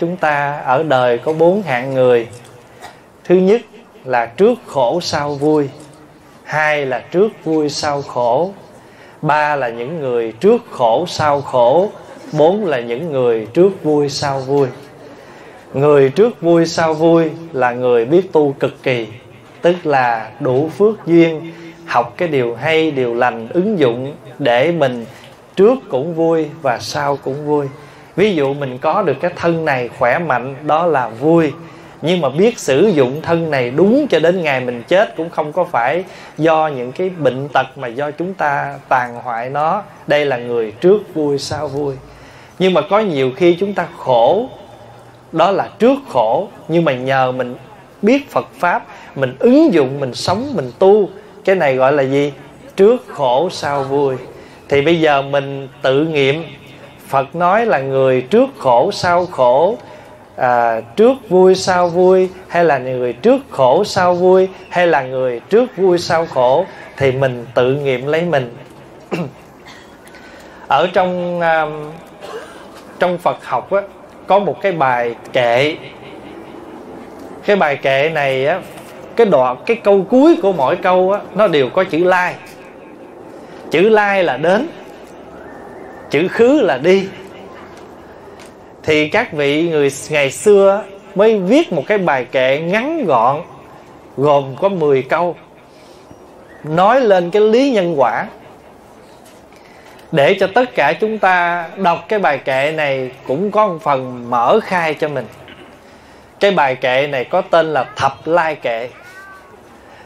chúng ta ở đời có bốn hạng người. Thứ nhất là trước khổ, sau vui. Hai là trước vui, sau khổ. Ba là những người trước khổ, sau khổ. Bốn là những người trước vui, sau vui. Người trước vui, sau vui là người biết tu cực kỳ, tức là đủ phước duyên, học cái điều hay, điều lành, ứng dụng để mình trước cũng vui và sau cũng vui ví dụ mình có được cái thân này khỏe mạnh, đó là vui. Nhưng mà biết sử dụng thân này đúng cho đến ngày mình chết cũng không có phải do những cái bệnh tật mà do chúng ta tàn hoại nó. Đây là người trước vui, sau vui. Nhưng mà có nhiều khi chúng ta khổ, đó là trước khổ. Nhưng mà nhờ mình biết phật pháp, mình ứng dụng, mình sống, mình tu, cái này gọi là gì? Trước khổ, sau vui. Thì bây giờ mình tự nghiệm phật nói là người trước khổ sau khổ à, trước vui sau vui hay là người trước khổ sau vui hay là người trước vui sau khổ thì mình tự nghiệm lấy mình. Ở trong à, trong Phật học á, có một cái bài kệ. Cái bài kệ này á, cái đoạn cái câu cuối của mỗi câu á, nó đều có chữ lai. Chữ lai là đến chữ khứ là đi. Thì các vị người ngày xưa mới viết một cái bài kệ ngắn gọn, gồm có 10 câu, nói lên cái lý nhân quả. Để cho tất cả chúng ta đọc cái bài kệ này cũng có một phần mở khai cho mình. Cái bài kệ này có tên là thập lai kệ.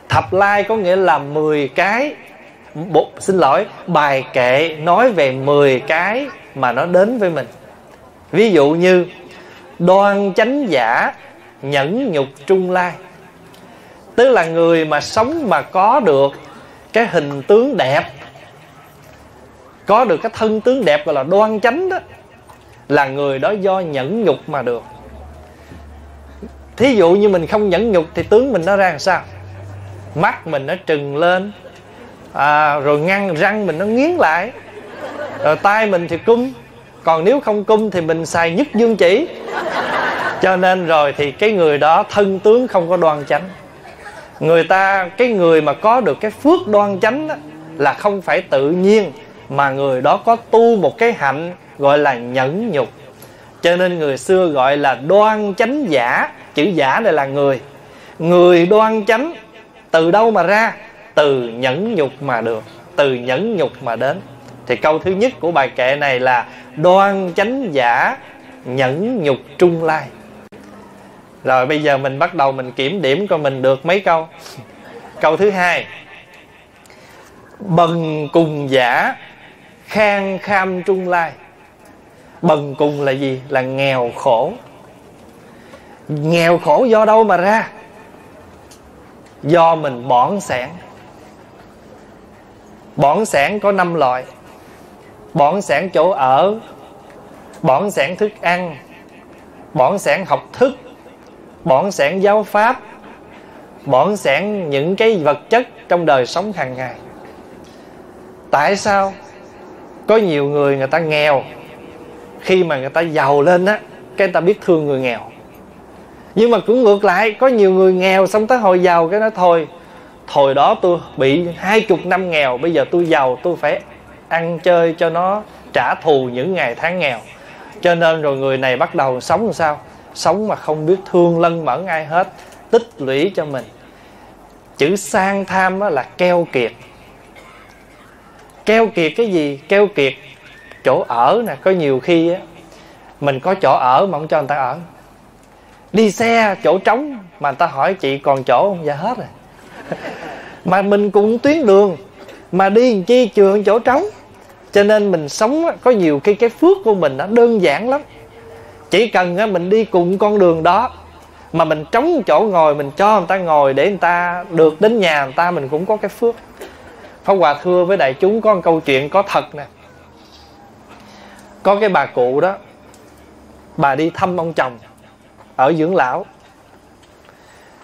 Thập lai có nghĩa là 10 cái Bộ, xin lỗi bài kệ nói về 10 cái mà nó đến với mình. Ví dụ như đoan chánh giả nhẫn nhục trung lai. Tức là người mà sống mà có được cái hình tướng đẹp có được cái thân tướng đẹp gọi là đoan chánh đó là người đó do nhẫn nhục mà được. Thí dụ như mình không nhẫn nhục thì tướng mình nó ra làm sao? Mắt mình nó trừng lên à, rồi ngăn răng mình nó nghiến lại. Rồi tay mình thì cung còn nếu không cung thì mình xài nhất dương chỉ. Cho nên rồi thì cái người đó thân tướng không có đoan chánh. Người ta cái người mà có được cái phước đoan chánh đó, là không phải tự nhiên mà người đó có tu một cái hạnh gọi là nhẫn nhục. Cho nên người xưa gọi là đoan chánh giả chữ giả này là người. Người đoan chánh từ đâu mà ra? Từ nhẫn nhục mà được, từ nhẫn nhục mà đến. Thì câu thứ nhất của bài kệ này là đoan chánh giả nhẫn nhục trung lai. Rồi bây giờ mình bắt đầu mình kiểm điểm coi mình được mấy câu. Câu thứ hai, bần cùng giả khang kham trung lai. Bần cùng là gì? Là nghèo khổ. Nghèo khổ do đâu mà ra? Do mình bỏn sẻn bỏn sản có năm loại. Bỏn sản chỗ ở bỏn sản thức ăn bỏn sản học thức bỏn sản giáo pháp bỏn sản những cái vật chất trong đời sống hàng ngày. Tại sao có nhiều người người ta nghèo? Khi mà người ta giàu lên á, cái người ta biết thương người nghèo. Nhưng mà cũng ngược lại, có nhiều người nghèo xong tới hồi giàu cái nó thôi hồi đó tôi bị hai chục năm nghèo, bây giờ tôi giàu, tôi phải ăn chơi cho nó trả thù những ngày tháng nghèo. Cho nên rồi người này bắt đầu sống làm sao? Sống mà không biết thương lân mẫn ai hết, tích lũy cho mình. Chữ sang tham là keo kiệt. Keo kiệt cái gì? Keo kiệt chỗ ở nè, có nhiều khi á, mình có chỗ ở mà không cho người ta ở. Đi xe, chỗ trống, mà người ta hỏi chị còn chỗ không? Dạ hết rồi. mà mình cũng tuyến đường, mà đi làm chi trường chỗ trống. Cho nên mình sống có nhiều cái cái phước của mình nó đơn giản lắm. Chỉ cần mình đi cùng con đường đó, mà mình trống chỗ ngồi, mình cho người ta ngồi để người ta được đến nhà người ta, mình cũng có cái phước. Pháp Hòa thưa với đại chúng có một câu chuyện có thật nè. Có cái bà cụ đó, Bà đi thăm ông chồng Ở dưỡng lão.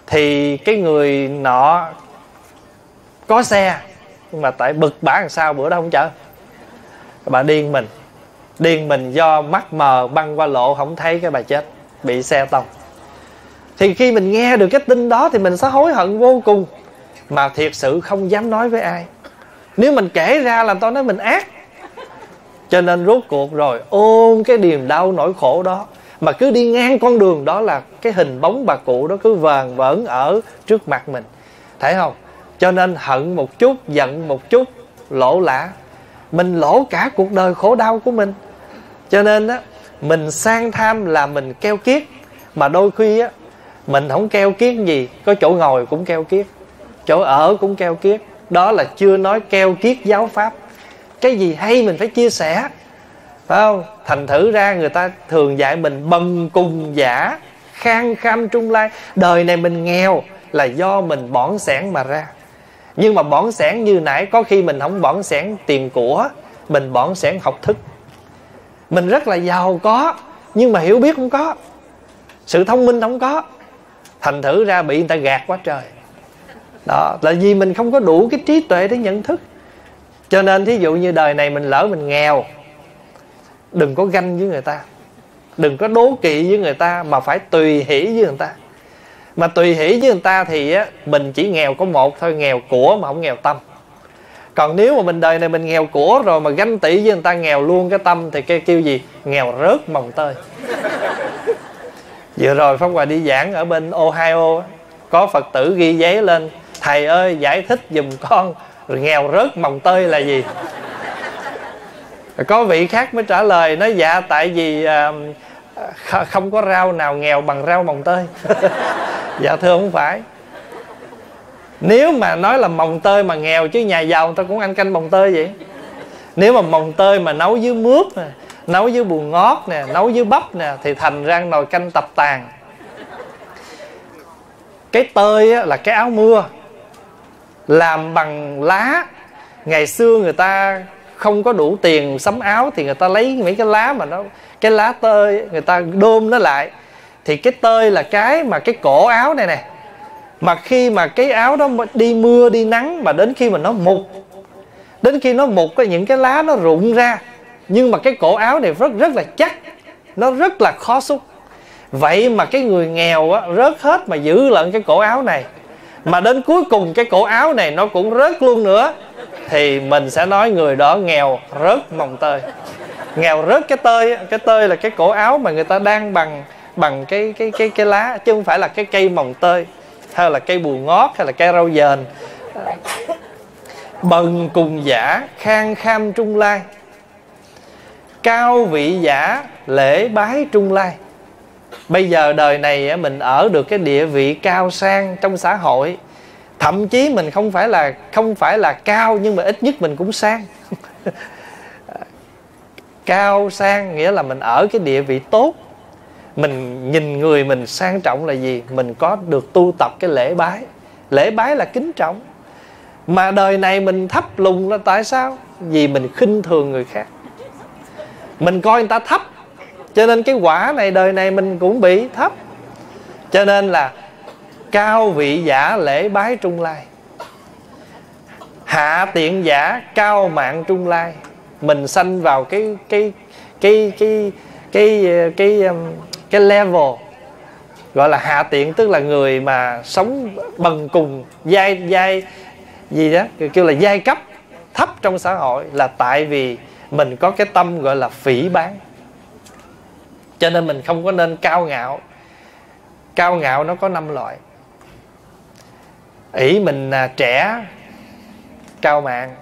Thì cái người nọ Có xe, Nhưng mà tại bực bả làm sao, bữa đó không chở. Bà điên mình. Điên mình do mắt mờ băng qua lộ, Không thấy cái bà chết, bị xe tông. Thì khi mình nghe được cái tin đó thì mình sẽ hối hận vô cùng. Mà thiệt sự không dám nói với ai. Nếu mình kể ra làm tao nói mình ác. Cho nên rốt cuộc rồi, ôm cái niềm đau nỗi khổ đó mà cứ đi ngang con đường đó là cái hình bóng bà cụ đó cứ vờn vỡn ở trước mặt mình. Thấy không? Cho nên hận một chút, giận một chút, lỗ lã. Mình lỗ cả cuộc đời khổ đau của mình. Cho nên á, mình sang tham là mình keo kiết. Mà đôi khi á, mình không keo kiết gì, có chỗ ngồi cũng keo kiết, chỗ ở cũng keo kiết. Đó là chưa nói keo kiết giáo pháp. Cái gì hay mình phải chia sẻ phải không? Thành thử ra người ta thường dạy mình bần cùng giả, khang kham trung lai. Đời này mình nghèo là do mình bỏng sẻn mà ra. Nhưng mà bỏng sẻn như nãy, có khi mình không bỏng sẻn tiền của, mình bỏng sẻn học thức. Mình rất là giàu có, nhưng mà hiểu biết không có. Sự thông minh không có. Thành thử ra bị người ta gạt quá trời. Đó, là vì mình không có đủ cái trí tuệ để nhận thức. Cho nên thí dụ như đời này mình lỡ mình nghèo đừng có ganh với người ta. Đừng có đố kỵ với người ta mà phải tùy hỷ với người ta. Mà tùy hỷ với người ta thì á, mình chỉ nghèo có một thôi nghèo của mà không nghèo tâm. Còn nếu mà mình đời này mình nghèo của rồi mà ganh tị với người ta nghèo luôn cái tâm thì kêu kêu gì? Nghèo rớt mồng tơi. Vừa rồi pháp hòa đi giảng ở bên ohio có phật tử ghi giấy lên thầy ơi giải thích giùm con rồi nghèo rớt mồng tơi là gì? Có vị khác mới trả lời nói dạ tại vì à, không có rau nào nghèo bằng rau mồng tơi. Dạ thưa không phải. Nếu mà nói là mồng tơi mà nghèo chứ nhà giàu người ta cũng ăn canh mồng tơi vậy. Nếu mà mồng tơi mà nấu dưới mướp nè nấu dưới bùn ngót nè nấu dưới bắp nè thì thành ra nồi canh tập tàn. Cái tơi á, là cái áo mưa làm bằng lá. Ngày xưa người ta không có đủ tiền sắm áo thì người ta lấy mấy cái lá mà nó cái lá tơi người ta đôm nó lại. Thì cái tơi là cái mà cái cổ áo này nè. Mà khi mà cái áo đó đi mưa đi nắng mà đến khi mà nó mục đến khi nó mục cái những cái lá nó rụng ra. Nhưng mà cái cổ áo này rất rất là chắc nó rất là khó xúc. Vậy mà cái người nghèo á, rớt hết mà giữ lận cái cổ áo này. Mà đến cuối cùng cái cổ áo này nó cũng rớt luôn nữa thì mình sẽ nói người đó nghèo rớt mồng tơi. Nghèo rớt cái tơi cái tơi là cái cổ áo mà người ta đang bằng bằng cái cái cái cái lá, chứ không phải là cái cây mồng tơi, hay là cây bù ngót, hay là cây rau dền. Bần cùng giả, khang kham trung lai. Cao vị giả, lễ bái trung lai. Bây giờ đời này mình ở được cái địa vị cao sang trong xã hội thậm chí mình không phải là, không phải là cao, nhưng mà ít nhất mình cũng sang. Cao sang nghĩa là mình ở cái địa vị tốt. Mình nhìn người mình sang trọng là gì? Mình có được tu tập cái lễ bái. Lễ bái là kính trọng. Mà đời này mình thấp lùng là tại sao? Vì mình khinh thường người khác. Mình coi người ta thấp. Cho nên cái quả này, đời này mình cũng bị thấp. Cho nên là cao vị giả lễ bái trung lai. Hạ tiện giả cao mạng trung lai. Mình sanh vào cái cái cái cái cái cái cái, cái level gọi là hạ tiện tức là người mà sống bằng cùng giai giai gì đó kêu là giai cấp thấp trong xã hội là tại vì mình có cái tâm gọi là phỉ bán cho nên mình không có nên cao ngạo. Cao ngạo nó có năm loại ỷ mình à, trẻ cao mạng.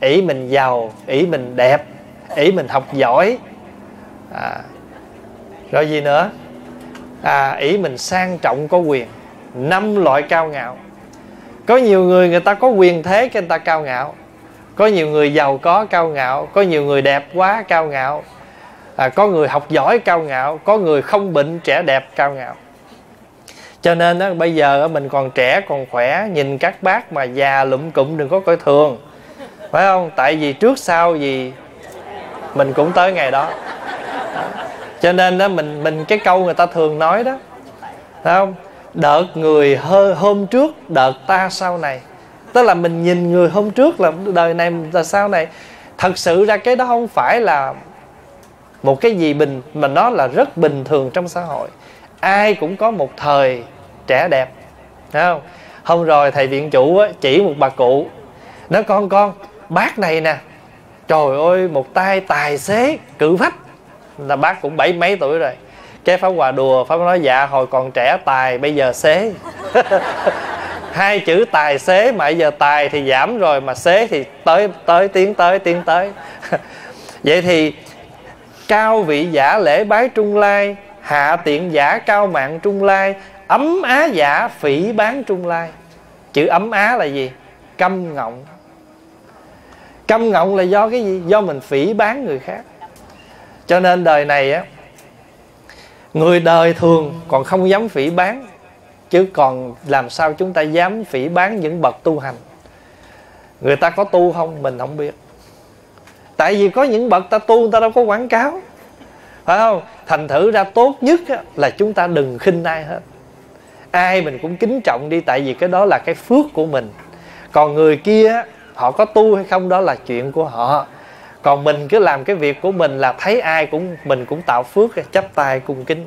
Ỷ mình giàu ỷ mình đẹp ỷ mình học giỏi. À, rồi gì nữa? À ỷ mình sang trọng có quyền. Năm loại cao ngạo. Có nhiều người người ta có quyền thế cái người ta cao ngạo. Có nhiều người giàu có cao ngạo có nhiều người đẹp quá cao ngạo. À, có người học giỏi cao ngạo có người không bệnh trẻ đẹp cao ngạo cho nên đó, bây giờ mình còn trẻ còn khỏe nhìn các bác mà già lụm cụm đừng có coi thường. Phải không? Tại vì trước sau gì mình cũng tới ngày đó. Cho nên đó mình mình cái câu người ta thường nói đó phải không? Đợt người hơ hôm trước đợt ta sau này. Tức là mình nhìn người hôm trước là đời này là sau này. Thật sự ra cái đó không phải là một cái gì bình mà nó là rất bình thường trong xã hội ai cũng có một thời trẻ đẹp Thấy không? Hôm rồi thầy viện chủ á, chỉ một bà cụ. Nói con con bác này nè trời ơi một tay tài xế cự phách. Là bác cũng bảy mấy tuổi rồi. Cái pháp hòa đùa pháp nói dạ hồi còn trẻ tài bây giờ xế. Hai chữ tài xế mà bây giờ tài thì giảm rồi mà xế thì tới tới tiến tới tiến tới. Vậy thì cao vị giả lễ bái trung lai hạ tiện giả cao mạng trung lai, ấm á giả phỉ bán trung lai. Chữ ấm á là gì? Câm ngọng. Câm ngọng là do cái gì? Do mình phỉ bán người khác. Cho nên đời này á, người đời thường còn không dám phỉ bán, chứ còn làm sao chúng ta dám phỉ bán những bậc tu hành? Người ta có tu không? Mình không biết. Tại vì có những bậc ta tu, người ta đâu có quảng cáo. Phải không? Thành thử ra tốt nhất là chúng ta đừng khinh ai hết. Ai mình cũng kính trọng đi, tại vì cái đó là cái phước của mình. Còn người kia họ có tu hay không đó là chuyện của họ. Còn mình cứ làm cái việc của mình là thấy ai cũng, mình cũng tạo phước chấp tay cung kính.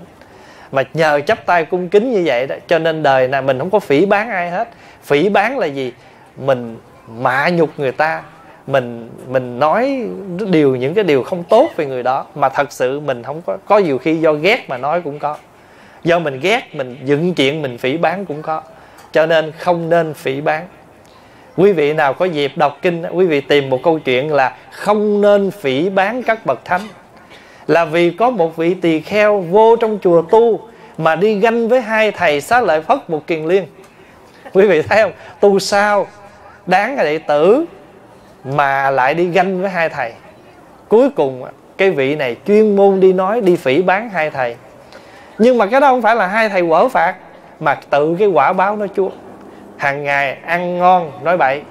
Mà nhờ chấp tay cung kính như vậy đó, cho nên đời này mình không có phỉ bán ai hết. Phỉ bán là gì? Mình mạ nhục người ta mình mình nói điều, những cái điều không tốt về người đó, mà thật sự mình không có có nhiều khi do ghét mà nói cũng có. Do mình ghét, mình dựng chuyện, mình phỉ bán cũng có. Cho nên không nên phỉ bán quý vị nào có dịp đọc kinh quý vị tìm một câu chuyện là không nên phỉ bán các bậc thánh. Là vì có một vị tỳ kheo vô trong chùa tu mà đi ganh với hai thầy xá lợi phất một kiền liên. Quý vị thấy không? Tu sao? Đáng là đệ tử mà lại đi ganh với hai thầy. Cuối cùng, cái vị này chuyên môn đi nói, đi phỉ bán hai thầy. Nhưng mà cái đó không phải là hai thầy quở phạt, mà tự cái quả báo nó chuốc hàng ngày ăn ngon, nói bậy.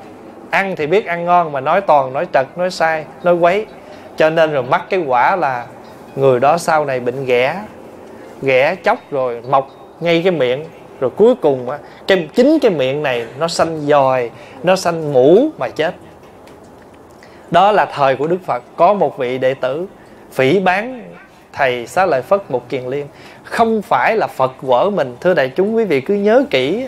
Ăn thì biết ăn ngon, mà nói toàn, nói trật, nói sai, nói quấy. Cho nên rồi mắc cái quả là người đó sau này bệnh ghẻ ghẻ chóc rồi mọc ngay cái miệng. Rồi cuối cùng cái, chính cái miệng này nó xanh dòi, nó xanh mũ mà chết đó là thời của đức phật. Có một vị đệ tử phỉ bán thầy xá lợi phất một kiền liên. Không phải là phật quở mình. Thưa đại chúng, quý vị cứ nhớ kỹ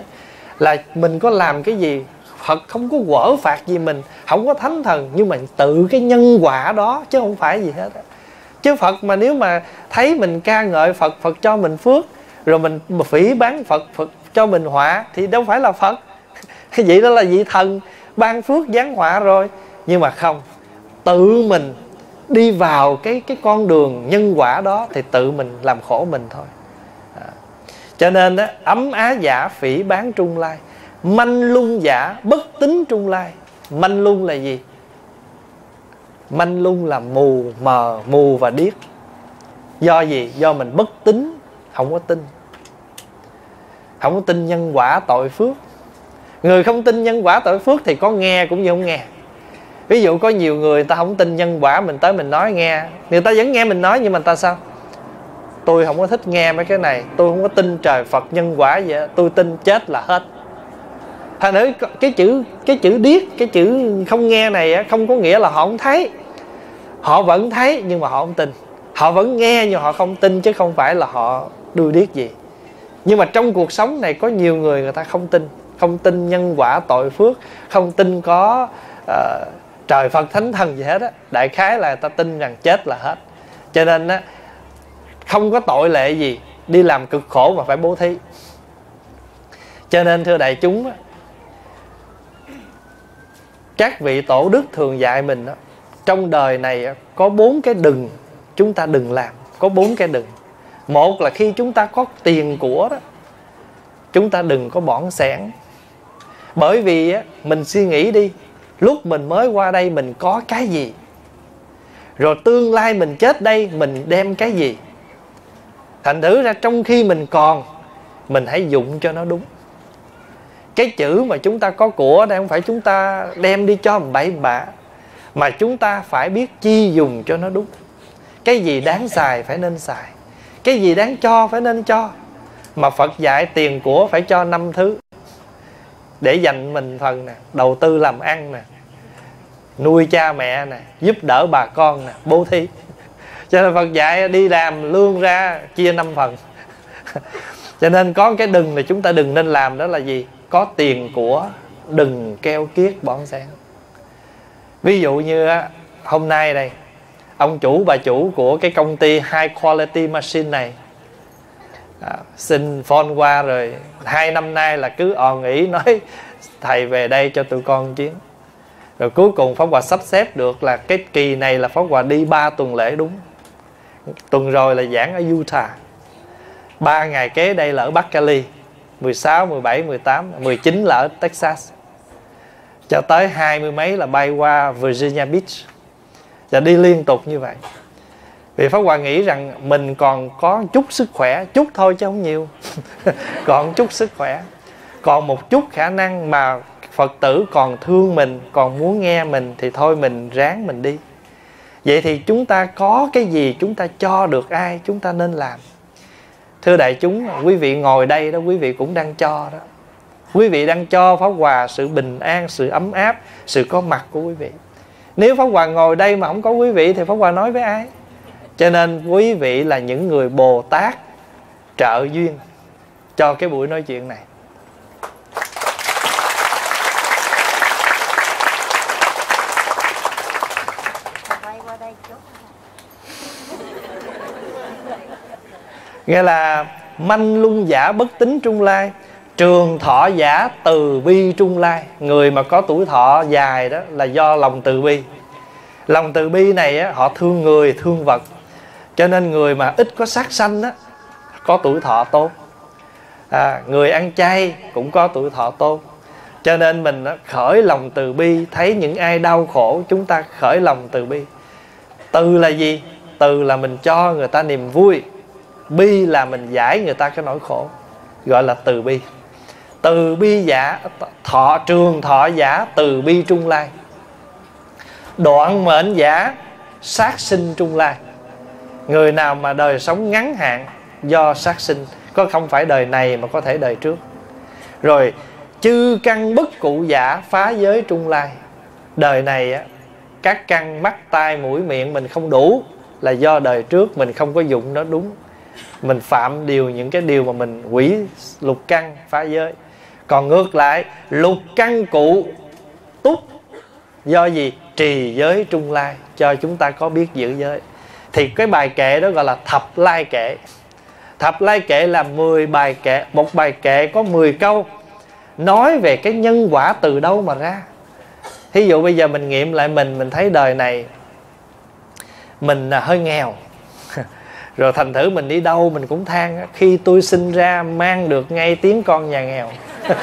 là mình có làm cái gì. Phật không có quở phạt gì mình, Không có thánh thần, Nhưng mà tự cái nhân quả đó, Chứ không phải gì hết Chứ Phật mà nếu mà thấy mình ca ngợi Phật Phật cho mình phước, Rồi mình phỉ bán Phật Phật cho mình họa, Thì đâu phải là Phật. Vậy đó là vị thần ban phước giáng họa rồi. Nhưng mà không Tự mình đi vào cái cái con đường nhân quả đó Thì tự mình làm khổ mình thôi. À, cho nên đó, ấm á giả phỉ bán trung lai manh lung giả bất tính trung lai. Manh lung là gì? Manh lung là mù mờ mù và điếc. Do gì? Do mình bất tính không có tin. Không có tin nhân quả tội phước. Người không tin nhân quả tội phước thì có nghe cũng như không nghe ví dụ có nhiều người, người ta không tin nhân quả mình tới mình nói nghe. Người ta vẫn nghe mình nói nhưng mà người ta sao? Tôi không có thích nghe mấy cái này. Tôi không có tin trời phật nhân quả vậy tôi tin chết là hết. Thành nữ cái chữ cái chữ điếc cái chữ không nghe này không có nghĩa là họ không thấy. Họ vẫn thấy nhưng mà họ không tin. Họ vẫn nghe nhưng họ không tin chứ không phải là họ đuôi điếc gì. Nhưng mà trong cuộc sống này có nhiều người người ta không tin. Không tin nhân quả tội phước không tin có uh, trời phật thánh thần gì hết á đại khái là ta tin rằng chết là hết. Cho nên á không có tội lệ gì đi làm cực khổ mà phải bố thí. Cho nên thưa đại chúng các vị tổ đức thường dạy mình đó, trong đời này có bốn cái đừng chúng ta đừng làm có bốn cái đừng. Một là khi chúng ta có tiền của đó chúng ta đừng có bỏng sẻn bởi vì á, mình suy nghĩ đi lúc mình mới qua đây mình có cái gì? Rồi tương lai mình chết đây mình đem cái gì? Thành thử ra trong khi mình còn, mình hãy dụng cho nó đúng. Cái chữ mà chúng ta có của đây không phải chúng ta đem đi cho bậy bạ mà chúng ta phải biết chi dùng cho nó đúng. Cái gì đáng xài phải nên xài, cái gì đáng cho phải nên cho, mà phật dạy tiền của phải cho năm thứ để dành mình phần nè đầu tư làm ăn nè nuôi cha mẹ nè giúp đỡ bà con nè bố thí. Cho nên Phật dạy đi làm lương ra chia năm phần. Cho nên có cái đừng là chúng ta đừng nên làm đó là gì? Có tiền của đừng keo kiết bón sáng ví dụ như hôm nay đây ông chủ bà chủ của cái công ty high quality machine này à, xin phone qua rồi hai năm nay là cứ òn ỉ nói thầy về đây cho tụi con chuyến rồi cuối cùng pháp hòa sắp xếp được là cái kỳ này là pháp hòa đi ba tuần lễ đúng. Tuần rồi là giảng ở Utah. Ba ngày kế đây là ở Bắc Cali 16, 17, 18, 19 là ở Texas. Cho tới hai mươi mấy là bay qua Virginia Beach. Và đi liên tục như vậy vì Pháp Hòa nghĩ rằng mình còn có chút sức khỏe, chút thôi chứ không nhiều. Còn chút sức khỏe. Còn một chút khả năng mà Phật tử còn thương mình, còn muốn nghe mình thì thôi mình ráng mình đi. Vậy thì chúng ta có cái gì chúng ta cho được ai chúng ta nên làm? Thưa đại chúng, quý vị ngồi đây đó, quý vị cũng đang cho đó. Quý vị đang cho pháp hòa sự bình an, sự ấm áp, sự có mặt của quý vị. Nếu pháp hòa ngồi đây mà không có quý vị thì pháp hòa nói với ai? Cho nên quý vị là những người bồ tát trợ duyên cho cái buổi nói chuyện này. Nghĩa là manh lung giả bất tính trung lai trường thọ giả từ bi trung lai. Người mà có tuổi thọ dài đó là do lòng từ bi. Lòng từ bi này á, họ thương người thương vật cho nên người mà ít có sát sanh á có tuổi thọ tốt. À, người ăn chay cũng có tuổi thọ tốt. Cho nên mình khởi lòng từ bi thấy những ai đau khổ chúng ta khởi lòng từ bi. Từ là gì? Từ là mình cho người ta niềm vui. Bi là mình giải người ta cái nỗi khổ gọi là từ bi. Từ bi giả thọ trường thọ giả từ bi trung lai. Đoạn mệnh giả sát sinh trung lai người nào mà đời sống ngắn hạn do sát sinh, có không phải đời này mà có thể đời trước. Rồi, chư căn bất cụ giả phá giới trung lai. Đời này á, các căn mắt, tai, mũi, miệng mình không đủ là do đời trước, mình không có dụng nó đúng. Mình phạm điều những cái điều mà mình quỷ lục căn phá giới. Còn ngược lại, lục căn cụ túc do gì? Trì giới trung lai, cho chúng ta có biết giữ giới thì cái bài kệ đó gọi là thập lai kệ. Thập lai kệ là 10 bài kệ. Một bài kệ có 10 câu. Nói về cái nhân quả từ đâu mà ra? Thí dụ bây giờ mình nghiệm lại mình mình thấy đời này mình hơi nghèo. Rồi thành thử mình đi đâu mình cũng than khi tôi sinh ra mang được ngay tiếng con nhà nghèo.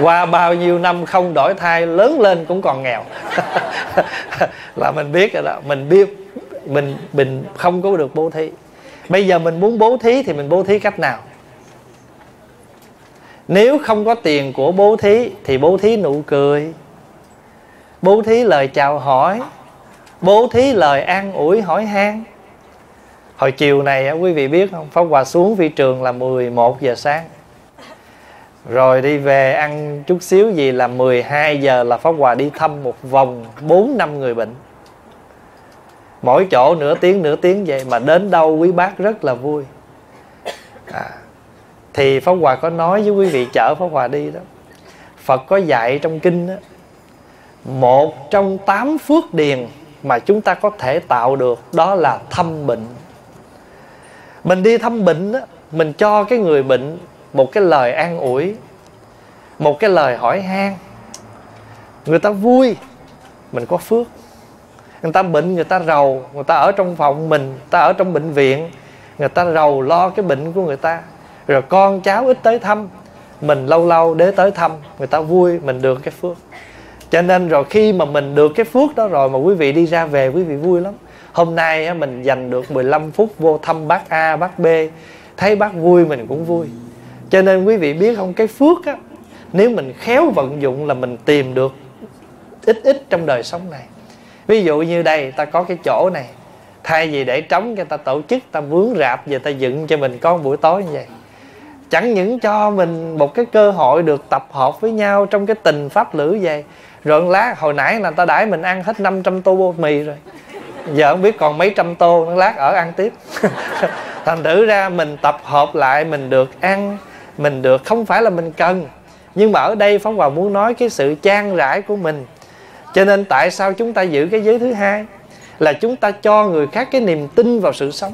Qua bao nhiêu năm không đổi thai lớn lên cũng còn nghèo. Là mình biết rồi đó, mình biết mình mình không có được bố thí. Bây giờ mình muốn bố thí thì mình bố thí cách nào? Nếu không có tiền của bố thí thì bố thí nụ cười. Bố thí lời chào hỏi. Bố thí lời an ủi hỏi han. Hồi chiều này quý vị biết không? Pháp hòa xuống phi trường là 11 giờ sáng. Rồi đi về ăn chút xíu gì là 12 giờ là pháp hòa đi thăm một vòng 4 năm người bệnh mỗi chỗ nửa tiếng nửa tiếng vậy mà đến đâu quý bác rất là vui. À, thì pháp hòa có nói với quý vị chở pháp hòa đi đó. Phật có dạy trong kinh đó một trong tám phước điền mà chúng ta có thể tạo được đó là thăm bệnh. Mình đi thăm bệnh đó, mình cho cái người bệnh một cái lời an ủi một cái lời hỏi han. Người ta vui mình có phước người ta bệnh, người ta rầu, người ta ở trong phòng mình, người ta ở trong bệnh viện, người ta rầu lo cái bệnh của người ta. Rồi con cháu ít tới thăm, mình lâu lâu để tới thăm, người ta vui, mình được cái phước. Cho nên rồi khi mà mình được cái phước đó rồi mà quý vị đi ra về, quý vị vui lắm. Hôm nay mình dành được 15 phút vô thăm bác A, bác B. Thấy bác vui, mình cũng vui. Cho nên quý vị biết không, cái phước á, nếu mình khéo vận dụng là mình tìm được ít ít trong đời sống này ví dụ như đây, ta có cái chỗ này. Thay vì để trống cho ta tổ chức, ta vướng rạp về ta dựng cho mình có một buổi tối như vậy. Chẳng những cho mình một cái cơ hội được tập hợp với nhau trong cái tình pháp lữ vậy. Rồi lá, hồi nãy là ta đãi mình ăn hết 500 tô bột mì rồi. Giờ không biết còn mấy trăm tô nó lát ở ăn tiếp. Thành thử ra mình tập hợp lại, mình được ăn, mình được, không phải là mình cần. Nhưng mà ở đây phóng hòa muốn nói cái sự trang rãi của mình cho nên tại sao chúng ta giữ cái giới thứ hai? Là chúng ta cho người khác cái niềm tin vào sự sống.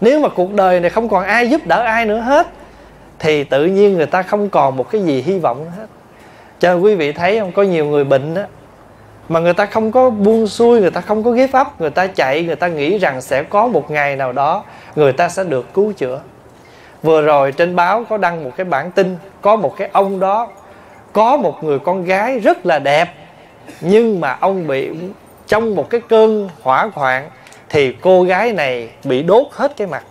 Nếu mà cuộc đời này không còn ai giúp đỡ ai nữa hết, thì tự nhiên người ta không còn một cái gì hy vọng hết. Cho nên quý vị thấy không, có nhiều người bệnh á, mà người ta không có buông xuôi, người ta không có ghép ấp người ta chạy, người ta nghĩ rằng sẽ có một ngày nào đó người ta sẽ được cứu chữa. Vừa rồi trên báo có đăng một cái bản tin, có một cái ông đó có một người con gái rất là đẹp, nhưng mà ông bị trong một cái cơn hỏa hoạn thì cô gái này bị đốt hết cái mặt.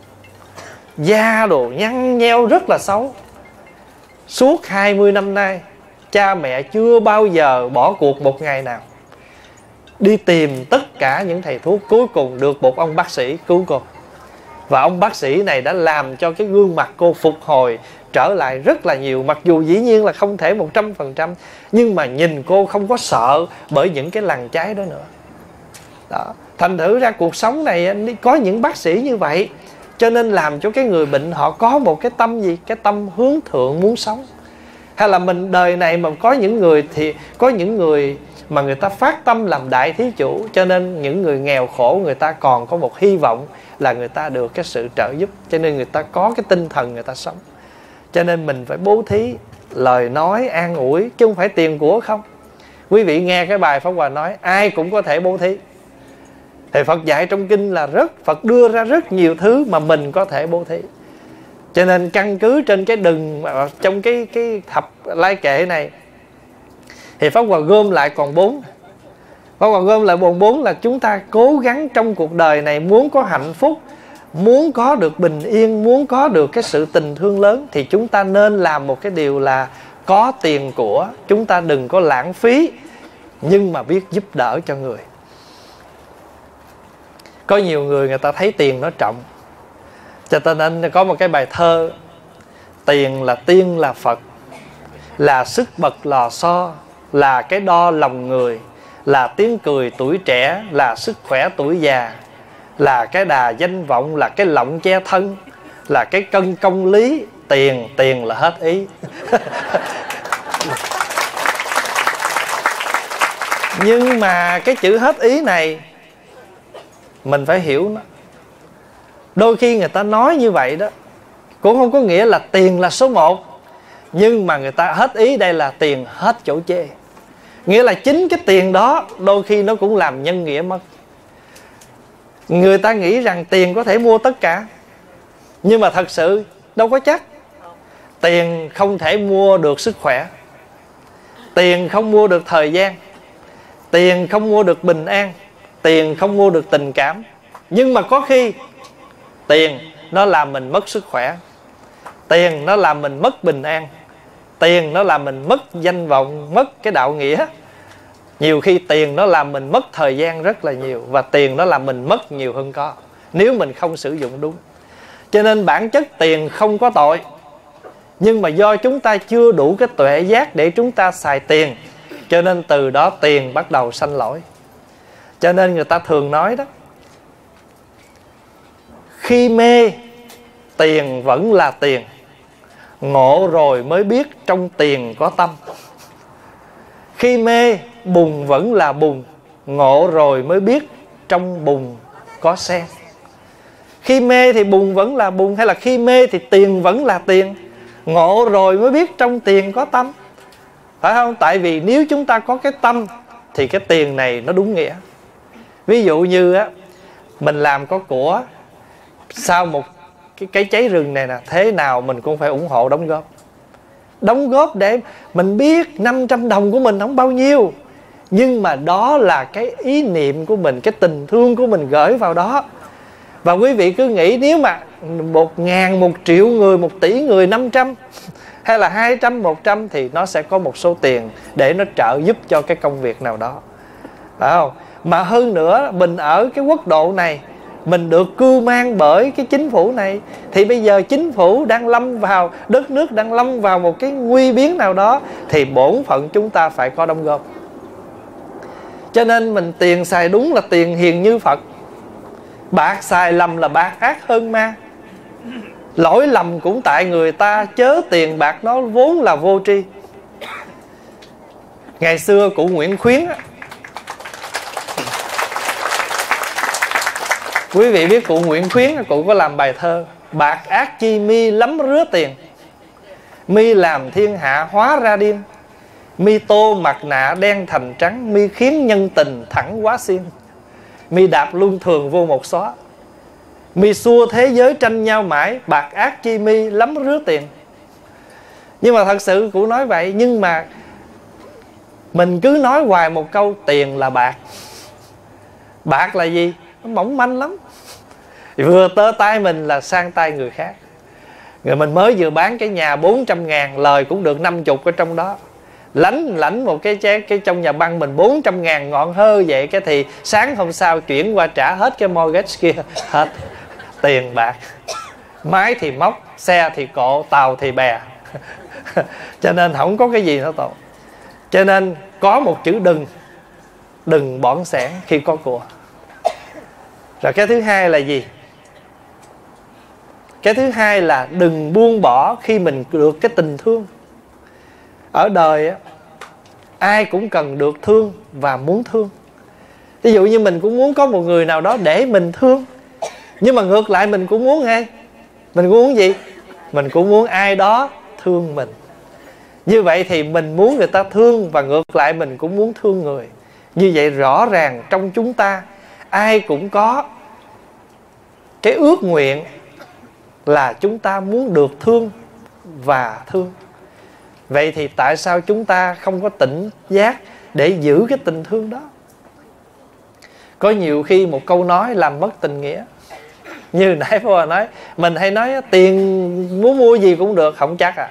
Da đồ nhăn nheo rất là xấu. Suốt 20 năm nay, cha mẹ chưa bao giờ bỏ cuộc một ngày nào. Đi tìm tất cả những thầy thuốc cuối cùng được một ông bác sĩ cứu cô. Và ông bác sĩ này đã làm cho cái gương mặt cô phục hồi trở lại rất là nhiều, mặc dù dĩ nhiên là không thể một trăm phần trăm, nhưng mà nhìn cô không có sợ bởi những cái làn cháy đó nữa. Đó, thành thử ra cuộc sống này có những bác sĩ như vậy, cho nên làm cho cái người bệnh họ có một cái tâm gì? Cái tâm hướng thượng muốn sống. Hay là mình đời này mà có những người thì, có những người mà người ta phát tâm làm đại thí chủ, cho nên những người nghèo khổ người ta còn có một hy vọng là người ta được cái sự trợ giúp, cho nên người ta có cái tinh thần người ta sống cho nên mình phải bố thí lời nói, an ủi, chứ không phải tiền của không. Quý vị nghe cái bài pháp hòa nói, ai cũng có thể bố thí. Thì phật dạy trong kinh là rất, phật đưa ra rất nhiều thứ mà mình có thể bố thí. Cho nên căn cứ trên cái đừng trong cái cái thập lai kệ này, thì pháp hòa gom lại còn bốn. Pháp hòa gom lại còn bốn là chúng ta cố gắng trong cuộc đời này muốn có hạnh phúc muốn có được bình yên, muốn có được cái sự tình thương lớn thì chúng ta nên làm một cái điều là có tiền của chúng ta đừng có lãng phí, nhưng mà biết giúp đỡ cho người. Có nhiều người người ta thấy tiền nó trọng. Cho nên có một cái bài thơ, tiền là tiên là phật, là sức bật lò xo, là cái đo lòng người, là tiếng cười tuổi trẻ, là sức khỏe tuổi già là cái đà danh vọng, là cái lọng che thân, là cái cân công lý, tiền tiền là hết ý. Nhưng mà cái chữ hết ý này, mình phải hiểu nó. Đôi khi người ta nói như vậy đó, cũng không có nghĩa là tiền là số một, nhưng mà người ta hết ý đây là tiền hết chỗ chê. Nghĩa là chính cái tiền đó đôi khi nó cũng làm nhân nghĩa mất người ta nghĩ rằng tiền có thể mua tất cả. Nhưng mà thật sự, đâu có chắc. Tiền không thể mua được sức khỏe. Tiền không mua được thời gian. Tiền không mua được bình an. Tiền không mua được tình cảm. Nhưng mà có khi, tiền nó làm mình mất sức khỏe. Tiền nó làm mình mất bình an. Tiền nó làm mình mất danh vọng, mất cái đạo nghĩa nhiều khi tiền nó làm mình mất thời gian rất là nhiều và tiền nó làm mình mất nhiều hơn có, nếu mình không sử dụng đúng. Cho nên bản chất tiền không có tội, nhưng mà do chúng ta chưa đủ cái tuệ giác để chúng ta xài tiền, cho nên từ đó tiền bắt đầu sanh lỗi. Cho nên người ta thường nói đó, khi mê, tiền vẫn là tiền, ngộ rồi mới biết trong tiền có tâm. Khi mê bùn vẫn là bùn, ngộ rồi mới biết trong bùn có sen. Khi mê thì bùn vẫn là bùn, hay là khi mê thì tiền vẫn là tiền, ngộ rồi mới biết trong tiền có tâm. Phải không? Tại vì nếu chúng ta có cái tâm thì cái tiền này nó đúng nghĩa. Ví dụ như á, mình làm có của sau một cái cái cháy rừng này nè, thế nào mình cũng phải ủng hộ đóng góp. Đóng góp để mình biết 500 đồng của mình không bao nhiêu nhưng mà đó là cái ý niệm của mình, cái tình thương của mình gửi vào đó. Và quý vị cứ nghĩ nếu mà một ngàn, một triệu người, một tỷ người 500 hay là 200 100 thì nó sẽ có một số tiền để nó trợ giúp cho cái công việc nào đó. Phải không? Mà hơn nữa, mình ở cái quốc độ này, mình được cưu mang bởi cái chính phủ này, thì bây giờ chính phủ đang lâm vào, đất nước đang lâm vào một cái nguy biến nào đó, thì bổn phận chúng ta phải có đóng góp cho nên mình tiền xài đúng là tiền hiền như phật. Bạc xài lầm là bạc ác hơn ma. Lỗi lầm cũng tại người ta chớ tiền bạc nó vốn là vô tri. Ngày xưa cụ nguyễn khuyến á, quý vị biết cụ nguyễn khuyến cụ có làm bài thơ bạc ác chi mi lắm rứa tiền. Mi làm thiên hạ hóa ra điên mi tô mặt nạ đen thành trắng, mi khiến nhân tình thẳng quá xiên. Mi đạp luân thường vô một xóa mi xua thế giới tranh nhau mãi, bạc ác chi mi lắm rứa tiền. Nhưng mà thật sự cụ nói vậy, nhưng mà mình cứ nói hoài một câu, tiền là bạc. Bạc là gì? Nó mỏng manh lắm. Vừa tơ tay mình là sang tay người khác. Rồi mình mới vừa bán cái nhà 400 ngàn, lời cũng được 50 ở trong đó lãnh lãnh một cái chén cái trong nhà băng mình 400 ngàn ngọn hơ vậy cái thì sáng hôm sau chuyển qua trả hết cái mortgage kia, hết tiền bạc. Máy thì móc, xe thì cộ, tàu thì bè. Cho nên không có cái gì nữa tội. Cho nên có một chữ đừng đừng bỏng sẻn khi có của. Rồi cái thứ hai là gì? Cái thứ hai là đừng buông bỏ khi mình được cái tình thương ở đời á, ai cũng cần được thương và muốn thương. Ví dụ như mình cũng muốn có một người nào đó để mình thương, nhưng mà ngược lại mình cũng muốn ai? Mình cũng muốn gì? Mình cũng muốn ai đó thương mình. Như vậy thì mình muốn người ta thương và ngược lại mình cũng muốn thương người. Như vậy rõ ràng trong chúng ta, ai cũng có cái ước nguyện là chúng ta muốn được thương và thương vậy thì tại sao chúng ta không có tỉnh giác để giữ cái tình thương đó? Có nhiều khi một câu nói làm mất tình nghĩa. Như nãy phó nói, mình hay nói, tiền muốn mua gì cũng được, không chắc à.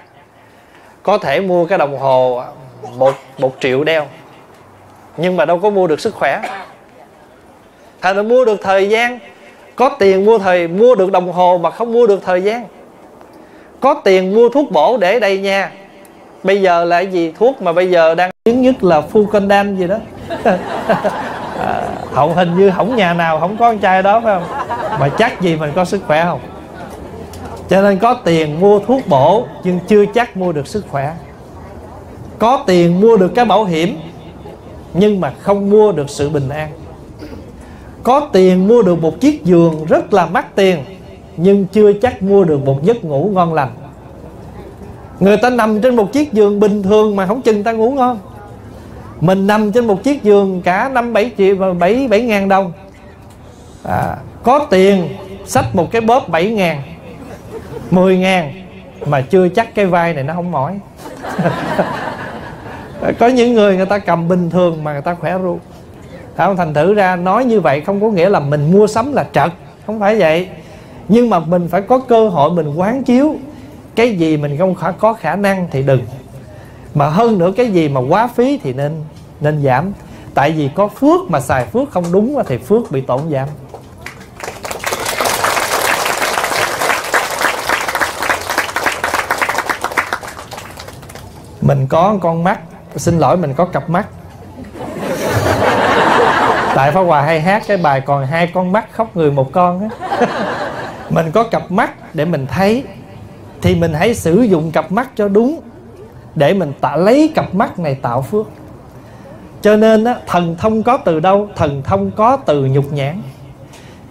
Có thể mua cái đồng hồ một một triệu đeo, nhưng mà đâu có mua được sức khỏe. Thành là mua được thời gian. Có tiền mua thời, mua được đồng hồ mà không mua được thời gian. Có tiền mua thuốc bổ để đầy nha bây giờ là cái gì? Thuốc mà bây giờ đang tiếng nhất là fucondan gì đó. À, hậu hình như không nhà nào không có con trai đó phải không? Mà chắc gì mình có sức khỏe không? Cho nên có tiền mua thuốc bổ nhưng chưa chắc mua được sức khỏe. Có tiền mua được cái bảo hiểm nhưng mà không mua được sự bình an. Có tiền mua được một chiếc giường rất là mắc tiền nhưng chưa chắc mua được một giấc ngủ ngon lành người ta nằm trên một chiếc giường bình thường mà không chừng ta ngủ ngon. Mình nằm trên một chiếc giường cả năm bảy triệu và bảy bảy ngàn đồng. À, có tiền sách một cái bóp bảy ngàn mười ngàn mà chưa chắc cái vai này nó không mỏi. Có những người người ta cầm bình thường mà người ta khỏe ru. Không? Thành thử ra nói như vậy không có nghĩa là mình mua sắm là trật. Không phải vậy. Nhưng mà mình phải có cơ hội mình quán chiếu cái gì mình không có khả năng thì đừng. Mà hơn nữa cái gì mà quá phí thì nên nên giảm. Tại vì có phước mà xài phước không đúng thì phước bị tổn giảm. Mình có con mắt. Xin lỗi, mình có cặp mắt. Tại phá Hòa hay hát cái bài còn hai con mắt khóc người một con á. Mình có cặp mắt để mình thấy thì mình hãy sử dụng cặp mắt cho đúng để mình tạo lấy cặp mắt này tạo phước. Cho nên á, thần thông có từ đâu? Thần thông có từ nhục nhãn.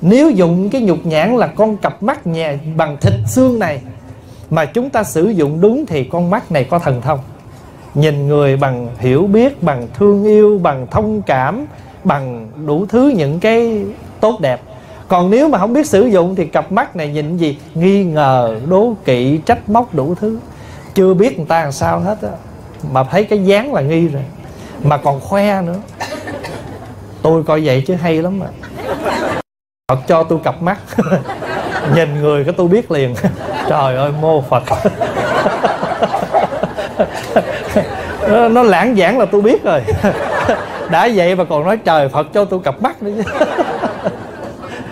Nếu dùng cái nhục nhãn là con cặp mắt nhà bằng thịt xương này mà chúng ta sử dụng đúng thì con mắt này có thần thông. Nhìn người bằng hiểu biết bằng thương yêu bằng thông cảm bằng đủ thứ những cái tốt đẹp còn nếu mà không biết sử dụng thì cặp mắt này nhìn gì? Nghi ngờ, đố kỵ, trách móc đủ thứ. Chưa biết người ta làm sao hết á. Mà thấy cái dáng là nghi rồi. Mà còn khoe nữa. Tôi coi vậy chứ hay lắm mà. Phật cho tôi cặp mắt. Nhìn người cái tôi biết liền. Trời ơi, mô Phật. Nó lãng giảng là tôi biết rồi. Đã vậy mà còn nói trời, Phật cho tôi cặp mắt nữa chứ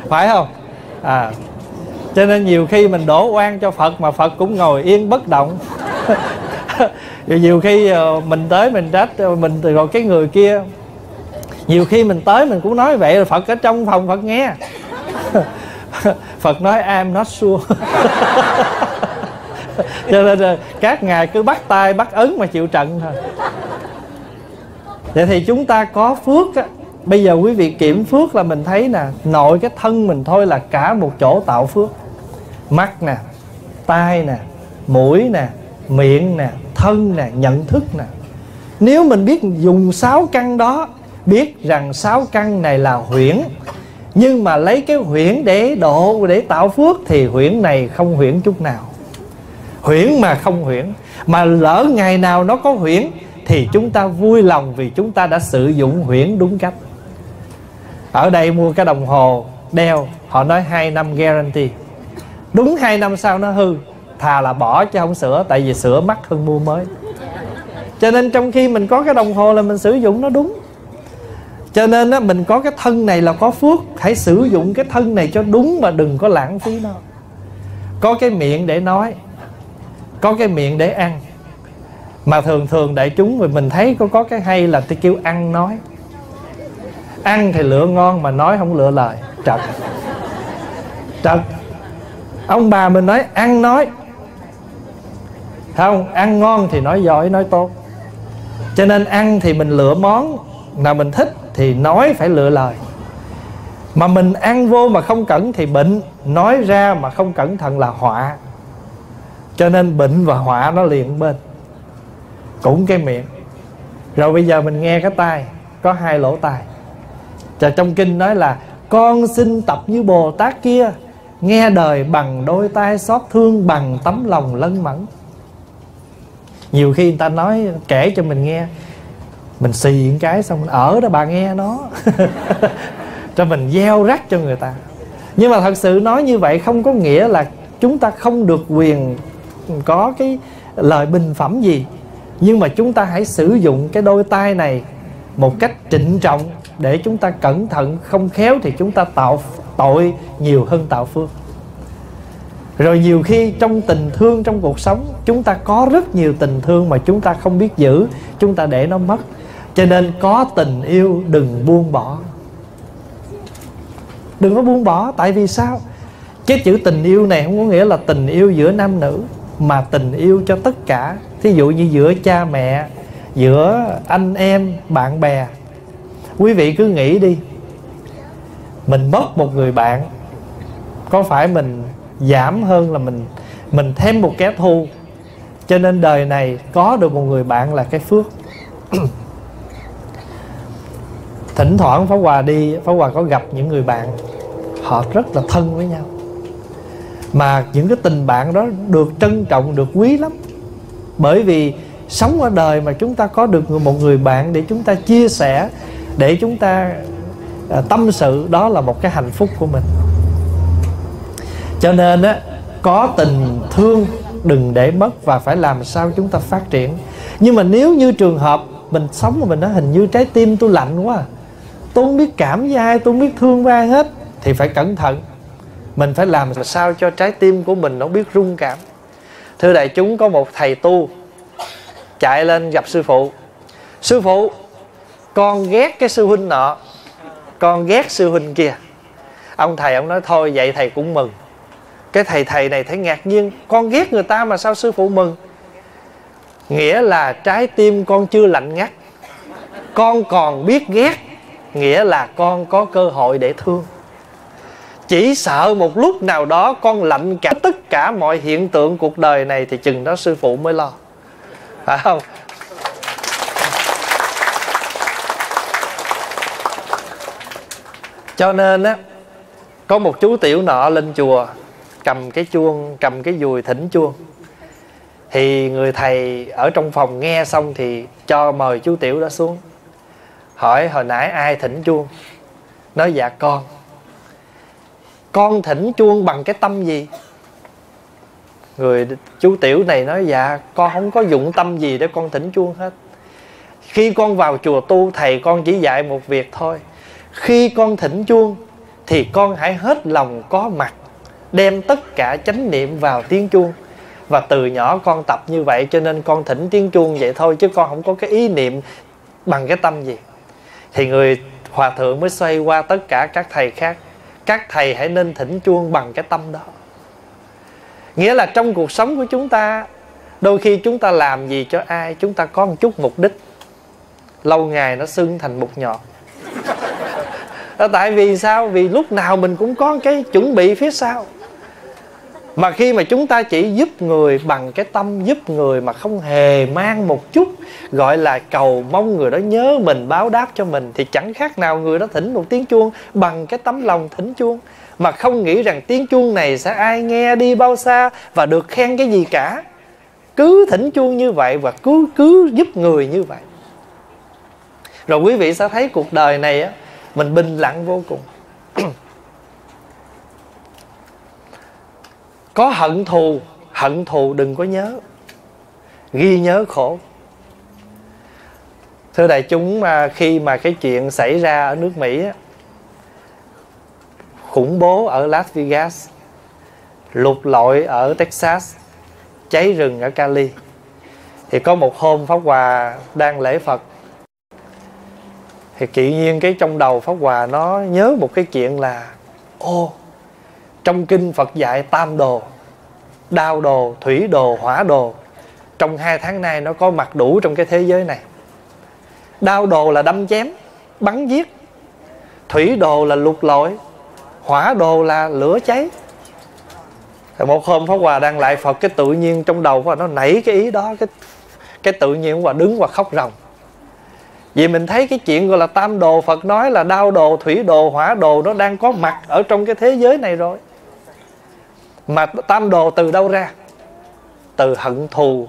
phải không? À cho nên nhiều khi mình đổ oan cho Phật mà Phật cũng ngồi yên bất động. Rồi nhiều khi ờ, mình tới mình trách ờ, mình mình rồi cái người kia. Nhiều khi mình tới mình cũng nói vậy là phật ở trong phòng phật nghe. Phật nói, am not sure. Cho nên các ngài cứ bắt tay bắt ấn mà chịu trận thôi. Vậy thì chúng ta có phước á bây giờ quý vị kiểm phước là mình thấy nè, nội cái thân mình thôi là cả một chỗ tạo phước. Mắt nè, tai nè, mũi nè, miệng nè, thân nè, nhận thức nè. Nếu mình biết dùng sáu căn đó, biết rằng sáu căn này là huyễn, nhưng mà lấy cái huyễn để độ, để tạo phước thì huyễn này không huyễn chút nào. Huyễn mà không huyễn, mà lỡ ngày nào nó có huyễn thì chúng ta vui lòng vì chúng ta đã sử dụng huyễn đúng cách ở đây mua cái đồng hồ đeo họ nói 2 năm guarantee. Đúng 2 năm sau nó hư thà là bỏ chứ không sửa tại vì sửa mắc hơn mua mới. Cho nên trong khi mình có cái đồng hồ là mình sử dụng nó đúng. Cho nên á, mình có cái thân này là có phước hãy sử dụng cái thân này cho đúng mà đừng có lãng phí nó. Có cái miệng để nói có cái miệng để ăn. Mà thường thường đại chúng mình thấy có có cái hay là tôi kêu ăn nói ăn thì lựa ngon mà nói không lựa lời. Trật. Trật. Ông bà mình nói, ăn nói. Không, ăn ngon thì nói giỏi, nói tốt. Cho nên ăn thì mình lựa món nào mình thích thì nói phải lựa lời. Mà mình ăn vô mà không cẩn thì bệnh, nói ra mà không cẩn thận là họa. Cho nên bệnh và họa nó liền bên. Cũng cái miệng. Rồi bây giờ mình nghe cái tai, có hai lỗ tai và trong kinh nói là, con xin tập như bồ tát kia, nghe đời bằng đôi tay xót thương, bằng tấm lòng lân mẫn. Nhiều khi người ta nói, kể cho mình nghe, mình xì một cái xong mình, ở đó bà nghe nó. Cho mình gieo rắc cho người ta. Nhưng mà thật sự nói như vậy không có nghĩa là chúng ta không được quyền có cái lời bình phẩm gì. Nhưng mà chúng ta hãy sử dụng cái đôi tay này một cách trịnh trọng để chúng ta cẩn thận, không khéo thì chúng ta tạo tội nhiều hơn tạo phước. Rồi nhiều khi trong tình thương, trong cuộc sống, chúng ta có rất nhiều tình thương mà chúng ta không biết giữ, chúng ta để nó mất. Cho nên có tình yêu, đừng buông bỏ. Đừng có buông bỏ, tại vì sao? Cái chữ tình yêu này không có nghĩa là tình yêu giữa nam nữ, mà tình yêu cho tất cả. Thí dụ như giữa cha mẹ, giữa anh em, bạn bè quý vị cứ nghĩ đi. Mình mất một người bạn, có phải mình giảm hơn là mình mình thêm một kẻ thù? Cho nên đời này có được một người bạn là cái phước. Thỉnh thoảng pháo Hòa đi pháo Hòa có gặp những người bạn, họ rất là thân với nhau. Mà những cái tình bạn đó được trân trọng, được quý lắm. Bởi vì sống ở đời mà chúng ta có được một người bạn để chúng ta chia sẻ để chúng ta à, tâm sự đó là một cái hạnh phúc của mình. Cho nên á, có tình thương đừng để mất và phải làm sao chúng ta phát triển. Nhưng mà nếu như trường hợp mình sống mà mình nói hình như trái tim tôi lạnh quá, tôi không biết cảm với ai, tôi không biết thương với ai hết, thì phải cẩn thận. Mình phải làm sao cho trái tim của mình nó biết rung cảm. Thưa đại chúng, có một thầy tu chạy lên gặp sư phụ. Sư phụ con ghét cái sư huynh nọ, con ghét sư huynh kia. Ông thầy ông nói, thôi, vậy thầy cũng mừng. Cái thầy thầy này thấy ngạc nhiên, con ghét người ta mà sao sư phụ mừng? Nghĩa là trái tim con chưa lạnh ngắt. Con còn biết ghét, nghĩa là con có cơ hội để thương. Chỉ sợ một lúc nào đó con lạnh cả tất cả mọi hiện tượng cuộc đời này thì chừng đó sư phụ mới lo. Phải không? Cho nên á, có một chú tiểu nọ lên chùa, cầm cái chuông, cầm cái dùi thỉnh chuông. Thì người thầy ở trong phòng nghe xong thì cho mời chú tiểu đó xuống. Hỏi hồi nãy ai thỉnh chuông? Nói dạ con. Con thỉnh chuông bằng cái tâm gì? Người chú tiểu này nói dạ con không có dụng tâm gì để con thỉnh chuông hết. Khi con vào chùa tu, thầy con chỉ dạy một việc thôi khi con thỉnh chuông, thì con hãy hết lòng có mặt, đem tất cả chánh niệm vào tiếng chuông. Và từ nhỏ con tập như vậy, cho nên con thỉnh tiếng chuông vậy thôi, chứ con không có cái ý niệm bằng cái tâm gì. Thì người hòa thượng mới xoay qua tất cả các thầy khác. Các thầy hãy nên thỉnh chuông bằng cái tâm đó. Nghĩa là trong cuộc sống của chúng ta, đôi khi chúng ta làm gì cho ai, chúng ta có một chút mục đích. Lâu ngày nó sưng thành mục nhọt là tại vì sao? Vì lúc nào mình cũng có cái chuẩn bị phía sau. Mà khi mà chúng ta chỉ giúp người bằng cái tâm giúp người mà không hề mang một chút, gọi là, cầu mong người đó nhớ mình, báo đáp cho mình, thì chẳng khác nào người đó thỉnh một tiếng chuông bằng cái tấm lòng thỉnh chuông. Mà không nghĩ rằng tiếng chuông này sẽ ai nghe đi bao xa và được khen cái gì cả. Cứ thỉnh chuông như vậy và cứ cứ giúp người như vậy. Rồi quý vị sẽ thấy cuộc đời này á mình bình lặng vô cùng. Có hận thù hận thù đừng có nhớ. Ghi nhớ khổ. Thưa đại chúng mà khi mà cái chuyện xảy ra ở nước mỹ á, khủng bố ở las vegas lục lội ở texas cháy rừng ở cali thì có một hôm pháp hòa đang lễ phật thì tự nhiên cái trong đầu pháp hòa nó nhớ một cái chuyện là, ô, trong kinh phật dạy tam đồ, đao đồ, thủy đồ, hỏa đồ, trong hai tháng nay nó có mặt đủ trong cái thế giới này. Đao đồ là đâm chém, bắn giết, thủy đồ là lục lội, hỏa đồ là lửa cháy. Thì một hôm Pháp Hòa đang lại Phật, cái tự nhiên trong đầu và nó nảy cái ý đó, cái cái tự nhiên Hòa đứng và khóc ròng vì mình thấy cái chuyện gọi là tam đồ Phật nói là đao đồ, thủy đồ, hỏa đồ Nó đang có mặt ở trong cái thế giới này rồi. Mà tam đồ từ đâu ra? Từ hận thù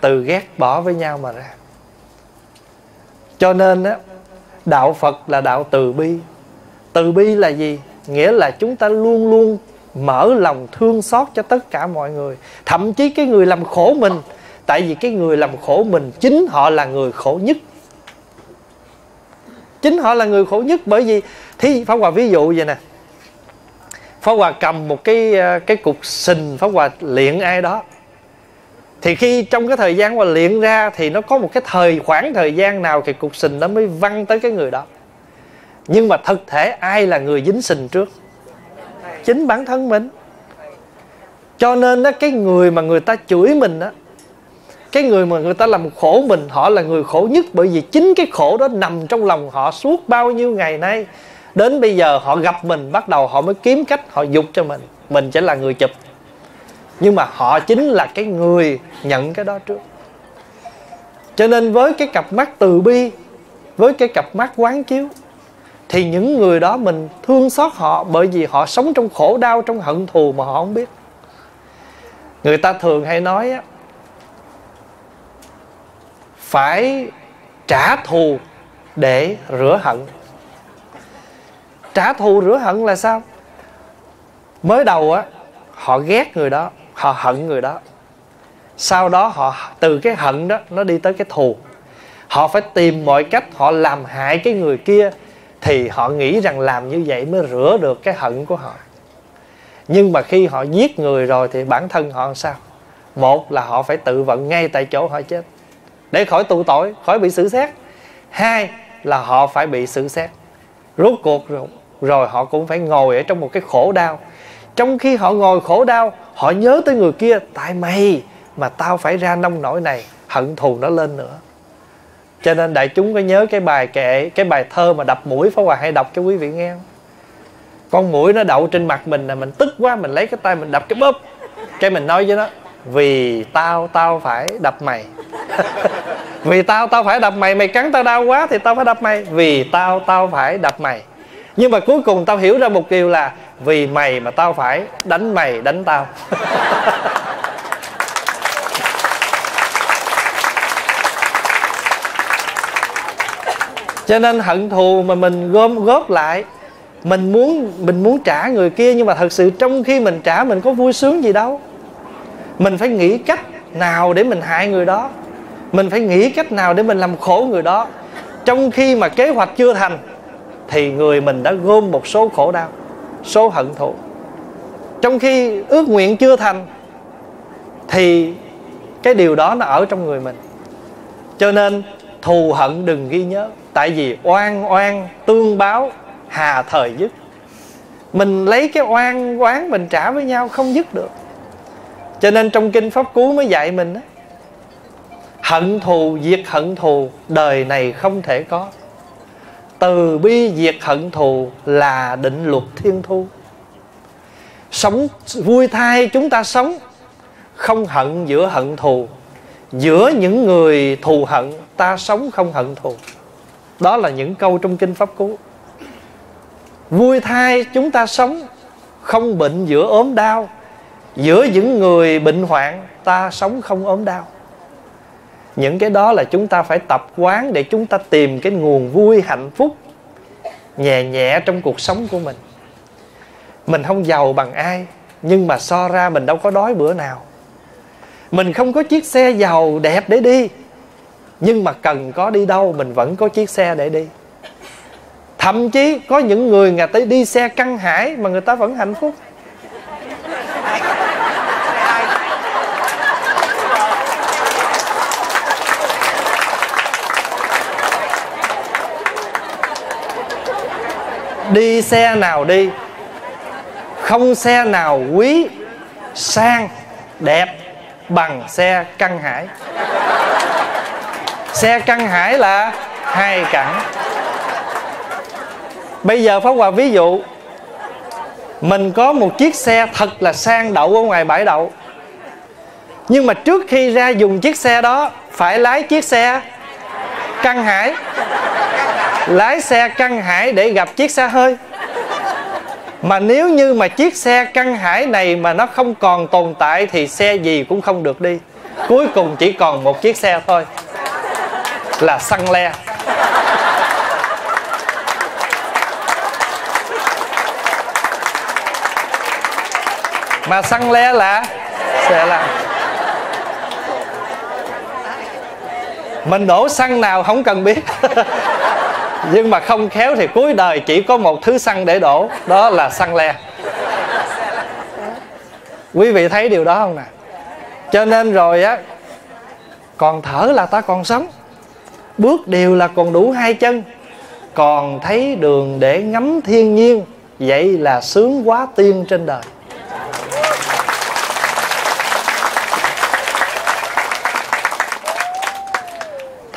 Từ ghét bỏ với nhau mà ra. Cho nên á Đạo Phật là đạo từ bi. Từ bi là gì? Nghĩa là chúng ta luôn luôn mở lòng thương xót cho tất cả mọi người. Thậm chí cái người làm khổ mình Tại vì cái người làm khổ mình Chính họ là người khổ nhất chính họ là người khổ nhất bởi vì thì pháp hòa ví dụ vậy nè. Pháp hòa cầm một cái ờ, cái cục sình pháp hòa luyện ai đó. Thì khi trong cái thời gian mà luyện ra thì nó có một cái thời, khoảng thời gian nào thì cục sình nó mới văng tới cái người đó. Nhưng mà thực thể ai là người dính sình trước? Chính bản thân mình. Cho nên đó, cái người mà người ta chửi mình đó cái người mà người ta làm khổ mình, họ là người khổ nhất bởi vì chính cái khổ đó nằm trong lòng họ suốt bao nhiêu ngày nay. Đến bây giờ họ gặp mình, bắt đầu họ mới kiếm cách họ dục cho mình. Mình chỉ là người chụp. Nhưng mà họ chính là cái người nhận cái đó trước. Cho nên với cái cặp mắt từ bi, với cái cặp mắt quán chiếu, thì những người đó mình thương xót họ bởi vì họ sống trong khổ đau, trong hận thù mà họ không biết. Người ta thường hay nói á phải trả thù để rửa hận. Trả thù rửa hận là sao? Mới đầu á, họ ghét người đó, họ hận người đó. Sau đó họ, từ cái hận đó, nó đi tới cái thù. Họ phải tìm mọi cách, họ làm hại cái người kia, thì họ nghĩ rằng làm như vậy mới rửa được cái hận của họ. Nhưng mà khi họ giết người rồi thì bản thân họ làm sao? Một là họ phải tự vận ngay tại chỗ họ chết để khỏi tù tội khỏi bị xử xét. Hai là họ phải bị xử xét. Rốt cuộc rồi, rồi họ cũng phải ngồi ở trong một cái khổ đau. Trong khi họ ngồi khổ đau họ nhớ tới người kia tại mày mà tao phải ra nông nổi này hận thù nó lên nữa. Cho nên đại chúng có nhớ cái bài kệ cái bài thơ mà đập mũi phó hòa hay đọc cho quý vị nghe không? Con mũi nó đậu trên mặt mình là mình tức quá mình lấy cái tay mình đập cái bóp. Cái mình nói với nó vì tao tao phải đập mày. Vì tao tao phải đập mày. Mày cắn tao đau quá thì tao phải đập mày. Vì tao tao phải đập mày. Nhưng mà cuối cùng tao hiểu ra một điều là vì mày mà tao phải đánh mày, đánh tao. Cho nên hận thù mà mình gom góp lại, mình muốn mình muốn trả người kia nhưng mà thật sự trong khi mình trả mình có vui sướng gì đâu mình phải nghĩ cách nào để mình hại người đó? Mình phải nghĩ cách nào để mình làm khổ người đó? Trong khi mà kế hoạch chưa thành, thì người mình đã gom một số khổ đau, số hận thù. Trong khi ước nguyện chưa thành, thì cái điều đó nó ở trong người mình. Cho nên, thù hận đừng ghi nhớ. Tại vì oan oan, tương báo, hà thời dứt. Mình lấy cái oan oán mình trả với nhau không dứt được cho nên trong kinh pháp cú mới dạy mình đó, hận thù diệt hận thù đời này không thể có. Từ bi diệt hận thù là định luật thiên thu. Sống vui thai chúng ta sống không hận giữa hận thù. Giữa những người thù hận ta sống không hận thù. Đó là những câu trong kinh pháp cú. Vui thai chúng ta sống không bệnh giữa ốm đau giữa những người bệnh hoạn, ta sống không ốm đau. Những cái đó là chúng ta phải tập quán để chúng ta tìm cái nguồn vui, hạnh phúc, nhẹ nhẹ trong cuộc sống của mình. Mình không giàu bằng ai, nhưng mà so ra mình đâu có đói bữa nào. Mình không có chiếc xe giàu, đẹp để đi, nhưng mà cần có đi đâu, mình vẫn có chiếc xe để đi. Thậm chí có những người người ta đi xe căng hải mà người ta vẫn hạnh phúc. Đi xe nào đi. Không xe nào quý, sang, đẹp, bằng xe căn hải. Xe căn hải là hai cẳng. Bây giờ pháp hòa, ví dụ, mình có một chiếc xe thật là sang đậu ở ngoài bãi đậu. Nhưng mà trước khi ra dùng chiếc xe đó, phải lái chiếc xe căn hải lái xe căng hải để gặp chiếc xe hơi. Mà nếu như mà chiếc xe căng hải này mà nó không còn tồn tại thì xe gì cũng không được đi. Cuối cùng chỉ còn một chiếc xe thôi, là xăng le. Mà xăng le là xe là mình đổ xăng nào không cần biết. nhưng mà không khéo thì cuối đời chỉ có một thứ xăng để đổ, đó là xăng le. Quý vị thấy điều đó không nè? Cho nên rồi á, còn thở là ta còn sống. Bước đều là còn đủ hai chân. Còn thấy đường để ngắm thiên nhiên, vậy là sướng quá tiên trên đời.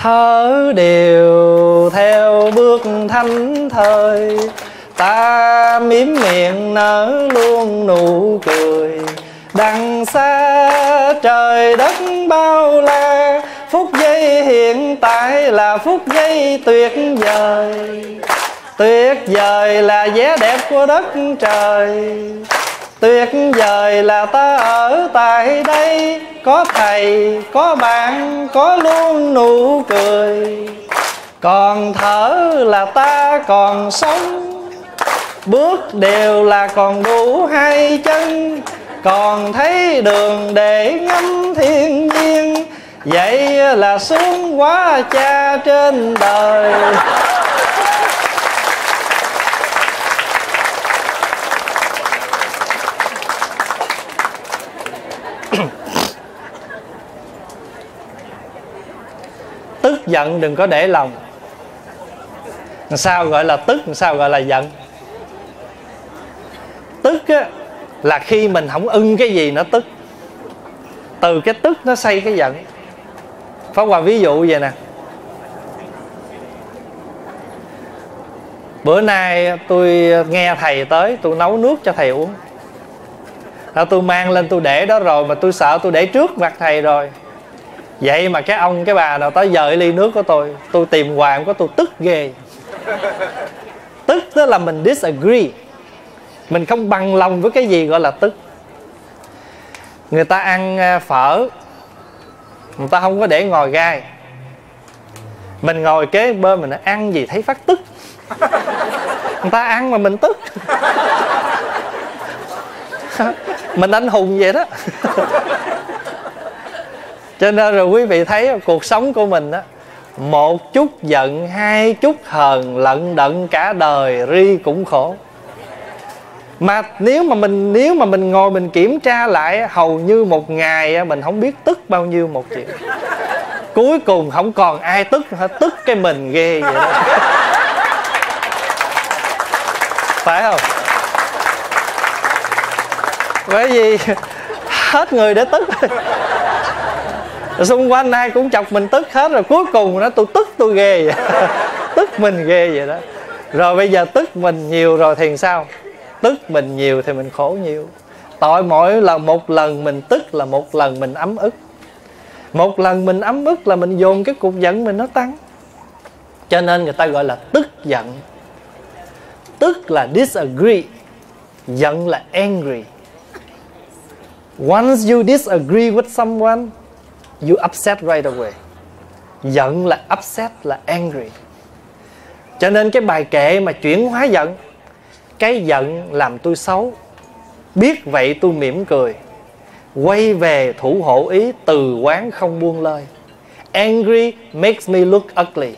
Thở đều theo bước thánh thời. Ta mím miệng nở luôn nụ cười. Đằng xa trời đất bao la, phút giây hiện tại là phút giây tuyệt vời. Tuyệt vời là vẻ đẹp của đất trời tuyệt vời là ta ở tại đây. Có thầy, có bạn, có luôn nụ cười. Còn thở là ta còn sống. Bước đều là còn đủ hai chân. Còn thấy đường để ngắm thiên nhiên. Vậy là xuống quá cha trên đời. Giận đừng có để lòng. Sao gọi là tức sao gọi là giận? Tức á, là khi mình không ưng cái gì nó tức. Từ cái tức nó xây cái giận. Pháp Hòa ví dụ vậy nè. Bữa nay tôi nghe thầy tới Tôi nấu nước cho thầy uống. À, Tôi mang lên tôi để đó rồi Mà tôi sợ tôi để trước mặt thầy rồi. Vậy mà cái ông, cái bà nào tới dời ly nước của tôi Tôi tìm hoài có tôi tức ghê. Tức đó là mình disagree. Mình không bằng lòng với cái gì gọi là tức. Người ta ăn à, phở, Người ta không có để ngồi gai. Mình ngồi kế bên mình ăn gì thấy phát tức. Người ta ăn mà mình tức. Mình anh hùng vậy đó. cho nên rồi quý vị thấy cuộc sống của mình á, một chút giận, hai chút hờn, lận đận cả đời, ri cũng khổ. Mà nếu mà mình, nếu mà mình ngồi mình kiểm tra lại hầu như một ngày mình không biết tức bao nhiêu một chuyện. Cuối cùng không còn ai tức hết tức cái mình ghê vậy đó. Phải không? Bởi vì hết người để tức xung quanh ai cũng chọc mình tức hết rồi. Cuối cùng nó tôi tức tôi ghê vậy. Tức mình ghê vậy đó. Rồi bây giờ tức mình nhiều rồi thì sao? Tức mình nhiều thì mình khổ nhiều. Tội mỗi lần một lần mình tức là một lần mình ấm ức. Một lần mình ấm ức là mình dồn cái cục giận mình nó tăng. Cho nên người ta gọi là tức giận. Tức là disagree, giận là angry. Once you disagree with someone you upset right away. Giận là upset là angry. Cho nên cái bài kệ mà chuyển hóa giận, cái giận làm tôi xấu. Biết vậy tôi mỉm cười. Quay về thủ hộ ý từ quán không buông lời. Angry makes me look ugly.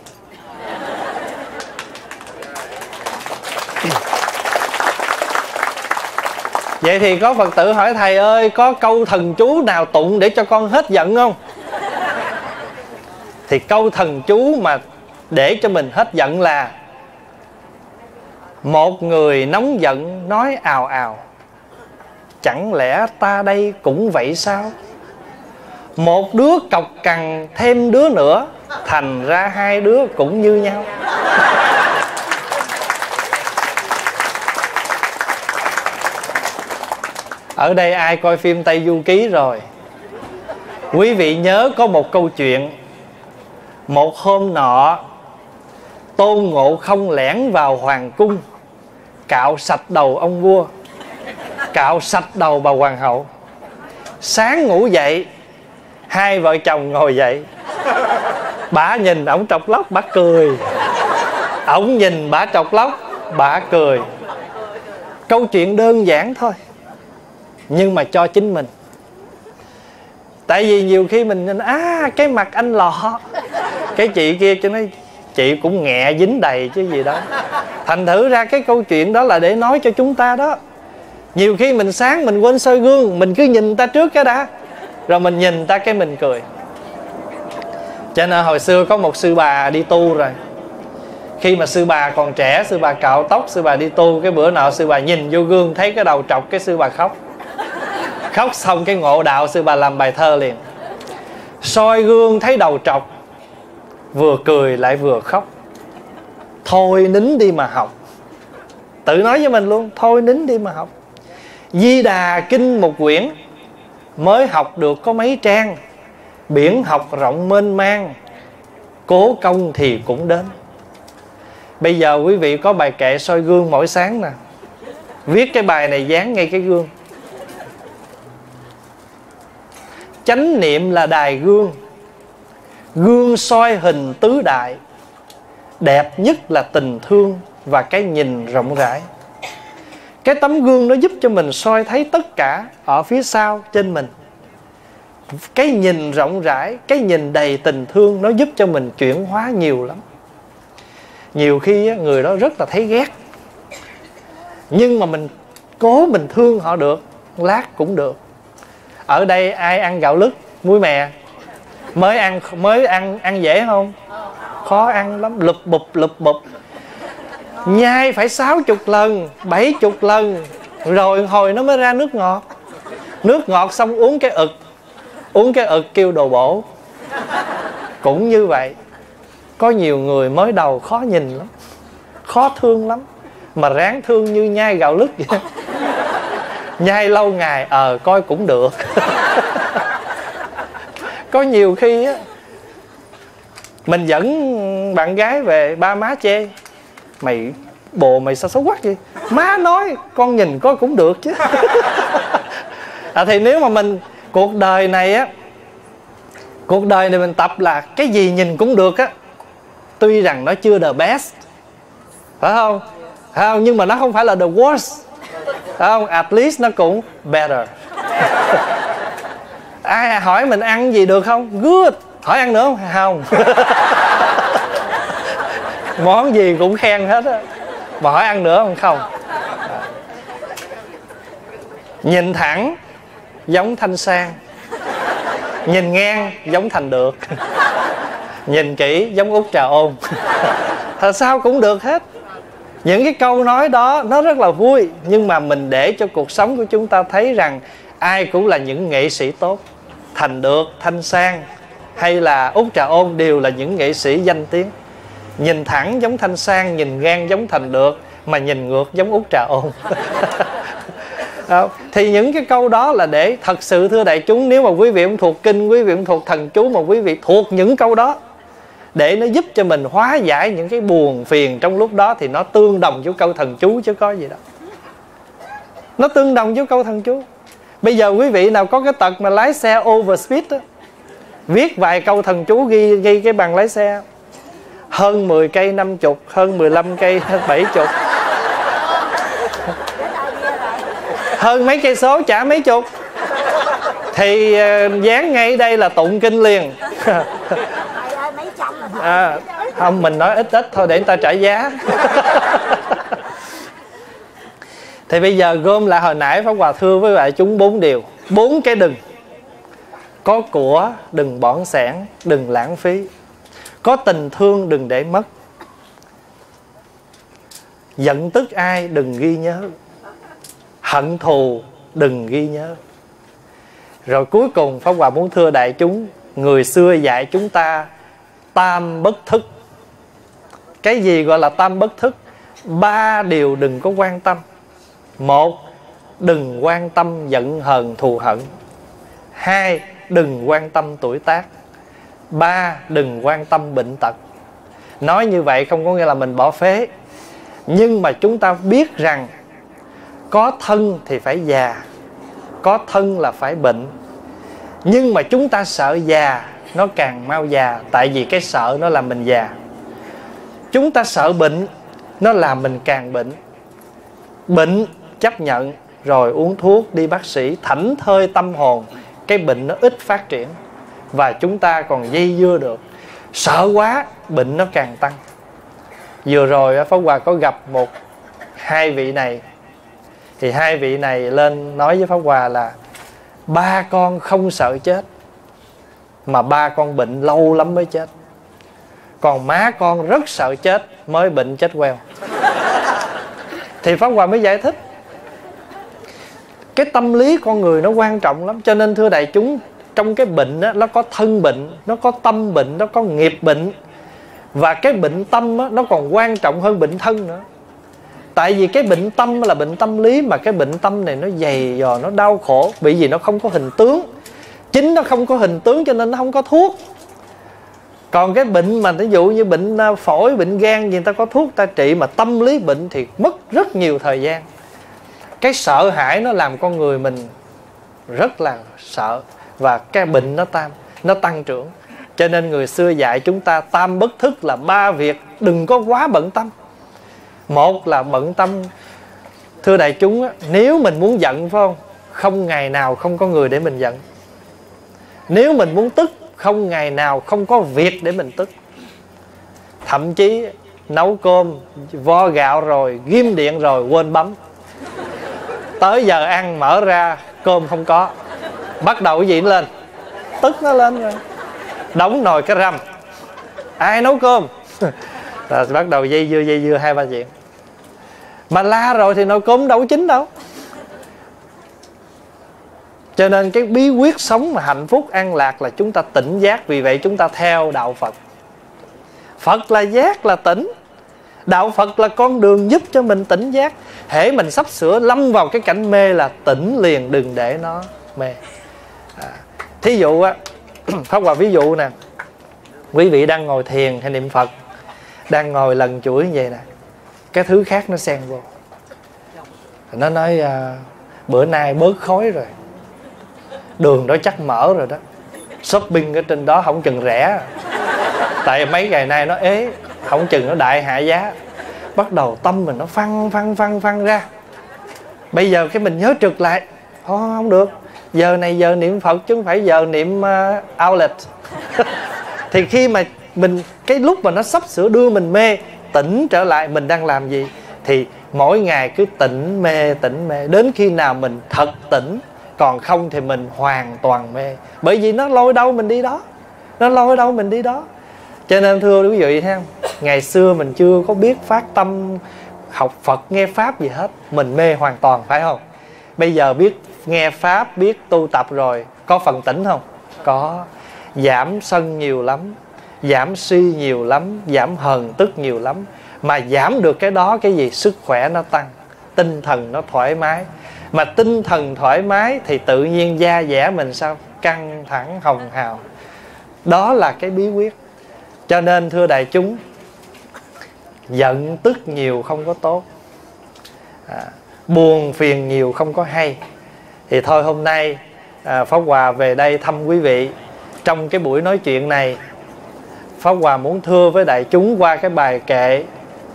Vậy thì có Phật tử hỏi thầy ơi, Có câu thần chú nào tụng để cho con hết giận không? Thì câu thần chú mà Để cho mình hết giận là Một người nóng giận nói ào ào, Chẳng lẽ ta đây cũng vậy sao? Một đứa cọc cằn thêm đứa nữa, Thành ra hai đứa cũng như nhau. Ở đây ai coi phim tây du ký rồi? Quý vị nhớ có một câu chuyện một hôm nọ, tôn ngộ không lẻn vào hoàng cung, cạo sạch đầu ông vua, cạo sạch đầu bà hoàng hậu. Sáng ngủ dậy, hai vợ chồng ngồi dậy. Bà nhìn ổng trọc lóc, bà cười. Ổng nhìn bà trọc lóc, bà cười. Câu chuyện đơn giản thôi, nhưng mà cho chính mình. Tại vì nhiều khi mình à cái mặt anh lọ cái chị kia cho nó chị cũng nhẹ dính đầy chứ gì đó. Thành thử ra cái câu chuyện đó là để nói cho chúng ta đó. Nhiều khi mình sáng mình quên soi gương, mình cứ nhìn ta trước cái đã, rồi mình nhìn ta cái mình cười. Cho nên hồi xưa có một sư bà đi tu rồi. Khi mà sư bà còn trẻ, sư bà cạo tóc, sư bà đi tu, cái bữa nọ sư bà nhìn vô gương thấy cái đầu trọc, cái sư bà khóc. Khóc xong cái ngộ đạo, sư bà làm bài thơ liền. Soi gương thấy đầu trọc vừa cười lại vừa khóc. Thôi nín đi mà học. Tự nói với mình luôn, thôi nín đi mà học. Di đà kinh một quyển, mới học được có mấy trang. Biển học rộng mênh mang, cố công thì cũng đến. Bây giờ quý vị có bài kệ soi gương mỗi sáng nè. Viết cái bài này dán ngay cái gương. Chánh niệm là đài gương gương soi hình tứ đại, đẹp nhất là tình thương và cái nhìn rộng rãi. Cái tấm gương nó giúp cho mình soi thấy tất cả ở phía sau trên mình. Cái nhìn rộng rãi, cái nhìn đầy tình thương nó giúp cho mình chuyển hóa nhiều lắm. Nhiều khi người đó rất là thấy ghét. Nhưng mà mình cố mình thương họ được, lát cũng được. Ở đây ai ăn gạo lứt? Muối mè mới ăn mới ăn ăn dễ không? Khó ăn lắm, lụp bụp lụp bụp. Nhai phải sáu chục lần, bảy chục lần, rồi hồi nó mới ra nước ngọt. Nước ngọt xong uống cái ực, uống cái ực kêu đồ bổ. Cũng như vậy, có nhiều người mới đầu khó nhìn lắm, khó thương lắm, mà ráng thương như nhai gạo lứt vậy. Nhai lâu ngày ờ coi cũng được. có nhiều khi á mình dẫn bạn gái về ba má chê mày bồ mày sao xấu quá vậy? Má nói con nhìn coi cũng được chứ. À, thì nếu mà mình cuộc đời này á cuộc đời này mình tập là cái gì nhìn cũng được á tuy rằng nó chưa the best phải không? Phải không? Nhưng mà nó không phải là the worst không? At least nó cũng better. ai hỏi mình ăn gì được không? Good. Hỏi ăn nữa không? Không. Món gì cũng khen hết á. Mà hỏi ăn nữa không? Không. Nhìn thẳng, giống thanh sang. Nhìn ngang, giống thành được. Nhìn kỹ, giống út trà ôn thật sao cũng được hết. Những cái câu nói đó, nó rất là vui. Nhưng mà mình để cho cuộc sống của chúng ta thấy rằng ai cũng là những nghệ sĩ tốt thành được, thanh sang, hay là út trà ôn đều là những nghệ sĩ danh tiếng. Nhìn thẳng giống thanh sang, nhìn ngang giống thành được, mà nhìn ngược giống út trà ôn. Thì những cái câu đó là để thật sự, thưa đại chúng, nếu mà quý vị không thuộc kinh, quý vị không thuộc thần chú, mà quý vị thuộc những câu đó, để nó giúp cho mình hóa giải những cái buồn phiền trong lúc đó, thì nó tương đồng với câu thần chú chứ có gì đâu. Nó tương đồng với câu thần chú bây giờ quý vị nào có cái tật mà lái xe over speed đó, viết vài câu thần chú ghi ghi cái bằng lái xe. Hơn 10 cây 50 hơn 15 cây 70 hơn mấy cây số trả mấy chục. Thì uh, dán ngay đây là tụng kinh liền. À, không mình nói ít ít thôi để người ta trả giá thì bây giờ gom lại hồi nãy pháp hòa thưa với đại chúng bốn điều. Bốn cái đừng. Có của, đừng bỏn sẻn, đừng lãng phí. Có tình thương, đừng để mất. Giận tức ai, đừng ghi nhớ. Hận thù, đừng ghi nhớ. Rồi cuối cùng pháp hòa muốn thưa đại chúng, người xưa dạy chúng ta tam bất thức. Cái gì gọi là tam bất thức? Ba điều đừng có quan tâm một, đừng quan tâm giận hờn thù hận. Hai, đừng quan tâm tuổi tác. Ba, đừng quan tâm bệnh tật. Nói như vậy không có nghĩa là mình bỏ phế. Nhưng mà chúng ta biết rằng có thân thì phải già, có thân là phải bệnh. Nhưng mà chúng ta sợ già, nó càng mau già, tại vì cái sợ nó làm mình già. Chúng ta sợ bệnh, nó làm mình càng bệnh. Bệnh chấp nhận rồi uống thuốc đi bác sĩ thảnh thơi tâm hồn, cái bệnh nó ít phát triển và chúng ta còn dây dưa được. Sợ quá, bệnh nó càng tăng. Vừa rồi pháp hòa có gặp một hai vị này. Thì hai vị này lên nói với pháp hòa là ba con không sợ chết, mà ba con bệnh lâu lắm mới chết. Còn má con rất sợ chết mới bệnh chết queo. Thì pháp hòa mới giải thích cái tâm lý con người nó quan trọng lắm. Cho nên thưa đại chúng trong cái bệnh á, nó có thân bệnh nó có tâm bệnh nó có nghiệp bệnh. Và cái bệnh tâm á, nó còn quan trọng hơn bệnh thân nữa. Tại vì cái bệnh tâm là bệnh tâm lý mà cái bệnh tâm này nó dày dò nó đau khổ. Bởi vì nó không có hình tướng. Chính nó không có hình tướng cho nên nó không có thuốc. Còn cái bệnh mà ví dụ như bệnh à, phổi bệnh gan gì người ta có thuốc ta trị mà tâm lý bệnh thì mất rất nhiều thời gian cái sợ hãi nó làm con người mình rất là sợ và cái bệnh nó tam, nó tăng trưởng. Cho nên người xưa dạy chúng ta tam bất thức là ba việc, đừng có quá bận tâm. Một là bận tâm, thưa đại chúng nếu mình muốn giận phải không? Không ngày nào không có người để mình giận. Nếu mình muốn tức, không ngày nào không có việc để mình tức. Thậm chí nấu cơm, vo gạo rồi, ghim điện rồi, quên bấm tới giờ ăn mở ra, cơm không có. Bắt đầu cái gì nó lên? Tức nó lên rồi. Đóng nồi cái răm. Ai nấu cơm? Là bắt đầu dây dưa dây dưa hai ba chuyện. Mà la rồi thì nồi cơm đâu chín đâu. Cho nên cái bí quyết sống mà hạnh phúc, an lạc là chúng ta tỉnh giác. Vì vậy chúng ta theo đạo phật. Phật là giác, là tỉnh đạo phật là con đường giúp cho mình tỉnh giác. Hễ mình sắp sửa lâm vào cái cảnh mê là tỉnh liền đừng để nó mê. À, thí dụ á pháp hòa ví dụ nè. Quý vị đang ngồi thiền hay niệm phật đang ngồi lần chuỗi như vậy nè cái thứ khác nó xen vô. Nó nói à, bữa nay bớt khói rồi. Đường đó chắc mở rồi đó. Shopping ở trên đó không chừng rẻ. Tại mấy ngày nay nó ế không chừng nó đại hạ giá. Bắt đầu tâm mình nó phăng phăng phăng phăng ra. Bây giờ cái mình nhớ trực lại. Thôi không được. Giờ này giờ niệm phật chứ không phải giờ niệm uh, outlet. Thì khi mà mình cái lúc mà nó sắp sửa đưa mình mê tỉnh trở lại mình đang làm gì thì mỗi ngày cứ tỉnh mê tỉnh mê. Đến khi nào mình thật tỉnh còn không thì mình hoàn toàn mê. Bởi vì nó lôi đâu mình đi đó. Nó lôi đâu mình đi đó cho nên thưa quý vị ha, ngày xưa mình chưa có biết phát tâm, học phật, nghe pháp gì hết. Mình mê hoàn toàn, phải không? Bây giờ biết nghe pháp, biết tu tập rồi, có phần tỉnh không? Có. Giảm sân nhiều lắm, giảm suy nhiều lắm, giảm hờn tức nhiều lắm. Mà giảm được cái đó, cái gì? Sức khỏe nó tăng, tinh thần nó thoải mái. Mà tinh thần thoải mái thì tự nhiên da dẻ mình sao? Căng thẳng, hồng hào. Đó là cái bí quyết cho nên thưa đại chúng giận tức nhiều không có tốt. À, buồn phiền nhiều không có hay. Thì thôi hôm nay à, pháp hòa về đây thăm quý vị. Trong cái buổi nói chuyện này pháp hòa muốn thưa với đại chúng qua cái bài kệ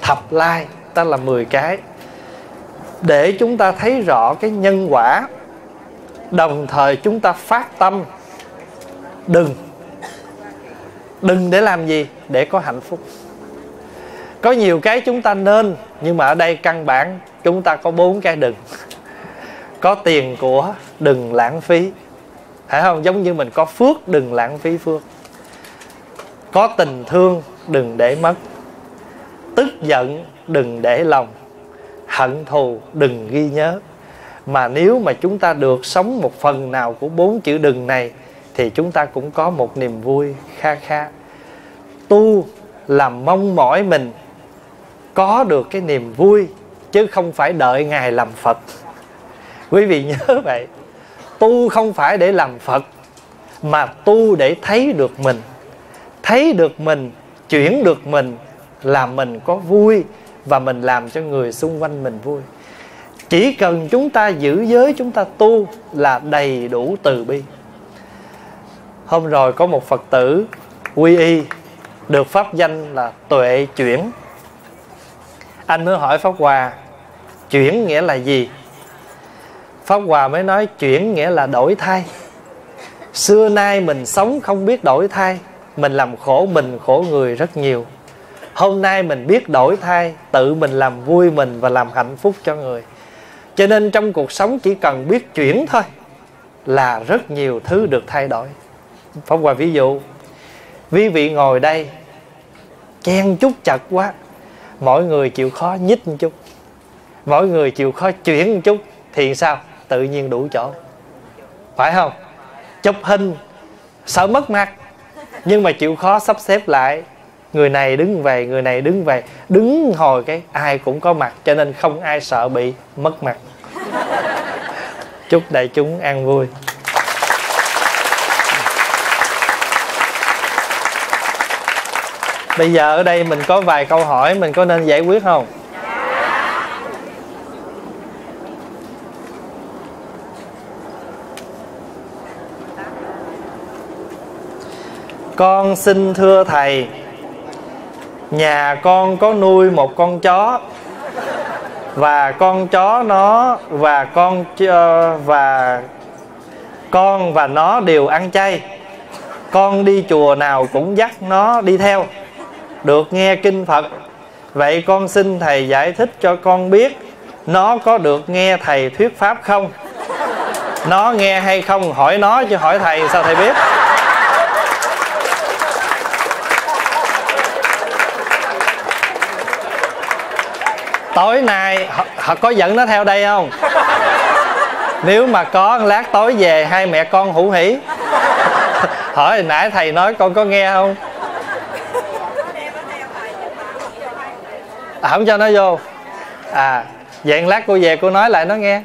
thập lai tức là 10 cái. Để chúng ta thấy rõ cái nhân quả đồng thời chúng ta phát tâm đừng đừng để làm gì để có hạnh phúc. Có nhiều cái chúng ta nên, nhưng mà ở đây căn bản chúng ta có bốn cái đừng. Có tiền của đừng lãng phí. Phải không? Giống như mình có phước, đừng lãng phí phước. Có tình thương, đừng để mất. Tức giận, đừng để lòng. Hận thù, đừng ghi nhớ. Mà nếu mà chúng ta được sống một phần nào của bốn chữ đừng này, thì chúng ta cũng có một niềm vui kha kha tu là mong mỏi mình, có được cái niềm vui, chứ không phải đợi ngài làm phật. Quý vị nhớ vậy, tu không phải để làm phật, mà tu để thấy được mình. Thấy được mình, chuyển được mình làm mình có vui, và mình làm cho người xung quanh mình vui. Chỉ cần chúng ta giữ giới chúng ta tu là đầy đủ từ bi. Hôm rồi có một phật tử quy y được pháp danh là tuệ chuyển. Anh mới hỏi pháp hòa, chuyển nghĩa là gì? Pháp hòa mới nói, chuyển nghĩa là đổi thay. Xưa nay mình sống không biết đổi thay, mình làm khổ mình khổ người rất nhiều. Hôm nay mình biết đổi thay, tự mình làm vui mình và làm hạnh phúc cho người. Cho nên trong cuộc sống chỉ cần biết chuyển thôi, là rất nhiều thứ được thay đổi. Pháp hòa ví dụ quý vị ngồi đây, chen chút chật quá. Mỗi người chịu khó nhích một chút. Mỗi người chịu khó chuyển một chút, thì sao? Tự nhiên đủ chỗ. Phải không? Chụp hình, sợ mất mặt. Nhưng mà chịu khó sắp xếp lại. Người này đứng về, người này đứng về. Đứng hồi cái, ai cũng có mặt, cho nên không ai sợ bị mất mặt. Chúc đại chúng an vui. Bây giờ ở đây mình có vài câu hỏi, mình có nên giải quyết không? Con xin thưa thầy, nhà con có nuôi một con chó, và con chó nó và con ờ, và con và nó đều ăn chay. Con đi chùa nào cũng dắt nó đi theo được nghe kinh phật. Vậy con xin thầy giải thích cho con biết nó có được nghe thầy thuyết pháp không? Nó nghe hay không? Hỏi nó chứ hỏi thầy sao thầy biết? Tối nay họ, có dẫn nó theo đây không? Nếu mà có lát tối về hai mẹ con hữu hỉ hỏi nãy thầy nói con có nghe không? À, không cho nó vô. À vậy lát cô về cô nói lại nó nghe.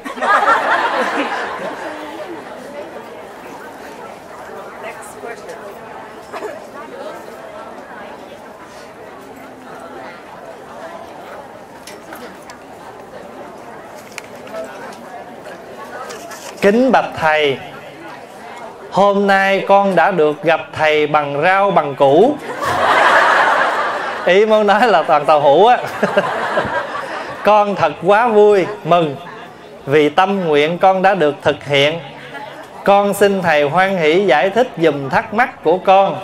Kính bạch thầy hôm nay con đã được gặp thầy bằng rau bằng củ ý muốn nói là toàn tàu hủ á. Con thật quá vui mừng. Vì tâm nguyện con đã được thực hiện. Con xin thầy hoan hỷ giải thích dùm thắc mắc của con.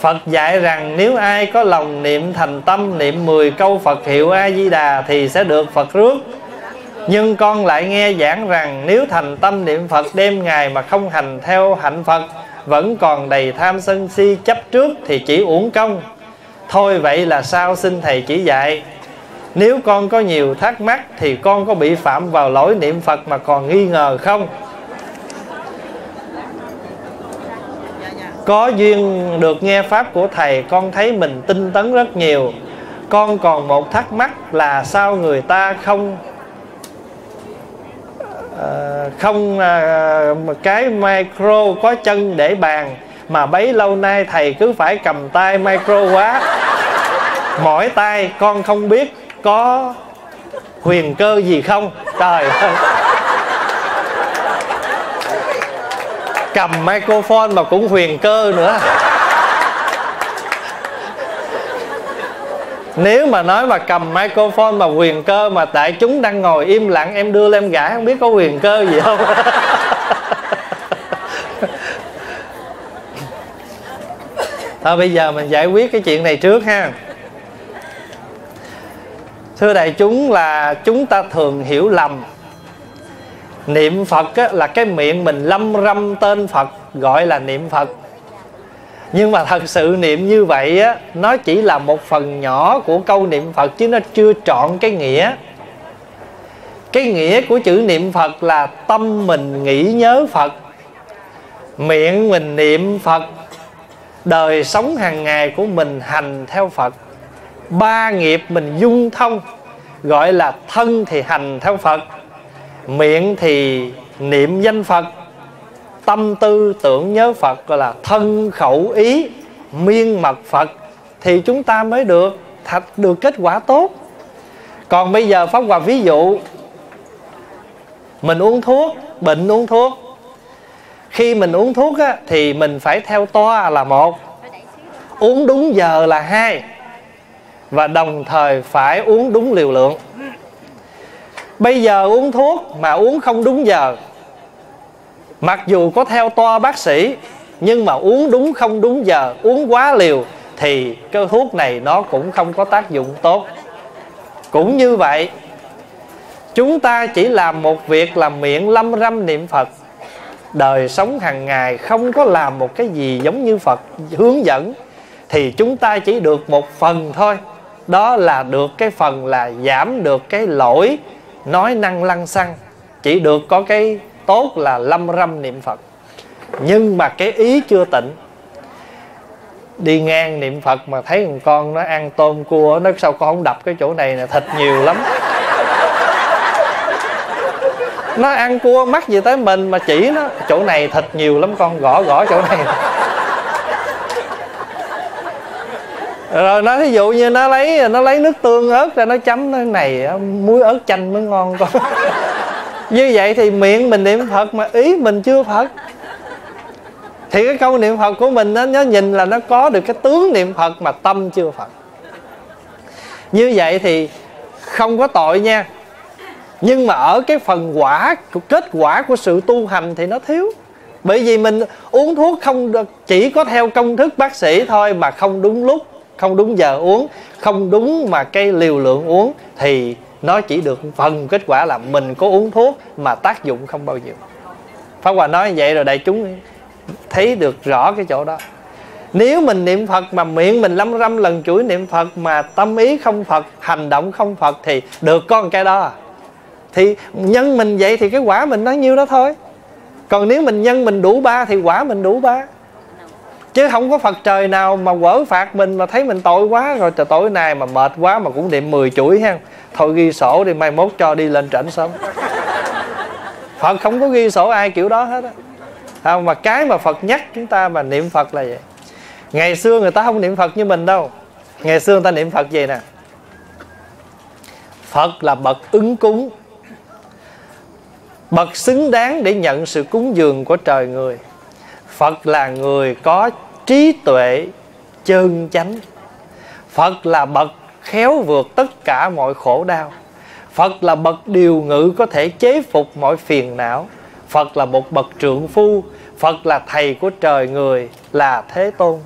Phật dạy rằng nếu ai có lòng niệm thành tâm niệm 10 câu Phật hiệu A-di-đà thì sẽ được Phật rước. Nhưng con lại nghe giảng rằng nếu thành tâm niệm Phật đêm ngày mà không hành theo hạnh Phật Vẫn còn đầy tham sân si chấp trước thì chỉ uổng công thôi vậy là sao xin thầy chỉ dạy? Nếu con có nhiều thắc mắc thì con có bị phạm vào lỗi niệm phật mà còn nghi ngờ không? Có duyên được nghe pháp của thầy, con thấy mình tinh tấn rất nhiều. Con còn một thắc mắc là sao người ta không ờ, không ờ, cái micro có chân để bàn? Mà bấy lâu nay thầy cứ phải cầm tay micro quá. Mỏi tay, con không biết có huyền cơ gì không? Trời ơi. Cầm microphone mà cũng huyền cơ nữa. Nếu mà nói mà cầm microphone mà huyền cơ mà tại chúng đang ngồi im lặng, em đưa lên gã gãi không biết có huyền cơ gì không? Thôi bây giờ mình giải quyết cái chuyện này trước ha. Thưa đại chúng là chúng ta thường hiểu lầm. Niệm phật á, là cái miệng mình lâm râm tên phật gọi là niệm phật. Nhưng mà thật sự niệm như vậy á nó chỉ là một phần nhỏ của câu niệm phật chứ nó chưa trọn cái nghĩa. Cái nghĩa của chữ niệm phật là tâm mình nghĩ nhớ phật miệng mình niệm phật đời sống hàng ngày của mình hành theo phật. Ba nghiệp mình dung thông, gọi là thân thì hành theo phật, miệng thì niệm danh phật, tâm tư tưởng nhớ phật, gọi là thân khẩu ý, miên mật phật, thì chúng ta mới được thật được kết quả tốt. Còn bây giờ pháp hòa ví dụ, mình uống thuốc, bệnh uống thuốc khi mình uống thuốc á, thì mình phải theo toa là một. Uống đúng giờ là hai. Và đồng thời phải uống đúng liều lượng. Bây giờ uống thuốc mà uống không đúng giờ mặc dù có theo toa bác sĩ nhưng mà uống đúng không đúng giờ uống quá liều thì cái thuốc này nó cũng không có tác dụng tốt. Cũng như vậy chúng ta chỉ làm một việc là miệng lâm râm niệm phật đời sống hàng ngày không có làm một cái gì giống như phật hướng dẫn, thì chúng ta chỉ được một phần thôi. Đó là được cái phần là giảm được cái lỗi nói năng lăng xăng. Chỉ được có cái tốt là lâm râm niệm phật. Nhưng mà cái ý chưa tịnh. Đi ngang niệm phật mà thấy con nó ăn tôm cua, nó sao con không đập cái chỗ này nè, thịt nhiều lắm nó ăn cua mắc gì tới mình mà chỉ nó chỗ này thịt nhiều lắm con gõ gõ chỗ này. Rồi nó ví dụ như nó lấy nó lấy nước tương ớt ra nó chấm nó này muối ớt chanh mới ngon con. Như vậy thì miệng mình niệm phật mà ý mình chưa phật. Thì cái câu niệm phật của mình nó, nó nhìn là nó có được cái tướng niệm phật mà tâm chưa phật. Như vậy thì không có tội nha nhưng mà ở cái phần quả kết quả của sự tu hành thì nó thiếu. Bởi vì mình uống thuốc không được, chỉ có theo công thức bác sĩ thôi mà không đúng lúc, không đúng giờ uống, không đúng mà cái liều lượng uống thì nó chỉ được phần kết quả là mình có uống thuốc mà tác dụng không bao nhiêu. Pháp Hòa nói vậy rồi đại chúng thấy được rõ cái chỗ đó. Nếu mình niệm Phật mà miệng mình lăm râm lần chuỗi niệm Phật mà tâm ý không Phật, hành động không Phật thì được con cái đó. à thì nhân mình vậy thì cái quả mình nó nhiêu đó thôi. Còn nếu mình nhân mình đủ ba thì quả mình đủ ba. Chứ không có phật trời nào mà quở phạt mình mà thấy mình tội quá, rồi trời tối nay mà mệt quá mà cũng niệm 10 chuỗi ha thôi ghi sổ đi, mai mốt cho đi lên trển sớm phật không có ghi sổ ai kiểu đó hết á. Không mà cái mà phật nhắc chúng ta mà niệm phật là vậy? Ngày xưa người ta không niệm phật như mình đâu. Ngày xưa người ta niệm phật vậy nè. Phật là bậc ứng cúng bậc xứng đáng để nhận sự cúng dường của trời người. Phật là người có trí tuệ chân chánh. Phật là bậc khéo vượt tất cả mọi khổ đau. Phật là bậc điều ngự có thể chế phục mọi phiền não. Phật là một bậc trượng phu. Phật là thầy của trời người, là thế tôn.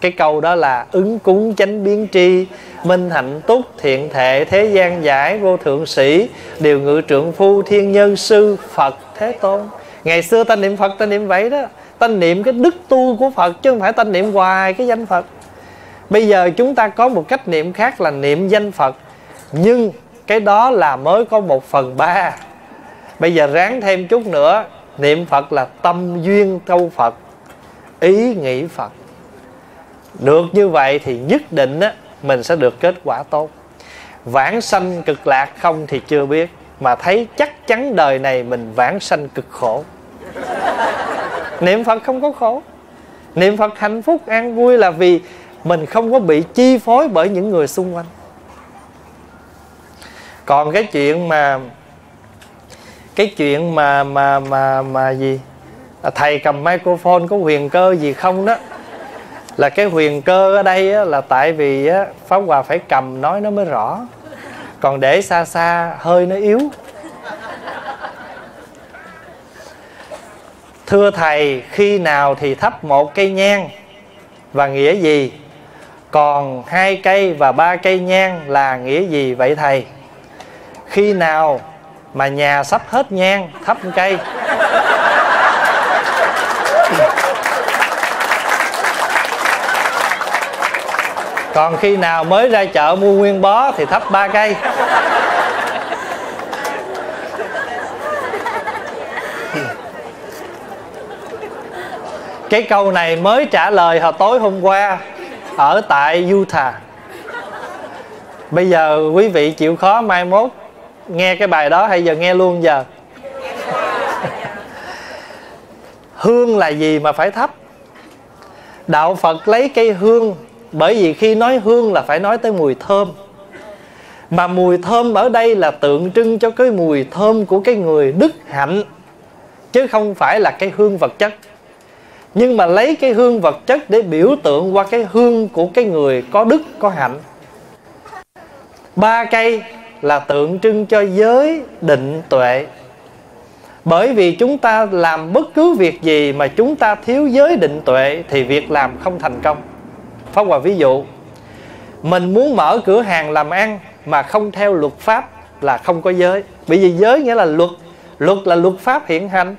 Cái câu đó là ứng cúng chánh biến tri minh hạnh túc thiện thệ thế gian giải vô thượng sĩ điều ngự trượng phu thiên nhân sư phật thế tôn. Ngày xưa ta niệm phật ta niệm vậy đó. Ta niệm cái đức tu của phật chứ không phải ta niệm hoài cái danh phật. Bây giờ chúng ta có một cách niệm khác là niệm danh phật. Nhưng cái đó là mới có một phần ba. Bây giờ ráng thêm chút nữa. Niệm phật là tâm duyên câu phật ý nghĩ phật. Được như vậy thì nhất định á, mình sẽ được kết quả tốt. Vãng sanh cực lạc không thì chưa biết, mà thấy chắc chắn đời này mình vãng sanh cực khổ. Niệm phật không có khổ. Niệm phật hạnh phúc, an vui là vì mình không có bị chi phối bởi những người xung quanh. Còn cái chuyện mà, cái chuyện mà mà mà mà gì? Thầy cầm microphone có huyền cơ gì không đó? Là cái huyền cơ ở đây á, là tại vì á, pháp hòa phải cầm nói nó mới rõ. Còn để xa xa hơi nó yếu. Thưa thầy khi nào thì thắp một cây nhang? Và nghĩa gì? Còn hai cây và ba cây nhang là nghĩa gì vậy thầy? Khi nào mà nhà sắp hết nhang thắp cây? Còn khi nào mới ra chợ mua nguyên bó thì thắp ba cây. Cái câu này mới trả lời hồi tối hôm qua ở tại Utah. Bây giờ quý vị chịu khó mai mốt nghe cái bài đó hay giờ nghe luôn giờ. Hương là gì mà phải thắp? Đạo phật lấy cây hương bởi vì khi nói hương là phải nói tới mùi thơm. Mà mùi thơm ở đây là tượng trưng cho cái mùi thơm của cái người đức hạnh, chứ không phải là cái hương vật chất. Nhưng mà lấy cái hương vật chất để biểu tượng qua cái hương của cái người có đức, có hạnh. Ba cây là tượng trưng cho giới định tuệ. Bởi vì chúng ta làm bất cứ việc gì mà chúng ta thiếu giới định tuệ thì việc làm không thành công. Pháp Hòa ví dụ, Mình muốn mở cửa hàng làm ăn Mà không theo luật pháp là không có giới. Bởi vì giới nghĩa là luật Luật là luật pháp hiện hành.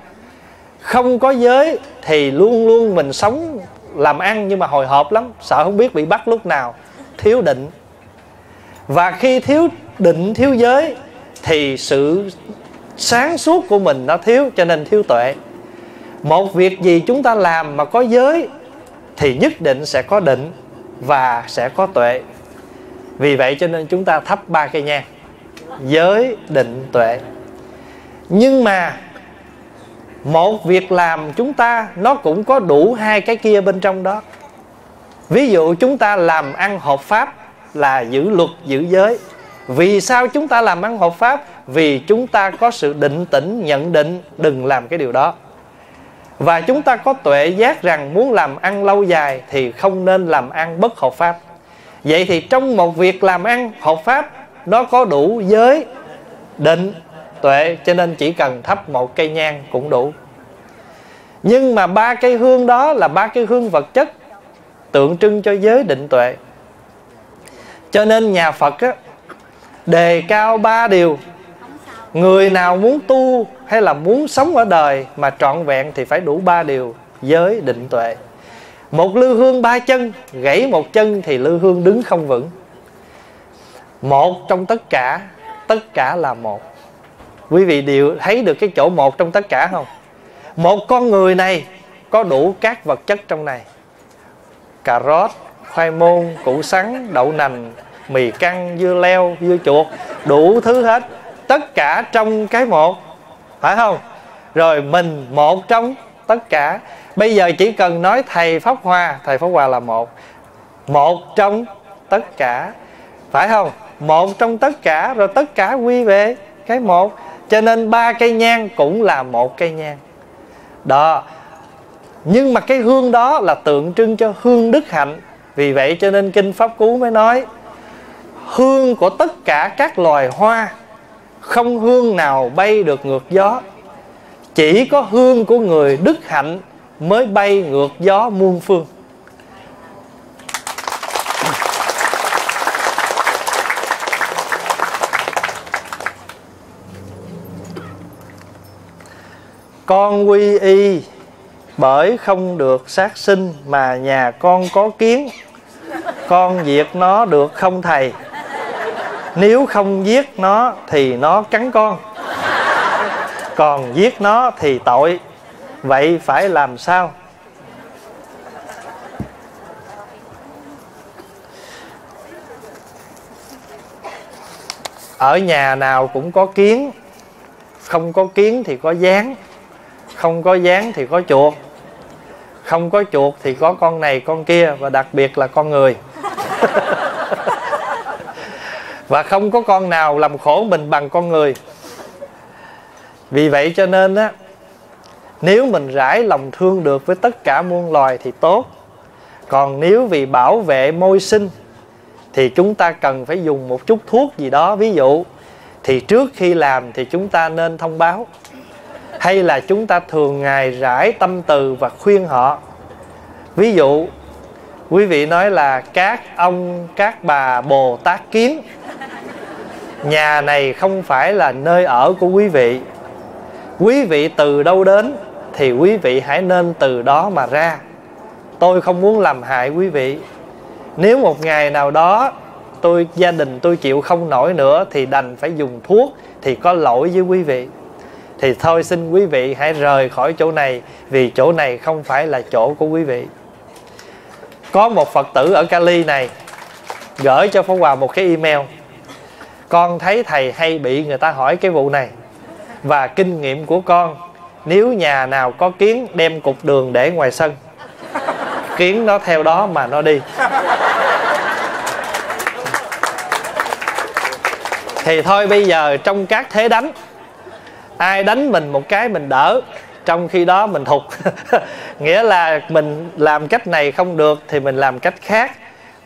Không có giới thì luôn luôn mình sống làm ăn Nhưng mà hồi hộp lắm, Sợ không biết bị bắt lúc nào. Thiếu định. Và khi thiếu định, thiếu giới Thì sự sáng suốt của mình nó thiếu, Cho nên thiếu tuệ. Một việc gì chúng ta làm mà có giới Thì nhất định sẽ có định và sẽ có tuệ. Vì vậy cho nên chúng ta thắp ba cây nhang giới định tuệ. Nhưng mà một việc làm chúng ta, nó cũng có đủ hai cái kia bên trong đó. Ví dụ chúng ta làm ăn hợp pháp là giữ luật, giữ giới. Vì sao chúng ta làm ăn hợp pháp? Vì chúng ta có sự định tĩnh, nhận định, đừng làm cái điều đó và chúng ta có tuệ giác rằng muốn làm ăn lâu dài thì không nên làm ăn bất hợp pháp. Vậy thì trong một việc làm ăn hợp pháp nó có đủ giới định tuệ cho nên chỉ cần thắp một cây nhang cũng đủ. Nhưng mà ba cây hương đó là ba cây hương vật chất tượng trưng cho giới định tuệ. Cho nên nhà phật á, đề cao ba điều người nào muốn tu hay là muốn sống ở đời mà trọn vẹn thì phải đủ ba điều, giới, định tuệ. Một lư hương ba chân, gãy một chân thì lư hương đứng không vững. Một trong tất cả tất cả là một. Quý vị đều thấy được cái chỗ một trong tất cả không? Một con người này có đủ các vật chất trong này. Cà rốt, khoai môn, củ sắn, đậu nành, mì căng, dưa leo, dưa chuột, đủ thứ hết tất cả trong cái một. Phải không? Rồi mình một trong tất cả. Bây giờ chỉ cần nói thầy pháp hòa thầy pháp hòa là một. Một trong tất cả. Phải không? Một trong tất cả, rồi tất cả quy về cái một. Cho nên ba cây nhang cũng là một cây nhang. Đó. Nhưng mà cái hương đó là tượng trưng cho hương đức hạnh. Vì vậy cho nên kinh pháp cú mới nói, hương của tất cả các loài hoa không hương nào bay được ngược gió. Chỉ có hương của người đức hạnh mới bay ngược gió muôn phương. Con quy y, bởi không được sát sinh mà nhà con có kiến. Con diệt nó được không thầy? Nếu không giết nó thì nó cắn con. Còn giết nó thì tội. Vậy phải làm sao? Ở nhà nào cũng có kiến. Không có kiến thì có gián không có gián thì có chuột. Không có chuột thì có con này con kia và đặc biệt là con người. và không có con nào làm khổ mình bằng con người. Vì vậy cho nên á, nếu mình rải lòng thương được với tất cả muôn loài thì tốt. Còn nếu vì bảo vệ môi sinh, thì chúng ta cần phải dùng một chút thuốc gì đó. Ví dụ, thì trước khi làm thì chúng ta nên thông báo. Hay là chúng ta thường ngày rải tâm từ và khuyên họ. Ví dụ, quý vị nói là các ông, các bà bồ tát kiến nhà này không phải là nơi ở của quý vị. Quý vị từ đâu đến thì quý vị hãy nên từ đó mà ra. Tôi không muốn làm hại quý vị. Nếu một ngày nào đó tôi, gia đình tôi chịu không nổi nữa thì đành phải dùng thuốc thì có lỗi với quý vị. Thì thôi xin quý vị hãy rời khỏi chỗ này, vì chỗ này không phải là chỗ của quý vị. Có một phật tử ở cali này gửi cho phó hòa một cái email con thấy thầy hay bị người ta hỏi cái vụ này. Và kinh nghiệm của con, nếu nhà nào có kiến đem cục đường để ngoài sân, kiến nó theo đó mà nó đi. Thì thôi bây giờ trong các thế đánh, ai đánh mình một cái mình đỡ, trong khi đó mình thục. Nghĩa là mình làm cách này không được thì mình làm cách khác.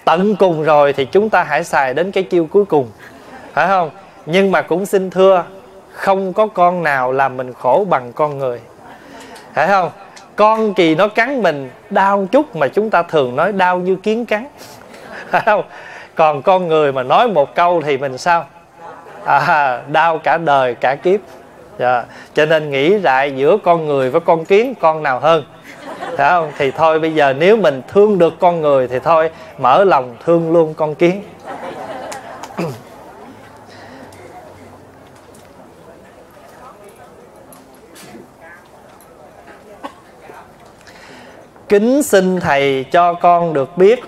Tận cùng rồi thì chúng ta hãy xài đến cái chiêu cuối cùng phải không? Nhưng mà cũng xin thưa không có con nào làm mình khổ bằng con người. Phải không? Con kỳ nó cắn mình đau chút mà chúng ta thường nói đau như kiến cắn. Phải không? Còn con người mà nói một câu thì mình sao? À, đau cả đời cả kiếp. Dạ. cho nên nghĩ lại giữa con người với con kiến con nào hơn? Phải không? Thì thôi bây giờ nếu mình thương được con người thì thôi mở lòng thương luôn con kiến. Kính xin thầy cho con được biết,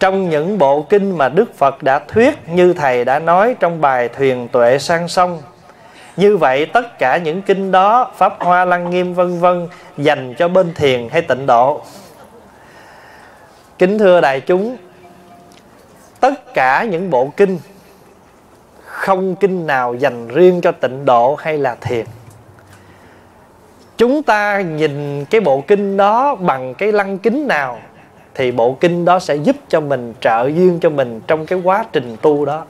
trong những bộ kinh mà Đức Phật đã thuyết như thầy đã nói trong bài thuyền tuệ sang sông, như vậy tất cả những kinh đó, pháp hoa lăng nghiêm vân vân dành cho bên thiền hay tịnh độ. Kính thưa đại chúng, tất cả những bộ kinh không kinh nào dành riêng cho tịnh độ hay là thiền chúng ta nhìn cái bộ kinh đó bằng cái lăng kính nào, thì bộ kinh đó sẽ giúp cho mình trợ duyên cho mình trong cái quá trình tu đó.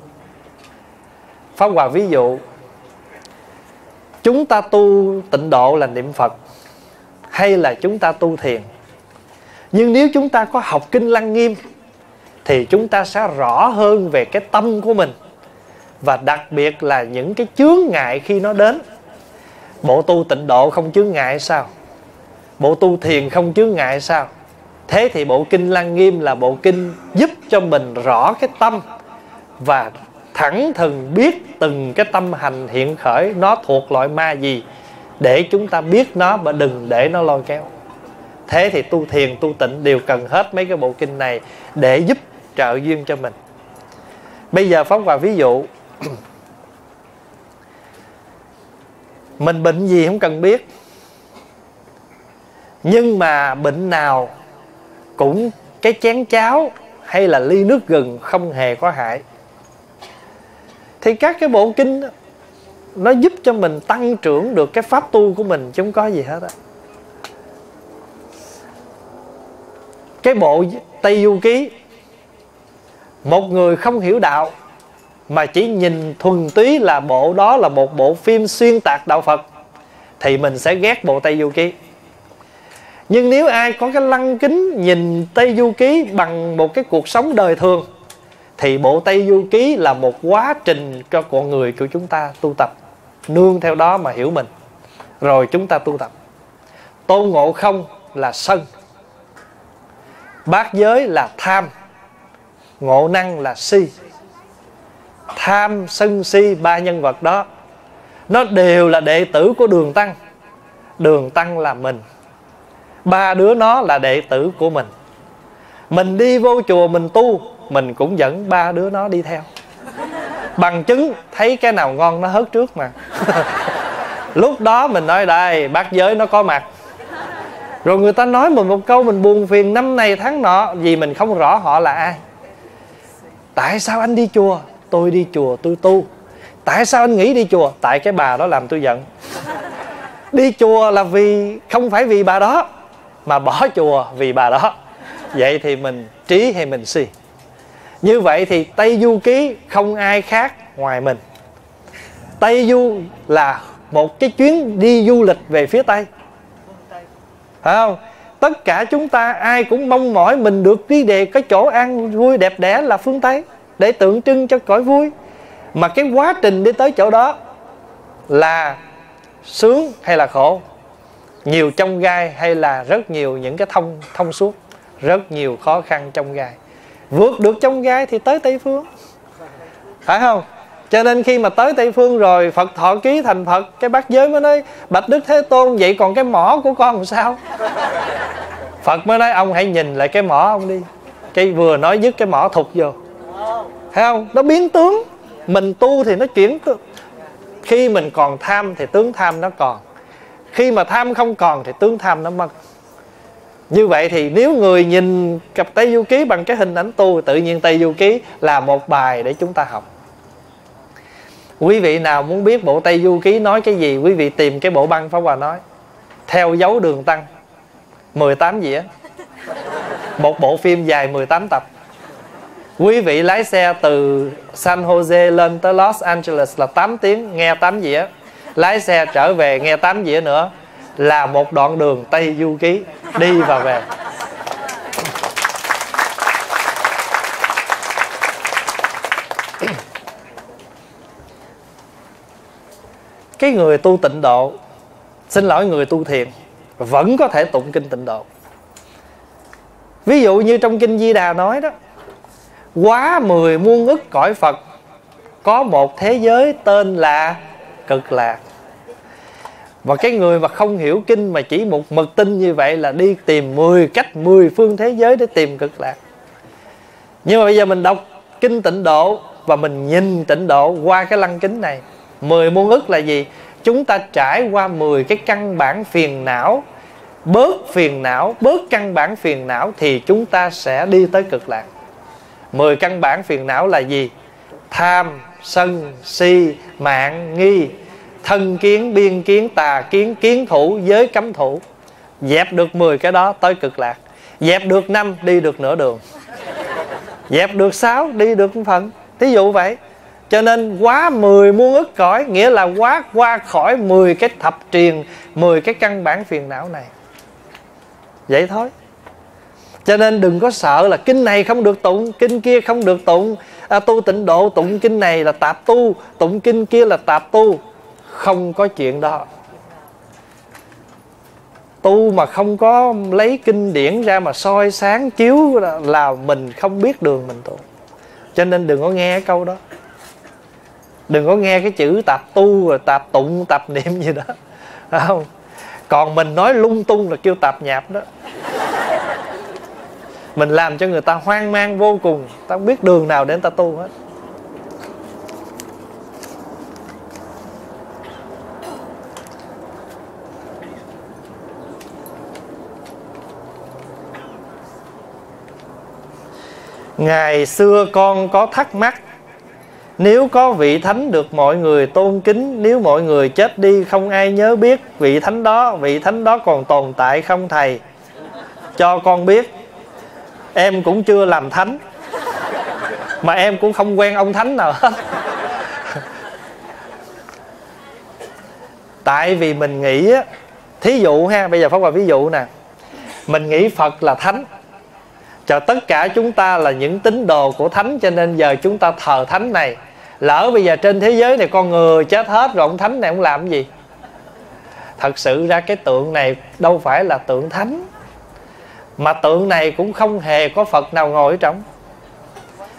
Pháp hòa ví dụ, chúng ta tu tịnh độ là niệm phật hay là chúng ta tu thiền? Nhưng nếu chúng ta có học kinh lăng nghiêm, thì chúng ta sẽ rõ hơn về cái tâm của mình và đặc biệt là những cái chướng ngại khi nó đến bộ tu tịnh độ không chướng ngại sao? Bộ tu thiền không chướng ngại sao? Thế thì bộ kinh lăng nghiêm là bộ kinh giúp cho mình rõ cái tâm và thẳng thừng biết từng cái tâm hành hiện khởi nó thuộc loại ma gì để chúng ta biết nó mà đừng để nó lôi kéo. Thế thì tu thiền, tu tịnh đều cần hết mấy cái bộ kinh này để giúp trợ duyên cho mình. Bây giờ phóng vào ví dụ. Mình bệnh gì không cần biết. Nhưng mà bệnh nào cũng cái chén cháo hay là ly nước gừng không hề có hại. Thì các cái bộ kinh đó, nó giúp cho mình tăng trưởng được cái pháp tu của mình chứ không có gì hết á. Cái bộ tây du ký một người không hiểu đạo mà chỉ nhìn thuần túy là bộ đó là một bộ phim xuyên tạc đạo phật, thì mình sẽ ghét bộ tây du ký. Nhưng nếu ai có cái lăng kính nhìn tây du ký bằng một cái cuộc sống đời thường, thì bộ tây du ký là một quá trình cho con người của chúng ta tu tập. Nương theo đó mà hiểu mình. Rồi chúng ta tu tập. Tôn ngộ không là sân. Bát giới là tham. Ngộ năng là si tham sân si ba nhân vật đó, nó đều là đệ tử của đường tăng. Đường tăng là mình, ba đứa nó là đệ tử của mình. Mình đi vô chùa mình tu, mình cũng dẫn ba đứa nó đi theo. Bằng chứng thấy cái nào ngon nó hớt trước mà. Lúc đó mình nói, đây, bác giới nó có mặt. Rồi người ta nói mình một câu mình buồn phiền, năm này tháng nọ, vì mình không rõ họ là ai. Tại sao anh đi chùa? Tôi đi chùa tôi tu. Tại sao anh nghĩ đi chùa? Tại cái bà đó làm tôi giận. Đi chùa là vì, không phải vì bà đó, mà bỏ chùa vì bà đó. Vậy thì mình trí hay mình si? Như vậy thì tây du ký không ai khác ngoài mình. Tây du là một cái chuyến đi du lịch về phía tây. Phải không? Tất cả chúng ta ai cũng mong mỏi mình được đi đề cái chỗ ăn vui đẹp đẽ là phương tây để tượng trưng cho cõi vui. Mà cái quá trình đi tới chỗ đó là sướng hay là khổ? Nhiều trong gai hay là rất nhiều những cái thông thông suốt? Rất nhiều khó khăn trong gai. Vượt được trong gai thì tới tây phương. Phải không? Cho nên khi mà tới tây phương rồi, phật thọ ký thành phật, cái bát giới mới nói, bạch đức thế tôn, vậy còn cái mỏ của con làm sao? Phật mới nói, ông hãy nhìn lại cái mỏ ông đi. Cái vừa nói dứt cái mỏ thụt vô thấy không? Nó biến tướng. Mình tu thì nó chuyển khi mình còn tham thì tướng tham nó còn. Khi mà tham không còn thì tướng tham nó mất. Như vậy thì nếu người nhìn cặp Tây Du Ký bằng cái hình ảnh tu, Tự nhiên Tây Du Ký là một bài để chúng ta học. Quý vị nào muốn biết bộ Tây Du Ký nói cái gì, Quý vị tìm cái bộ băng Pháp Hòa nói. Theo dấu đường tăng. 18 dĩa. Một bộ phim dài 18 tập. Quý vị lái xe từ San Jose lên tới Los Angeles là 8 tiếng, Nghe 8 dĩa. Lái xe trở về nghe 8 dĩa nữa Là một đoạn đường Tây Du Ký, Đi và về. Cái người tu tịnh độ, xin lỗi người tu thiền, vẫn có thể tụng kinh tịnh độ. Ví dụ như trong kinh di đà nói đó quá mười muôn ức cõi phật có một thế giới tên là cực lạc. Và cái người mà không hiểu kinh mà chỉ một mực tin như vậy là đi tìm 10 cách 10 phương thế giới để tìm cực lạc. Nhưng mà bây giờ mình đọc kinh tịnh độ và mình nhìn tịnh độ qua cái lăng kính này 10 muôn ức là gì? Chúng ta trải qua 10 cái căn bản phiền não Bớt phiền não, bớt căn bản phiền não Thì chúng ta sẽ đi tới cực lạc. 10 căn bản phiền não là gì? Tham, sân, si, mạng, nghi. Thân kiến, biên kiến, tà kiến, kiến thủ, giới cấm thủ. Dẹp được 10 cái đó tới cực lạc. Dẹp được năm đi được nửa đường. Dẹp được 6 đi được một phần. Thí dụ vậy. Cho nên quá 10 muôn ức cõi Nghĩa là quá qua khỏi 10 cái thập triền 10 cái căn bản phiền não này. Vậy thôi cho nên đừng có sợ là kinh này không được tụng Kinh kia không được tụng. À, Tu tịnh độ tụng kinh này là tạp tu Tụng kinh kia là tạp tu. Không có chuyện đó. Tu mà không có lấy kinh điển ra mà soi sáng chiếu là mình không biết đường mình tu. Cho nên đừng có nghe câu đó. Đừng có nghe cái chữ tạp tu rồi tạp tụng tạp niệm gì đó. Không? Còn mình nói lung tung là kêu tạp nhạp đó mình làm cho người ta hoang mang vô cùng. Ta không biết đường nào đến ta tu hết. Ngày xưa con có thắc mắc, nếu có vị thánh được mọi người tôn kính, Nếu mọi người chết đi, không ai nhớ biết Vị thánh đó, Vị thánh đó còn tồn tại không thầy? Cho con biết. Em cũng chưa làm thánh. Mà em cũng không quen ông thánh nào hết. Tại vì mình nghĩ Thí dụ ha, Bây giờ Pháp Hòa ví dụ nè. Mình nghĩ Phật là thánh. Cho tất cả chúng ta là những tín đồ của thánh, cho nên giờ chúng ta thờ thánh này. Lỡ bây giờ trên thế giới này con người chết hết rồi, ông thánh này ông làm gì? Thật sự ra cái tượng này đâu phải là tượng thánh mà tượng này cũng không hề có phật nào ngồi ở trong.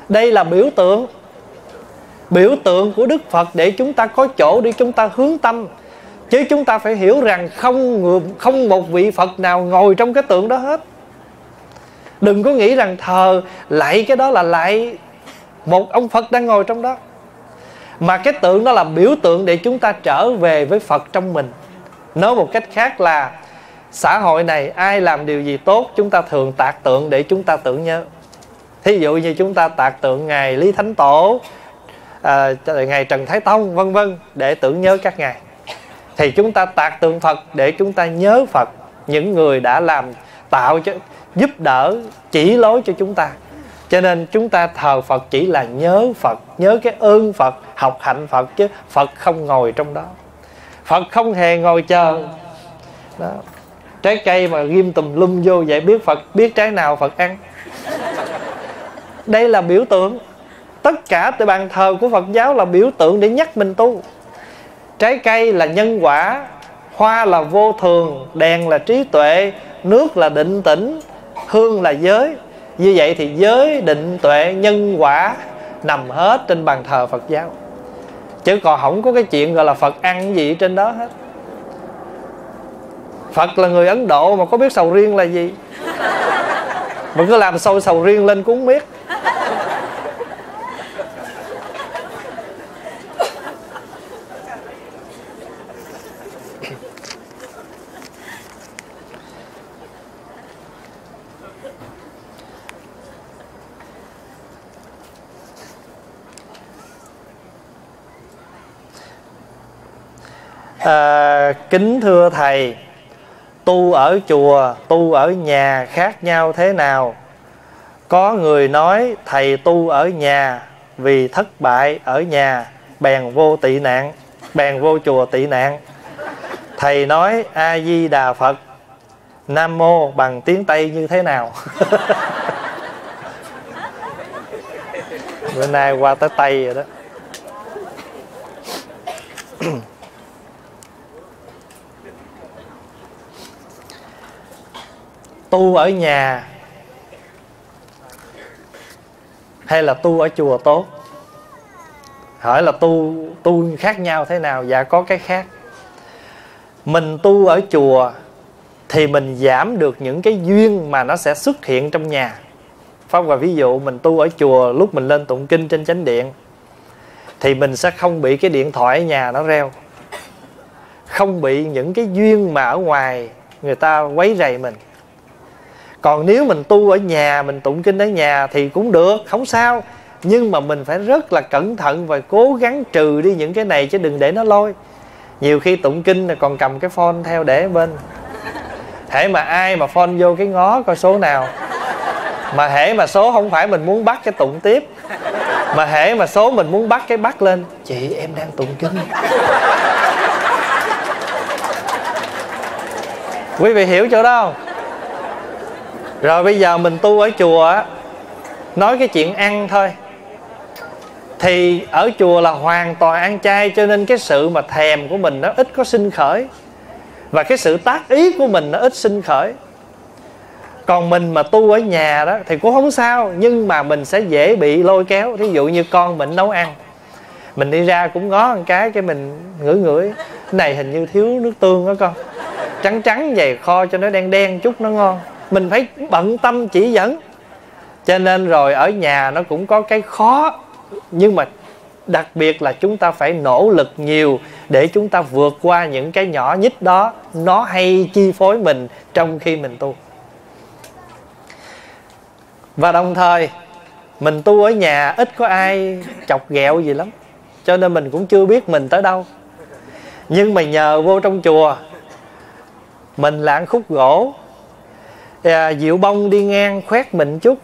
Đây là biểu tượng biểu tượng của đức phật để chúng ta có chỗ để chúng ta hướng tâm. Chứ chúng ta phải hiểu rằng không không một vị phật nào ngồi trong cái tượng đó hết. Đừng có nghĩ rằng thờ, lại cái đó là lại một ông phật đang ngồi trong đó. Mà cái tượng đó là biểu tượng để chúng ta trở về với phật trong mình. Nói một cách khác là xã hội này ai làm điều gì tốt chúng ta thường tạc tượng để chúng ta tưởng nhớ. Thí dụ như chúng ta tạc tượng ngài lý thánh tổ à, ngài trần thái tông vân vân để tưởng nhớ các ngài. Thì chúng ta tạc tượng phật để chúng ta nhớ phật những người đã làm tạo cho giúp đỡ chỉ lối cho chúng ta. Cho nên chúng ta thờ phật chỉ là nhớ phật nhớ cái ơn phật học hạnh phật chứ phật không ngồi trong đó. Phật không hề ngồi chờ. Đó trái cây mà ghim tùm lum vô vậy biết phật, biết trái nào phật ăn. Đây là biểu tượng. Tất cả từ bàn thờ của phật giáo là biểu tượng để nhắc mình tu. Trái cây là nhân quả, hoa là vô thường, đèn là trí tuệ, nước là định tĩnh, hương là giới. Như vậy thì giới, định, tuệ, nhân quả nằm hết trên bàn thờ phật giáo. Chứ còn không có cái chuyện gọi là phật ăn gì trên đó hết phật là người ấn độ mà có biết sầu riêng là gì? Mà cứ làm sôi sầu riêng lên cũng biết. À, kính thưa thầy tu ở chùa, tu ở nhà khác nhau thế nào? Có người nói, thầy tu ở nhà vì thất bại ở nhà, bèn vô tị nạn, bèn vô chùa tị nạn. Thầy nói, a di đà phật. Nam mô bằng tiếng tây như thế nào? Bữa nay qua tới tây rồi đó. Tu ở nhà hay là tu ở chùa tốt? Hỏi là tu tu khác nhau thế nào? Dạ có cái khác. Mình tu ở chùa thì mình giảm được những cái duyên mà nó sẽ xuất hiện trong nhà. Pháp và ví dụ, mình tu ở chùa lúc mình lên tụng kinh trên chánh điện thì mình sẽ không bị cái điện thoại ở nhà nó reo. Không bị những cái duyên mà ở ngoài người ta quấy rầy mình còn nếu mình tu ở nhà, mình tụng kinh ở nhà thì cũng được, không sao. Nhưng mà mình phải rất là cẩn thận và cố gắng trừ đi những cái này chứ đừng để nó lôi. Nhiều khi tụng kinh là còn cầm cái phone theo để bên. Hễ mà ai mà phone vô cái ngó coi số nào. Mà hễ mà số không phải mình muốn bắt cái tụng tiếp. Mà hễ mà số mình muốn bắt cái bắt lên. Chị, em đang tụng kinh. Quý vị hiểu chỗ đó không? Rồi bây giờ mình tu ở chùa á, nói cái chuyện ăn thôi. Thì ở chùa là hoàn toàn ăn chay, cho nên cái sự mà thèm của mình nó ít có sinh khởi. Và cái sự tác ý của mình nó ít sinh khởi. Còn mình mà tu ở nhà đó thì cũng không sao, nhưng mà mình sẽ dễ bị lôi kéo. Thí dụ như con mình nấu ăn, mình đi ra cũng ngó một cái cái mình ngửi ngửi này hình như thiếu nước tương đó con. Trắng trắng vậy, kho cho nó đen đen chút nó ngon mình phải bận tâm chỉ dẫn. Cho nên rồi ở nhà nó cũng có cái khó. Nhưng mà đặc biệt là chúng ta phải nỗ lực nhiều để chúng ta vượt qua những cái nhỏ nhất đó. Nó hay chi phối mình trong khi mình tu. Và đồng thời, mình tu ở nhà ít có ai chọc ghẹo gì lắm. Cho nên mình cũng chưa biết mình tới đâu. Nhưng mà nhờ vô trong chùa, mình là ăn khúc gỗ à, diệu bông đi ngang khoét mình chút.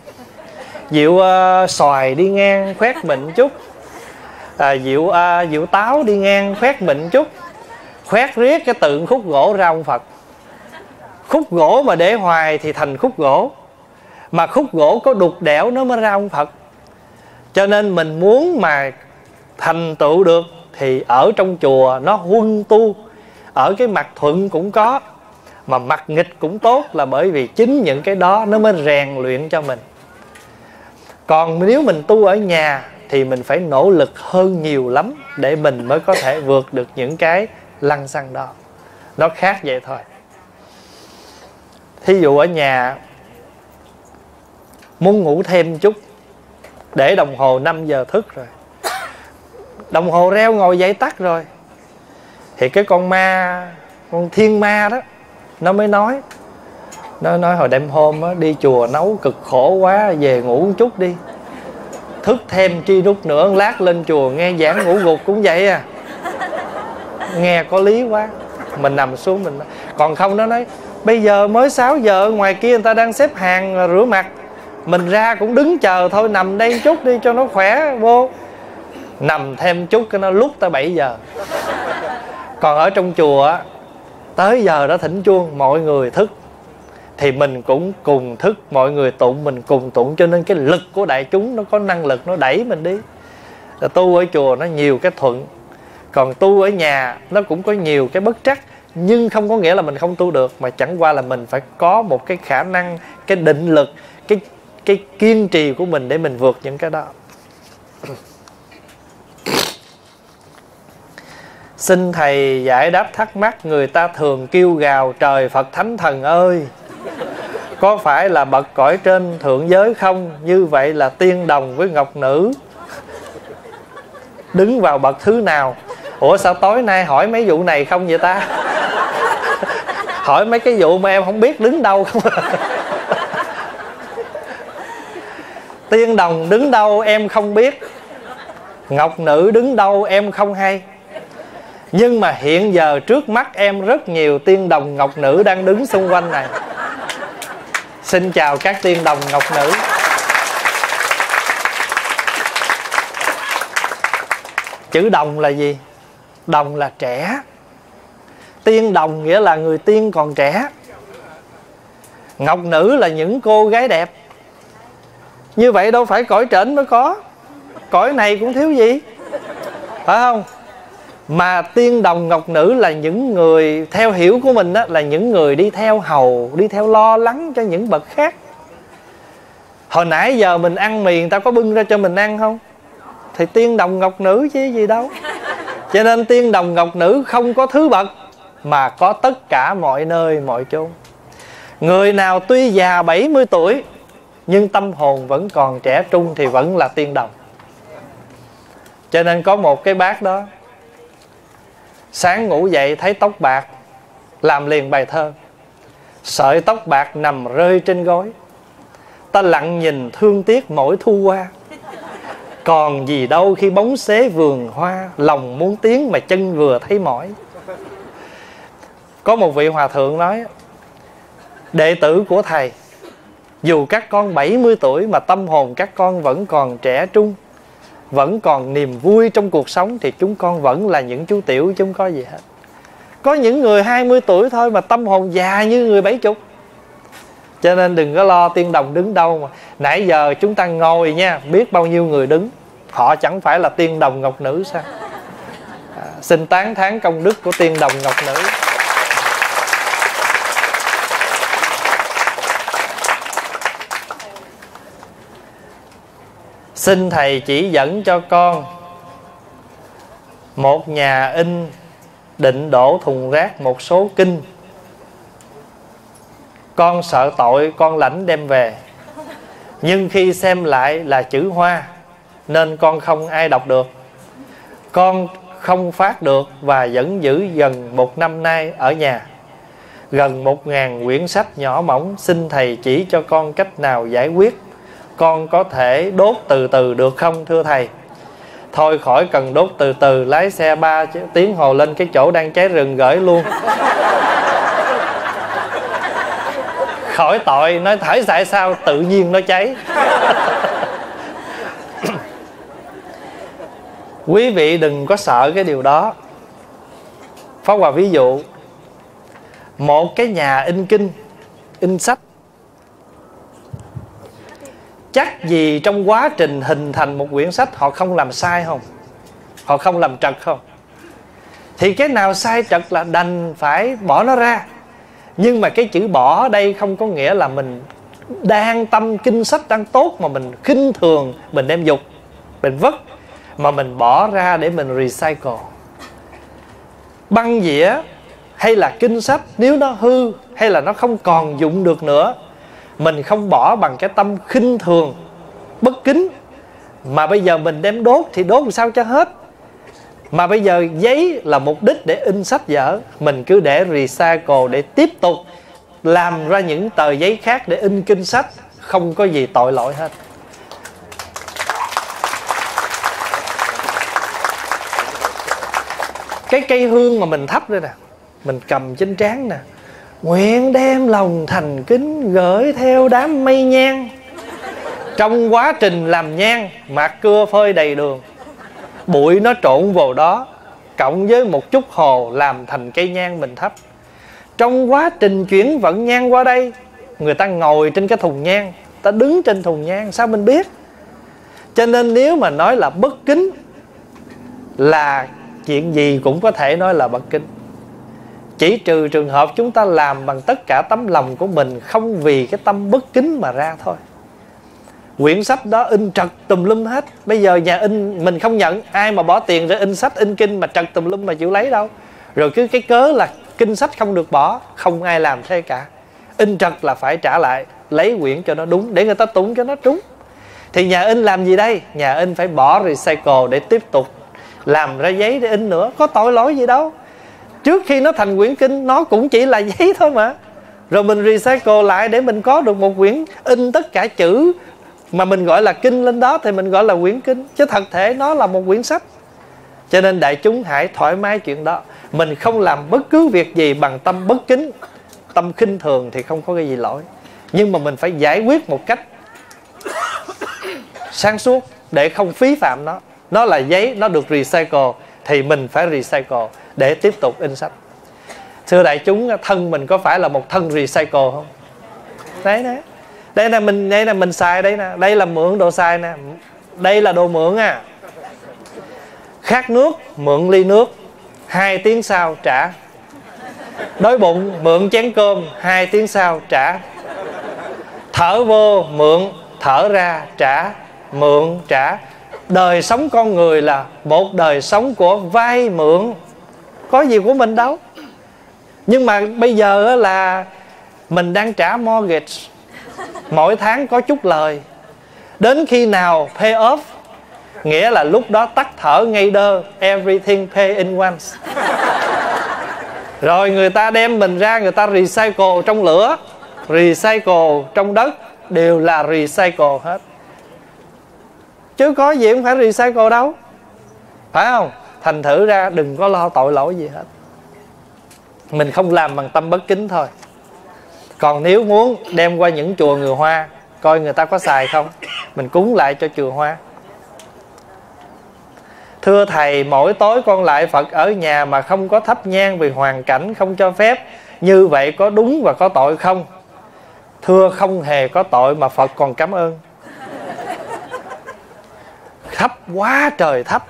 Diệu uh, xoài đi ngang khoét mình chút. À, diệu uh, diệu táo đi ngang khoét mình chút. Khoét riết cái tượng khúc gỗ ra ông phật. Khúc gỗ mà để hoài thì thành khúc gỗ. Mà khúc gỗ có đục đẽo nó mới ra ông phật. Cho nên mình muốn mà thành tựu được thì ở trong chùa nó huân tu. Ở cái mặt thuận cũng có mà mặt nghịch cũng tốt là bởi vì chính những cái đó nó mới rèn luyện cho mình. Còn nếu mình tu ở nhà thì mình phải nỗ lực hơn nhiều lắm để mình mới có thể vượt được những cái lăng xăng đó. Nó khác vậy thôi. Thí dụ ở nhà, muốn ngủ thêm chút, để đồng hồ 5 giờ thức rồi. Đồng hồ reo ngồi dậy tắt rồi. Thì cái con ma, con thiên ma đó nó mới nói. Nó nói hồi đêm hôm á, đi chùa nấu cực khổ quá về ngủ một chút đi. Thức thêm chi rút nữa lát lên chùa nghe giảng ngủ gục cũng vậy à. Nghe có lý quá. Mình nằm xuống mình còn không nó nói bây giờ mới 6 giờ ngoài kia người ta đang xếp hàng rửa mặt. Mình ra cũng đứng chờ thôi nằm đây chút đi cho nó khỏe vô. Nằm thêm chút cái nó lúc tới 7 giờ. Còn ở trong chùa tới giờ đó thỉnh chuông, mọi người thức. Thì mình cũng cùng thức, mọi người tụng, mình cùng tụng, cho nên cái lực của đại chúng nó có năng lực, nó đẩy mình đi. Là tu ở chùa nó nhiều cái thuận, còn tu ở nhà nó cũng có nhiều cái bất trắc. Nhưng không có nghĩa là mình không tu được, mà chẳng qua là mình phải có một cái khả năng, cái định lực, cái cái kiên trì của mình để mình vượt những cái đó. Xin thầy giải đáp thắc mắc người ta thường kêu gào, trời phật thánh thần ơi, có phải là bậc cõi trên thượng giới không? Như vậy là tiên đồng với ngọc nữ. Đứng vào bậc thứ nào? Ủa, sao tối nay hỏi mấy vụ này không vậy ta? Hỏi mấy cái vụ mà em không biết đứng đâu không? Tiên đồng đứng đâu em không biết, ngọc nữ đứng đâu em không hay nhưng mà hiện giờ trước mắt em rất nhiều tiên đồng ngọc nữ đang đứng xung quanh này. Xin chào các tiên đồng ngọc nữ. Chữ đồng là gì? Đồng là trẻ. Tiên đồng nghĩa là người tiên còn trẻ. Ngọc nữ là những cô gái đẹp. Như vậy đâu phải cõi trển mới có. Cõi này cũng thiếu gì? Phải không? Mà tiên đồng ngọc nữ là những người theo hiểu của mình đó, là những người đi theo hầu đi theo lo lắng cho những bậc khác. Hồi nãy giờ mình ăn mì người ta có bưng ra cho mình ăn không? Thì tiên đồng ngọc nữ chứ gì đâu. Cho nên tiên đồng ngọc nữ không có thứ bậc mà có tất cả mọi nơi mọi chốn. Người nào tuy già 70 tuổi nhưng tâm hồn vẫn còn trẻ trung thì vẫn là tiên đồng. Cho nên có một cái bác đó sáng ngủ dậy thấy tóc bạc, làm liền bài thơ. Sợi tóc bạc nằm rơi trên gối. Ta lặng nhìn thương tiếc mỗi thu qua còn gì đâu khi bóng xế vườn hoa, lòng muốn tiếng mà chân vừa thấy mỏi. Có một vị hòa thượng nói, đệ tử của thầy, dù các con 70 tuổi mà tâm hồn các con vẫn còn trẻ trung vẫn còn niềm vui trong cuộc sống thì chúng con vẫn là những chú tiểu chứ không có gì hết. Có những người 20 tuổi thôi mà tâm hồn già như người bảy chục. Cho nên đừng có lo tiên đồng đứng đâu mà. Nãy giờ chúng ta ngồi nha biết bao nhiêu người đứng. Họ chẳng phải là tiên đồng ngọc nữ sao? À, xin tán thán công đức của tiên đồng ngọc nữ. Xin thầy chỉ dẫn cho con một nhà in định đổ thùng rác một số kinh. Con sợ tội, con lãnh đem về. Nhưng khi xem lại là chữ hoa, nên con không ai đọc được. Con không phát được và vẫn giữ gần một năm nay ở nhà. Gần một ngàn quyển sách nhỏ mỏng xin thầy chỉ cho con cách nào giải quyết con có thể đốt từ từ được không, thưa thầy? Thôi khỏi cần đốt từ từ, lái xe 3 tiếng hồ lên cái chỗ đang cháy rừng gửi luôn. Khỏi tội, nói thải tại sao, tự nhiên nó cháy. Quý vị đừng có sợ cái điều đó. Phó Hòa ví dụ, Một cái nhà in kinh, In sách chắc gì trong quá trình hình thành một quyển sách họ không làm sai không? Họ không làm trật không? Thì cái nào sai trật là đành phải bỏ nó ra. Nhưng mà cái chữ bỏ đây không có nghĩa là mình đang tâm kinh sách đang tốt mà mình khinh thường, mình đem dục, mình vứt, mà mình bỏ ra để mình recycle. Băng dĩa hay là kinh sách, nếu nó hư hay là nó không còn dụng được nữa mình không bỏ bằng cái tâm khinh thường, bất kính. Mà bây giờ mình đem đốt thì đốt làm sao cho hết? Mà bây giờ giấy là mục đích để in sách vở. Mình cứ để recycle để tiếp tục làm ra những tờ giấy khác để in kinh sách. Không có gì tội lỗi hết. Cái cây hương mà mình thắp đây nè, mình cầm trên trán nè nguyện đem lòng thành kính gửi theo đám mây nhang. Trong quá trình làm nhang, mạc cưa phơi đầy đường. Bụi nó trộn vào đó, cộng với một chút hồ làm thành cây nhang mình thấp. trong quá trình chuyển vận nhang qua đây, người ta ngồi trên cái thùng nhang, ta đứng trên thùng nhang, sao mình biết? Cho nên nếu mà nói là bất kính, là chuyện gì cũng có thể nói là bất kính chỉ trừ trường hợp chúng ta làm bằng tất cả tấm lòng của mình không vì cái tâm bất kính mà ra thôi. Quyển sách đó in trật tùm lum hết. Bây giờ nhà in mình không nhận, ai mà bỏ tiền để in sách, in kinh mà trật tùm lum mà chịu lấy đâu. Rồi cứ cái cớ là kinh sách không được bỏ, không ai làm thế cả. In trật là phải trả lại, lấy quyển cho nó đúng để người ta tụng cho nó trúng. Thì nhà in làm gì đây? Nhà in phải bỏ recycle để tiếp tục làm ra giấy để in nữa. Có tội lỗi gì đâu trước khi nó thành quyển kinh, nó cũng chỉ là giấy thôi mà. Rồi mình recycle lại để mình có được một quyển in tất cả chữ mà mình gọi là kinh lên đó thì mình gọi là quyển kinh. Chứ thật thể nó là một quyển sách. Cho nên đại chúng hãy thoải mái chuyện đó. Mình không làm bất cứ việc gì bằng tâm bất kính. Tâm khinh thường thì không có cái gì lỗi. Nhưng mà mình phải giải quyết một cách sáng suốt để không phí phạm nó. Nó là giấy, nó được recycle thì mình phải recycle để tiếp tục in sách. Thưa đại chúng, thân mình có phải là một thân recycle không? Đấy đấy. Đây là mình, đây là mình xài đây nè. Đây là mượn đồ xài nè. Đây là đồ mượn à. Khát nước, mượn ly nước. Hai tiếng sau trả. Đói bụng, mượn chén cơm. Hai tiếng sau trả. Thở vô, mượn. Thở ra, trả. Mượn, trả. Đời sống con người là một đời sống của vay mượn có gì của mình đâu. Nhưng mà bây giờ là mình đang trả mortgage. Mỗi tháng có chút lời. Đến khi nào pay off, nghĩa là lúc đó tắt thở ngay đơ, everything pay in once. Rồi người ta đem mình ra, người ta recycle trong lửa, recycle trong đất, đều là recycle hết. Chứ có gì cũng phải recycle đâu. Phải không? Thành thử ra đừng có lo tội lỗi gì hết. Mình không làm bằng tâm bất kính thôi. Còn nếu muốn đem qua những chùa người hoa, coi người ta có xài không, mình cúng lại cho chùa hoa. Thưa thầy, mỗi tối con lại phật ở nhà mà không có thắp nhang vì hoàn cảnh không cho phép, như vậy có đúng và có tội không? Thưa, không hề có tội mà phật còn cảm ơn. Thấp quá trời thấp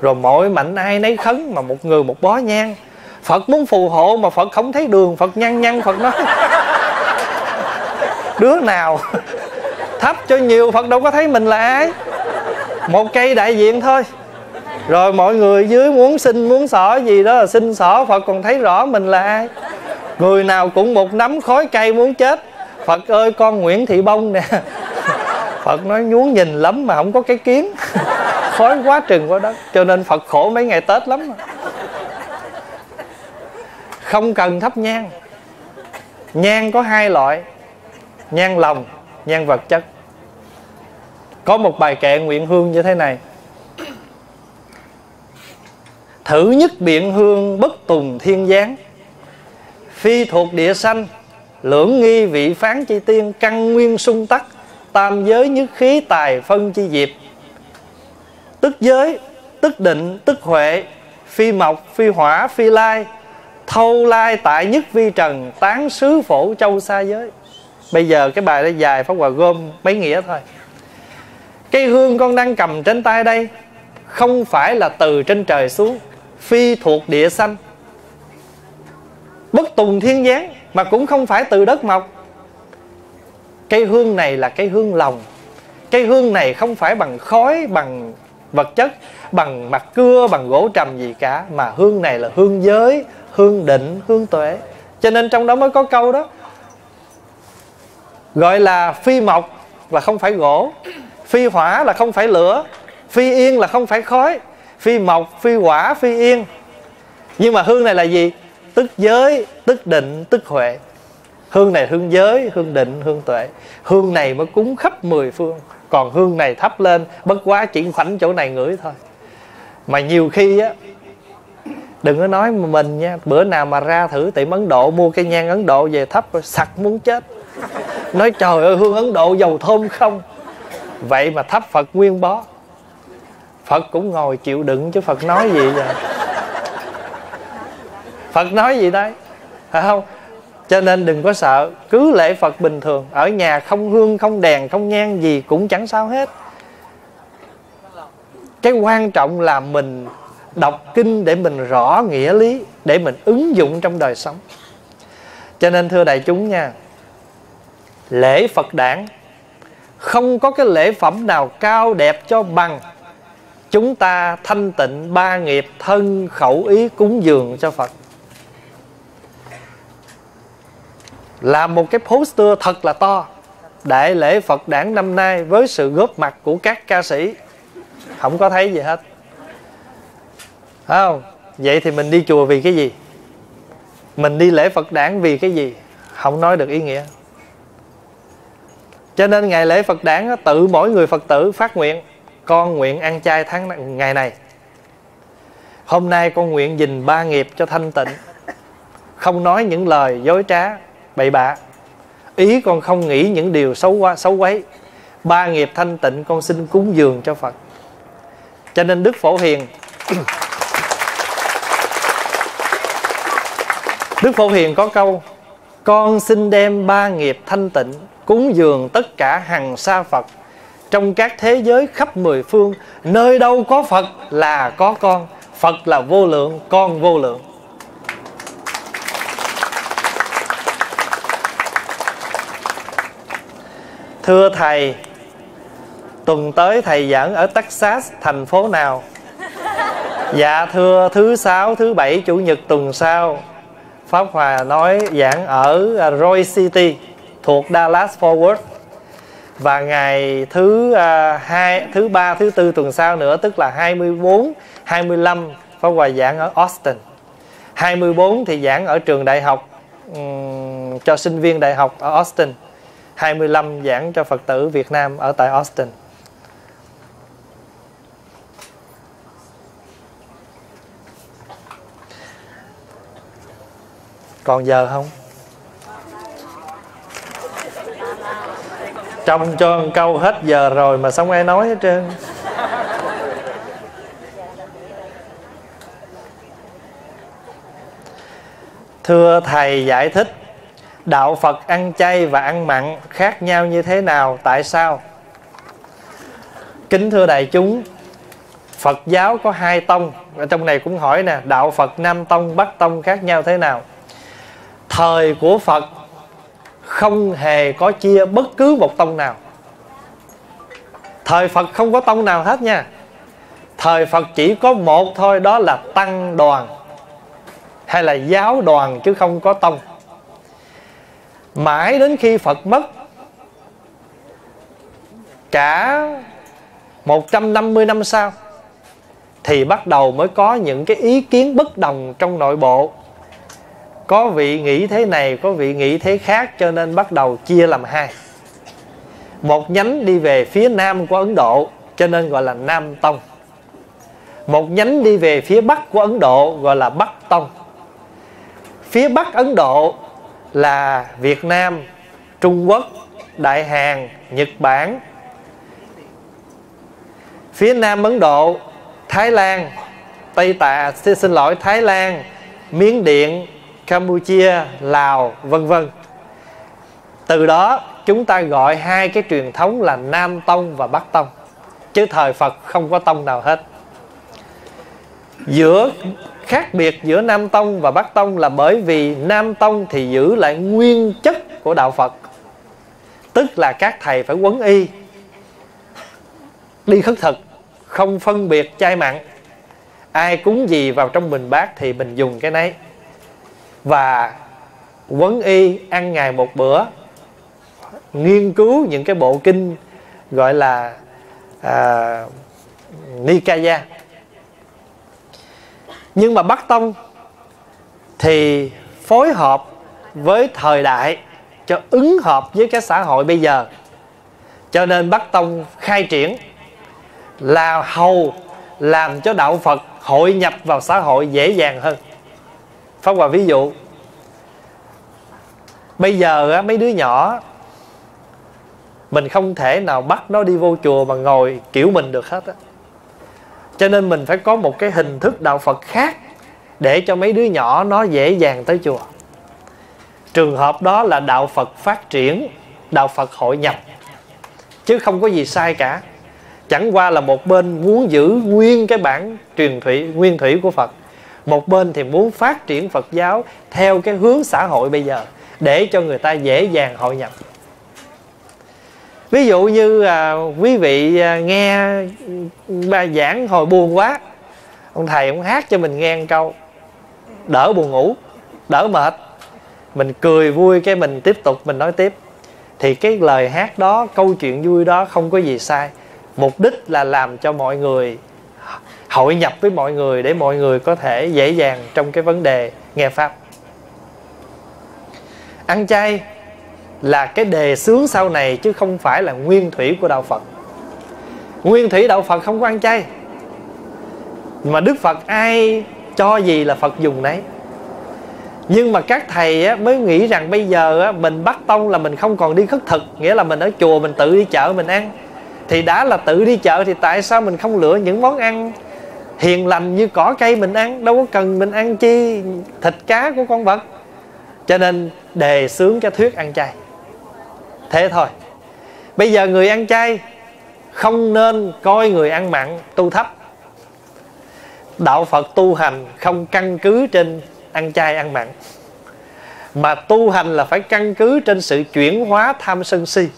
rồi mỗi mạnh ai nấy khấn mà một người một bó nhang. Phật muốn phù hộ mà phật không thấy đường, phật nhăn nhăn, phật nói, đứa nào thấp cho nhiều, phật đâu có thấy mình là ai. Một cây đại diện thôi. Rồi mọi người dưới muốn xin, muốn xỏ gì đó là xin xỏ, phật còn thấy rõ mình là ai. Người nào cũng một nắm khói cây muốn chết. Phật ơi, con nguyễn thị bông nè. Phật nói, nhún nhìn lắm mà không có cái kiến khói quá trừng quá đất, cho nên phật khổ mấy ngày tết lắm. Không cần thắp nhang. Nhang có hai loại, nhang lòng, nhang vật chất. Có một bài kệ nguyện hương như thế này. Thử nhất biện hương bất tùng thiên giáng. Phi thuộc địa sanh, lưỡng nghi vị phán chi tiên, căn nguyên sung tắc, tam giới nhất khí, tài phân chi diệp tức giới, tức định, tức huệ, phi mộc, phi hỏa, phi lai, thâu lai tại nhất vi trần, tán sứ phổ châu xa giới. Bây giờ cái bài đó dài pháp hòa gom mấy nghĩa thôi. Cây hương con đang cầm trên tay đây không phải là từ trên trời xuống, phi thuộc địa xanh bất tùng thiên giáng mà cũng không phải từ đất mọc. Cây hương này là cây hương lòng. Cây hương này không phải bằng khói, bằng vật chất bằng mặt cưa, bằng gỗ trầm gì cả, mà hương này là hương giới, hương định, hương tuệ. Cho nên trong đó mới có câu đó, gọi là phi mộc là không phải gỗ, phi hỏa là không phải lửa, phi yên là không phải khói, phi mộc, phi hỏa, phi yên. Nhưng mà hương này là gì? Tức giới, tức định, tức huệ. Hương này hương giới, hương định, hương tuệ. Hương này mới cúng khắp mười phương còn hương này thắp lên, bất quá chỉ khoảnh chỗ này ngửi thôi. Mà nhiều khi á, đừng có nói mình nha, bữa nào mà ra thử tiệm ấn độ, mua cây nhang ấn độ về thắp rồi sặc muốn chết. Nói trời ơi, hương ấn độ dầu thơm không? Vậy mà thắp phật nguyên bó. Phật cũng ngồi chịu đựng chứ phật nói gì vậy? Phật nói gì đấy phải không? Cho nên đừng có sợ, cứ lễ phật bình thường, ở nhà không hương, không đèn, không nhang gì cũng chẳng sao hết. Cái quan trọng là mình đọc kinh để mình rõ nghĩa lý, để mình ứng dụng trong đời sống. Cho nên thưa đại chúng nha, lễ phật đản, không có cái lễ phẩm nào cao đẹp cho bằng. Chúng ta thanh tịnh, ba nghiệp, thân, khẩu ý, cúng dường cho phật. Làm một cái poster thật là to đại lễ phật đản năm nay với sự góp mặt của các ca sĩ. Không có thấy gì hết. Phải không? Vậy thì mình đi chùa vì cái gì? Mình đi lễ phật đản vì cái gì? Không nói được ý nghĩa. Cho nên ngày lễ phật đản tự mỗi người phật tử phát nguyện, con nguyện ăn chay tháng ngày này. Hôm nay con nguyện dình ba nghiệp cho thanh tịnh, không nói những lời dối trá bậy bạ. Ý con không nghĩ những điều xấu quá, xấu quấy. Ba nghiệp thanh tịnh con xin cúng dường cho phật. Cho nên đức phổ hiền đức phổ hiền có câu, con xin đem ba nghiệp thanh tịnh, cúng dường tất cả hằng sa phật. Trong các thế giới khắp mười phương, nơi đâu có phật là có con. Phật là vô lượng, con vô lượng. Thưa thầy tuần tới thầy giảng ở texas thành phố nào? Dạ thưa thứ sáu thứ bảy chủ nhật tuần sau pháp hòa nói giảng ở à, roy city thuộc dallas fort worth. Và ngày thứ uh, hai thứ ba thứ tư tuần sau nữa tức là 24 25 Pháp Hòa giảng ở Austin. 24 thì giảng ở trường đại học um, cho sinh viên đại học ở Austin. 25 giảng cho Phật tử Việt Nam ở tại Austin. Còn giờ không? Trong cho câu hết giờ rồi mà xong ai nói hết trơn. Thưa thầy giải thích đạo phật ăn chay và ăn mặn khác nhau như thế nào? Tại sao? Kính thưa đại chúng, phật giáo có hai tông. Ở trong này cũng hỏi nè, đạo phật nam tông, bắc tông khác nhau thế nào? Thời của phật không hề có chia bất cứ một tông nào. Thời phật không có tông nào hết nha. Thời phật chỉ có một thôi, đó là tăng đoàn hay là giáo đoàn chứ không có tông mãi đến khi phật mất. Cả 150 năm sau thì bắt đầu mới có những cái ý kiến bất đồng trong nội bộ. Có vị nghĩ thế này, có vị nghĩ thế khác, cho nên bắt đầu chia làm hai. Một nhánh đi về phía nam của ấn độ, cho nên gọi là nam tông. Một nhánh đi về phía bắc của ấn độ, gọi là bắc tông. Phía bắc ấn độ là việt nam trung quốc đại hàn nhật bản phía nam ấn độ thái lan tây tạ xin lỗi thái lan miến điện Campuchia, Lào, vân vân. Từ đó chúng ta gọi hai cái truyền thống là Nam Tông và Bắc Tông. Chứ thời Phật không có tông nào hết. Giữa khác biệt giữa Nam Tông và Bắc Tông là bởi vì Nam Tông thì giữ lại nguyên chất của đạo Phật. tức là các thầy phải quấn y đi khất thực không phân biệt chay mặn ai cúng gì vào trong bình bát thì mình dùng cái nấy và quấn y ăn ngày một bữa nghiên cứu những cái bộ kinh gọi là à, Nikaya nhưng mà Bắc Tông thì phối hợp với thời đại cho ứng hợp với cái xã hội bây giờ. Cho nên Bắc Tông khai triển là hầu làm cho đạo Phật hội nhập vào xã hội dễ dàng hơn. Pháp Hòa ví dụ, Bây giờ mấy đứa nhỏ, Mình không thể nào bắt nó đi vô chùa Mà ngồi kiểu mình được hết á. Cho nên mình phải có một cái hình thức đạo Phật khác Để cho mấy đứa nhỏ nó dễ dàng tới chùa. Trường hợp đó là đạo Phật phát triển, Đạo Phật hội nhập, Chứ không có gì sai cả. Chẳng qua là một bên muốn giữ nguyên cái bản truyền thủy, nguyên thủy của Phật, Một bên thì muốn phát triển Phật giáo Theo cái hướng xã hội bây giờ Để cho người ta dễ dàng hội nhập. Ví dụ như à, quý vị à, nghe ba giảng hồi buồn quá Ông thầy ông hát cho mình nghe một câu Đỡ buồn ngủ Đỡ mệt. Mình cười vui cái mình tiếp tục mình nói tiếp. Thì cái lời hát đó Câu chuyện vui đó không có gì sai. Mục đích là làm cho mọi người hội nhập với mọi người để mọi người có thể dễ dàng trong cái vấn đề nghe pháp. Ăn chay là cái đề xướng sau này chứ không phải là nguyên thủy của đạo phật. Nguyên thủy đạo phật không có ăn chay mà đức phật ai cho gì là phật dùng đấy nhưng mà các thầy á, mới nghĩ rằng bây giờ á, mình bắt tông là mình không còn đi khất thực nghĩa là mình ở chùa mình tự đi chợ mình ăn. Thì đã là tự đi chợ thì tại sao mình không lựa những món ăn hiền lành như cỏ cây mình ăn? Đâu có cần mình ăn chi thịt cá của con vật. Cho nên đề xướng cho thuyết ăn chay thế thôi. Bây giờ người ăn chay không nên coi người ăn mặn tu thấp. Đạo phật tu hành không căn cứ trên ăn chay ăn mặn, mà tu hành là phải căn cứ trên sự chuyển hóa tham sân si.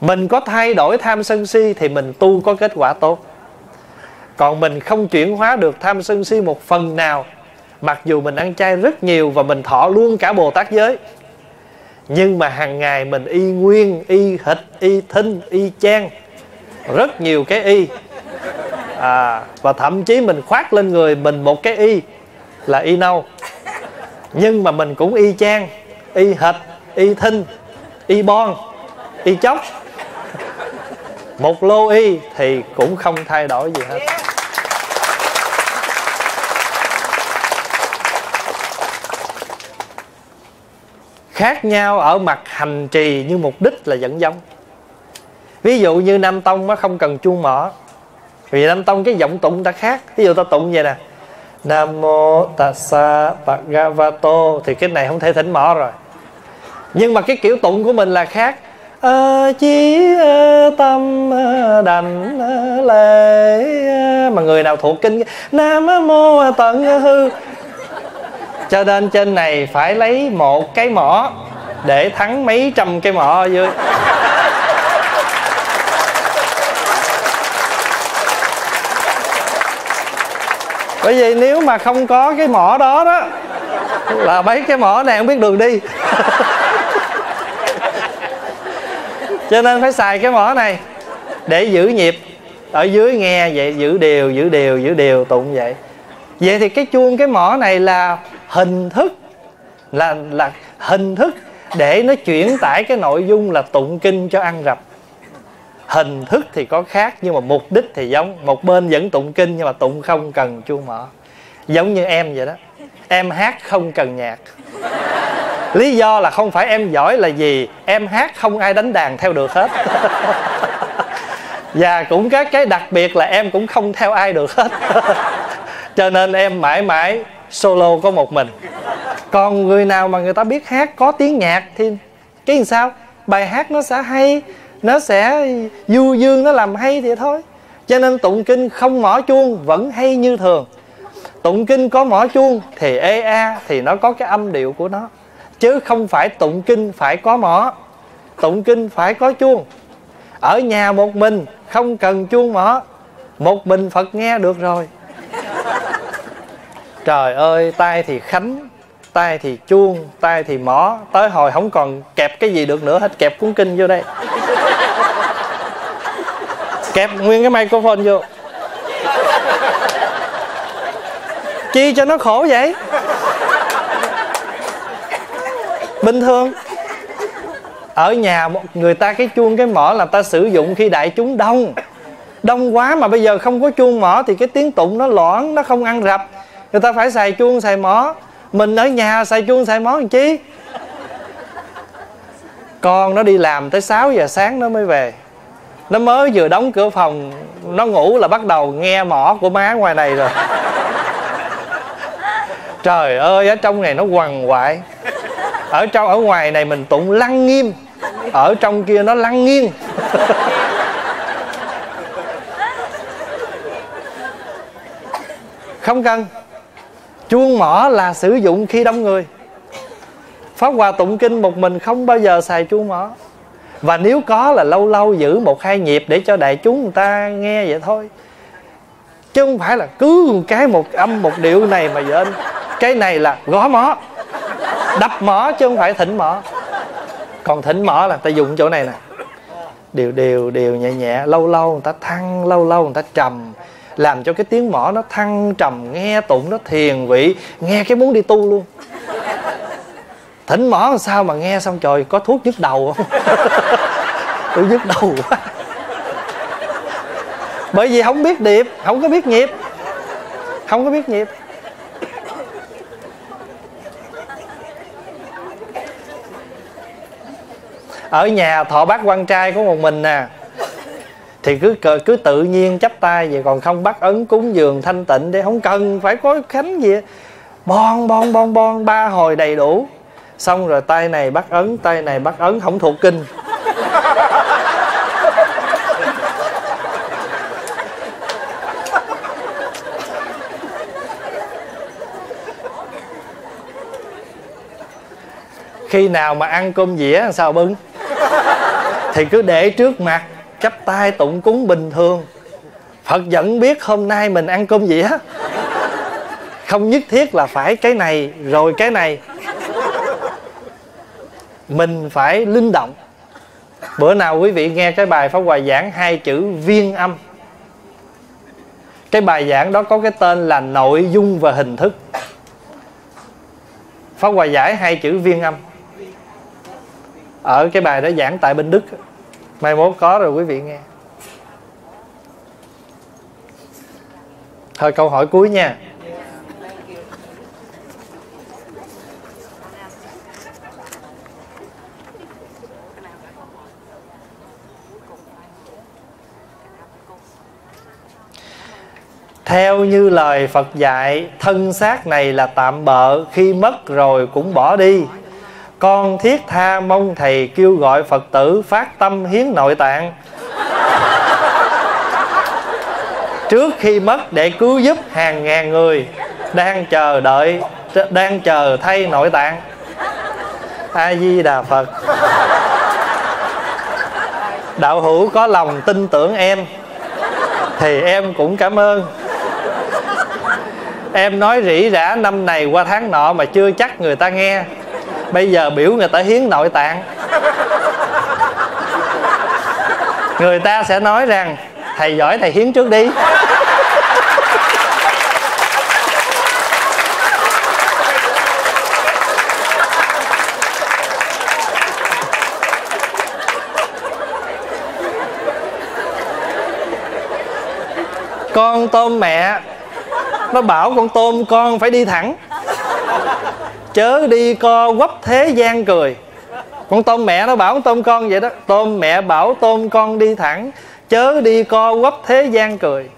Mình có thay đổi tham sân si thì mình tu có kết quả tốt. Còn mình không chuyển hóa được tham sân si một phần nào, mặc dù mình ăn chay rất nhiều và mình thọ luôn cả bồ tát giới nhưng mà hàng ngày mình y nguyên y hịch y thinh y chang rất nhiều cái y. À, và thậm chí mình khoác lên người mình một cái y là y nâu. Nhưng mà mình cũng y chang y hịch y thinh y bon y chóc. Một lô y thì cũng không thay đổi gì hết. Khác nhau ở mặt hành trì nhưng mục đích là dẫn giống ví dụ như nam tông nó không cần chuông mỏ vì nam tông cái giọng tụng ta khác. Ví dụ ta tụng vậy nè. Nam mô tassa bhagavato thì cái này không thể thỉnh mỏ rồi. Nhưng mà cái kiểu tụng của mình là khác. À, chí tâm đành lễ. Mà người nào thuộc kinh nam mô tận hư cho nên trên này phải lấy một cái mỏ để thắng mấy trăm cái mỏ ở dưới. Bởi vì nếu mà không có cái mỏ đó đó, là mấy cái mỏ này không biết đường đi. Cho nên phải xài cái mỏ này để giữ nhịp, ở dưới nghe vậy, giữ đều giữ đều giữ đều, tụng vậy. Vậy thì cái chuông, cái mỏ này là hình thức, là là hình thức để nó chuyển tải cái nội dung là tụng kinh cho ăn rập. Hình thức thì có khác, nhưng mà mục đích thì giống, một bên vẫn tụng kinh nhưng mà tụng không cần chuông mỏ giống như em vậy đó. Em hát không cần nhạc. Lý do là không phải em giỏi là gì, em hát không ai đánh đàn theo được hết. Và cũng các cái đặc biệt là em cũng không theo ai được hết. Cho nên em mãi mãi solo có một mình. Còn người nào mà người ta biết hát có tiếng nhạc thì cái làm sao? Bài hát nó sẽ hay, nó sẽ du dương, nó làm hay thì thôi. Cho nên tụng kinh không mỏ chuông vẫn hay như thường. Tụng kinh có mỏ chuông thì ê a thì nó có cái âm điệu của nó. Chứ không phải tụng kinh phải có mỏ, tụng kinh phải có chuông. Ở nhà một mình không cần chuông mỏ, một mình phật nghe được rồi trời ơi, tay thì khánh, tay thì chuông, tay thì mỏ. Tới hồi không còn kẹp cái gì được nữa, hết kẹp cuốn kinh vô đây. Kẹp nguyên cái microphone vô. Chi cho nó khổ vậy? Bình thường. Ở nhà một người ta cái chuông, cái mỏ là ta sử dụng khi đại chúng đông. Đông quá mà bây giờ không có chuông mỏ thì cái tiếng tụng nó loãng, nó không ăn rập người ta phải xài chuông, xài mỏ. Mình ở nhà xài chuông, xài mỏ làm chi? Con nó đi làm tới 6 giờ sáng nó mới về. Nó mới vừa đóng cửa phòng, nó ngủ là bắt đầu nghe mỏ của má ngoài này rồi. Trời ơi, ở trong này nó quằn quại. Ở trong, ở ngoài này mình tụng lăng nghiêm. Ở trong kia nó lăng nghiêng. Không cần chuông mỏ là sử dụng khi đông người. Pháp hòa tụng kinh một mình không bao giờ xài chuông mỏ và nếu có là lâu lâu giữ một hai nhịp để cho đại chúng người ta nghe vậy thôi. Chứ không phải là cứ một cái một âm một điệu này mà dên cái này là gõ mỏ đập mỏ chứ không phải thỉnh mỏ còn thỉnh mỏ là ta dùng chỗ này nè. Đều đều đều nhẹ nhẹ, lâu lâu người ta thăng, lâu lâu người ta trầm làm cho cái tiếng mỏ nó thăng trầm, nghe tụng nó thiền vị, nghe cái muốn đi tu luôn. Thỉnh mỏ làm sao mà nghe xong trời, có thuốc nhức đầu không? Tôi nhức đầu quá. Bởi vì không biết điệp, không có biết nhịp. Không có biết nhịp. Ở nhà thọ bác quan trai của một mình nè thì cứ cứ tự nhiên chắp tay vậy, còn không bắt ấn cúng dường thanh tịnh để không cần phải có khánh gì bon bon bon bon, ba hồi đầy đủ. Xong rồi tay này bắt ấn, tay này bắt ấn, không thuộc kinh. Khi nào mà ăn cơm dĩa, sao bưng? Thì cứ để trước mặt chắp tay tụng cúng bình thường. Phật vẫn biết hôm nay mình ăn cơm dĩa không nhất thiết là phải cái này, rồi cái này. Mình phải linh động. Bữa nào quý vị nghe cái bài pháp hòa giảng hai chữ viên âm. Cái bài giảng đó có cái tên là nội dung và hình thức. Pháp hòa giải hai chữ viên âm. Ở cái bài đó giảng tại bên đức mai mốt có rồi quý vị nghe. Thôi, câu hỏi cuối nha. Theo như lời phật dạy, thân xác này là tạm bợ, khi mất rồi cũng bỏ đi con thiết tha mong thầy kêu gọi phật tử phát tâm hiến nội tạng. Trước khi mất để cứu giúp hàng ngàn người đang chờ đợi, đang chờ thay nội tạng. A di đà phật. Đạo hữu có lòng tin tưởng em, thì em cũng cảm ơn. Em nói rỉ rả năm này qua tháng nọ mà chưa chắc người ta nghe bây giờ biểu người ta hiến nội tạng. Người ta sẽ nói rằng, thầy giỏi, thầy hiến trước đi. Con tôm mẹ, nó bảo con tôm con phải đi thẳng chớ đi co quắp thế gian cười. Con tôm mẹ nó bảo con tôm con vậy đó. Tôm mẹ bảo tôm con đi thẳng. Chớ đi co quắp thế gian cười.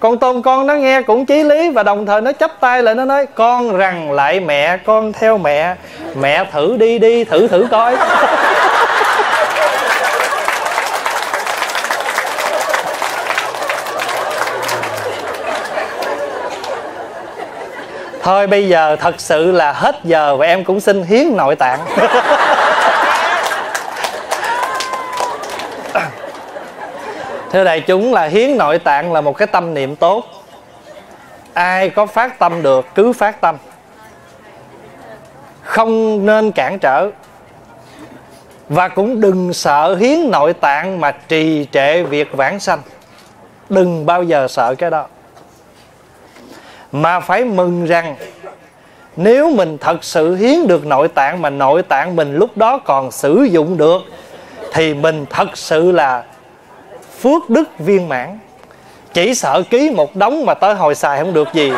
Con tôm con nó nghe cũng chí lý và đồng thời nó chấp tay lại, nó nói, con rằng lại mẹ, con theo mẹ. Mẹ thử đi đi, thử thử coi. thôi bây giờ thật sự là hết giờ và em cũng xin hiến nội tạng. Thưa đại chúng là hiến nội tạng là một cái tâm niệm tốt. Ai có phát tâm được cứ phát tâm. Không nên cản trở. Và cũng đừng sợ hiến nội tạng mà trì trệ việc vãng sanh. Đừng bao giờ sợ cái đó mà phải mừng rằng, nếu mình thật sự hiến được nội tạng mà nội tạng mình lúc đó còn sử dụng được, thì mình thật sự là phước đức viên mãn. Chỉ sợ ký một đống mà tới hồi xài không được gì.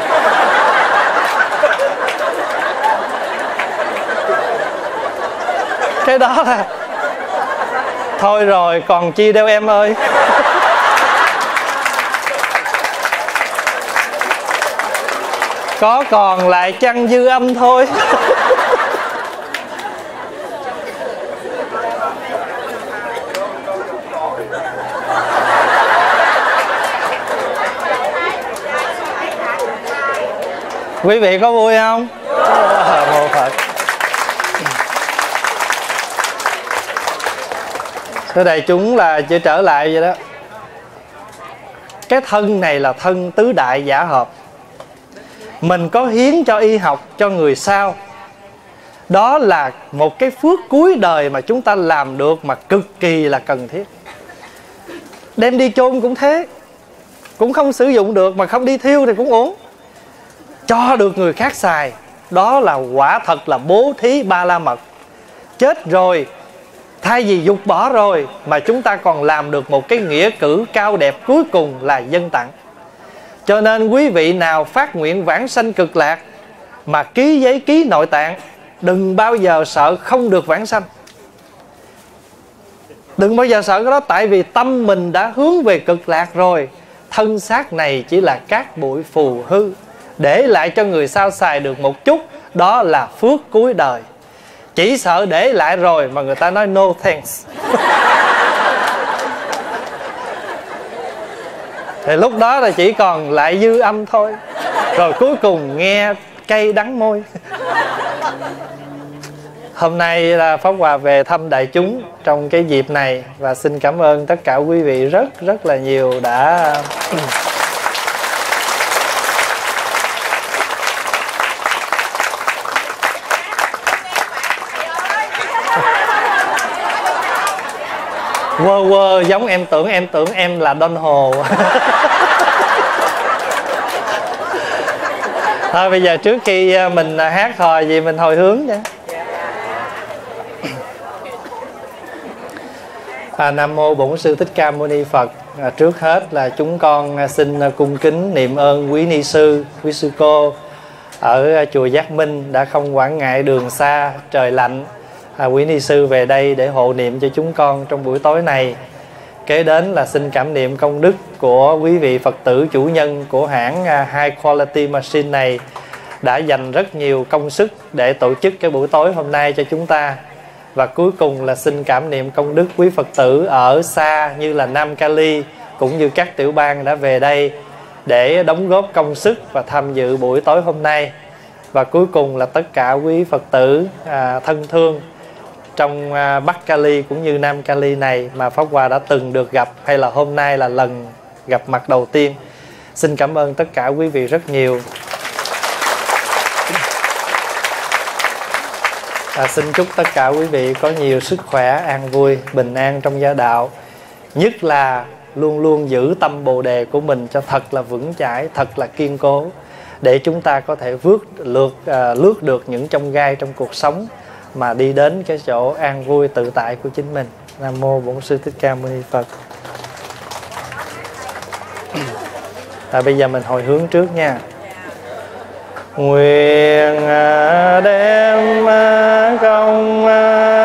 Cái đó là, thôi rồi, còn chi đâu em ơi. Có còn lại chăng dư âm thôi. Quý vị có vui không? Mô phật thưa đại chúng là chưa trở lại vậy đó. Cái thân này là thân tứ đại giả hợp mình có hiến cho y học, cho người sau đó là một cái phước cuối đời mà chúng ta làm được mà cực kỳ là cần thiết. Đem đi chôn cũng thế, cũng không sử dụng được mà không đi thiêu thì cũng uống. cho được người khác xài, đó là quả thật là bố thí ba la mật. Chết rồi, thay vì dục bỏ rồi, mà chúng ta còn làm được một cái nghĩa cử cao đẹp cuối cùng là dân tặng cho nên quý vị nào phát nguyện vãng sanh cực lạc mà ký giấy ký nội tạng, đừng bao giờ sợ không được vãng sanh. Đừng bao giờ sợ cái đó, tại vì tâm mình đã hướng về cực lạc rồi. Thân xác này chỉ là cát bụi phù hư, để lại cho người sau xài được một chút, đó là phước cuối đời. Chỉ sợ để lại rồi mà người ta nói no thanks. thì lúc đó là chỉ còn lại dư âm thôi. Rồi cuối cùng nghe cây đắng môi. Hôm nay là pháp hòa về thăm đại chúng trong cái dịp này và xin cảm ơn tất cả quý vị rất rất là nhiều đã quơ quơ giống em tưởng em tưởng em là Don Hồ. Thôi bây giờ trước khi à, mình à, hát thôi gì mình hồi hướng nha. À, nam mô bổn sư thích ca mâu ni phật. À, trước hết là chúng con à, xin cung kính niệm ơn quý ni sư quý sư cô. Ở chùa giác minh đã không quản ngại đường xa trời lạnh à, quý ni sư về đây để hộ niệm cho chúng con trong buổi tối này. Kế đến là xin cảm niệm công đức của quý vị phật tử chủ nhân của hãng à, high quality machine này đã dành rất nhiều công sức để tổ chức cái buổi tối hôm nay cho chúng ta. Và cuối cùng là xin cảm niệm công đức quý phật tử ở xa như là nam cali cũng như các tiểu bang đã về đây để đóng góp công sức và tham dự buổi tối hôm nay. Và cuối cùng là tất cả quý phật tử à, thân thương trong à, Bắc Cali cũng như Nam Cali này mà Pháp Hòa đã từng được gặp hay là hôm nay là lần gặp mặt đầu tiên. Xin cảm ơn tất cả quý vị rất nhiều. À, xin chúc tất cả quý vị có nhiều sức khỏe, an vui, bình an trong gia đạo. Nhất là luôn luôn giữ tâm bồ đề của mình cho thật là vững chãi, thật là kiên cố để chúng ta có thể vượt lượt à, lướt được những trong gai trong cuộc sống mà đi đến cái chỗ an vui tự tại của chính mình. Nam mô bổn sư thích ca mâu ni phật. À, bây giờ mình hồi hướng trước nha. Nguyện à, đem à, công à,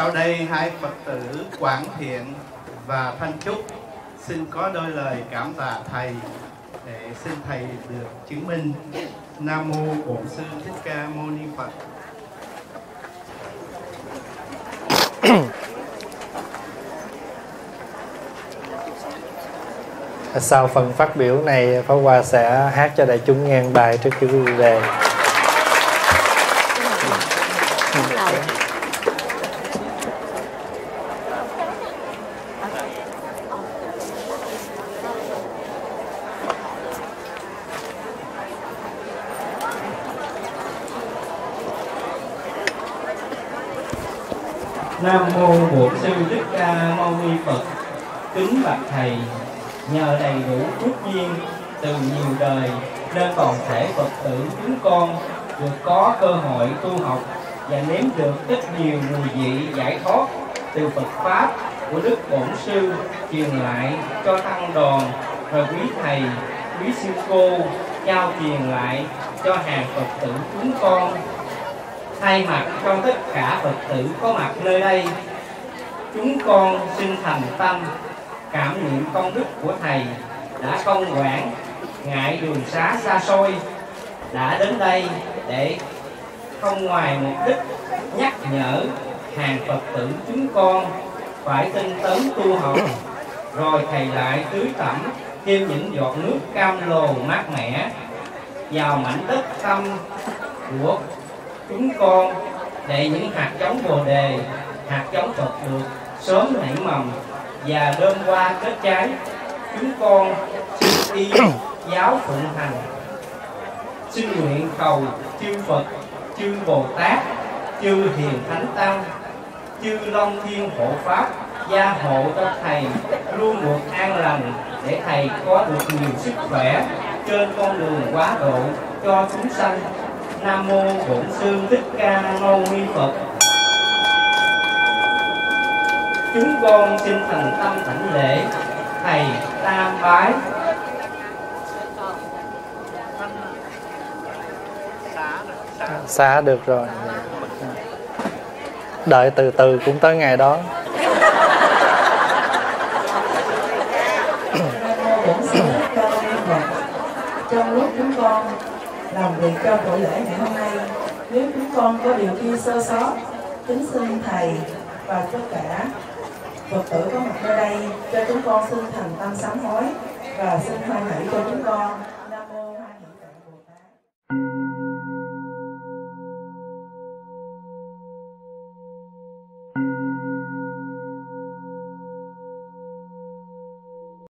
sau đây hai Phật tử Quảng Thiện và Thanh Trúc xin có đôi lời cảm tạ thầy để xin thầy được chứng minh nam mô bổn sư thích ca mâu ni phật. Sau phần phát biểu này, Pháp Hòa sẽ hát cho đại chúng nghe bài trước khi quý vị về Nam mô Bổn sư Thích Ca Mâu Ni Phật. Kính bạch thầy, nhờ đầy đủ phước duyên từ nhiều đời nên toàn thể Phật tử chúng con được có cơ hội tu học và nếm được rất nhiều mùi vị giải thoát từ Phật pháp của Đức Bổn sư truyền lại cho tăng đoàn và quý thầy, quý sư cô trao truyền lại cho hàng Phật tử chúng con. Thay mặt cho tất cả Phật tử có mặt nơi đây chúng con xin thành tâm cảm niệm công đức của thầy đã công quản ngại đường xá xa xôi đã đến đây để không ngoài mục đích nhắc nhở hàng Phật tử chúng con phải tinh tấn tu học. Rồi thầy lại tưới tẩm thêm những giọt nước cam lồ mát mẻ vào mảnh đất tâm của chúng con. Để những hạt giống bồ đề hạt giống Phật được sớm nảy mầm và đơm hoa kết trái chúng con xin y giáo phụng hành. Xin nguyện cầu chư Phật chư Bồ Tát, chư Hiền Thánh Tăng, chư Long Thiên Hộ Pháp, gia hộ cho thầy, luôn được an lành để thầy có được nhiều sức khỏe trên con đường quá độ cho chúng sanh. Nam mô bổn sư thích ca mâu ni phật. Chúng con xin thành tâm thảnh lễ thầy tam bái. Xá được rồi. Đợi từ từ cũng tới ngày đó. Trong lúc chúng con làm việc cho buổi lễ ngày hôm nay, nếu chúng con có điều chi sơ sót, kính xin thầy và tất cả phật tử có mặt nơi đây, cho chúng con xin thành tâm sám hối và xin hoan hỷ cho chúng con.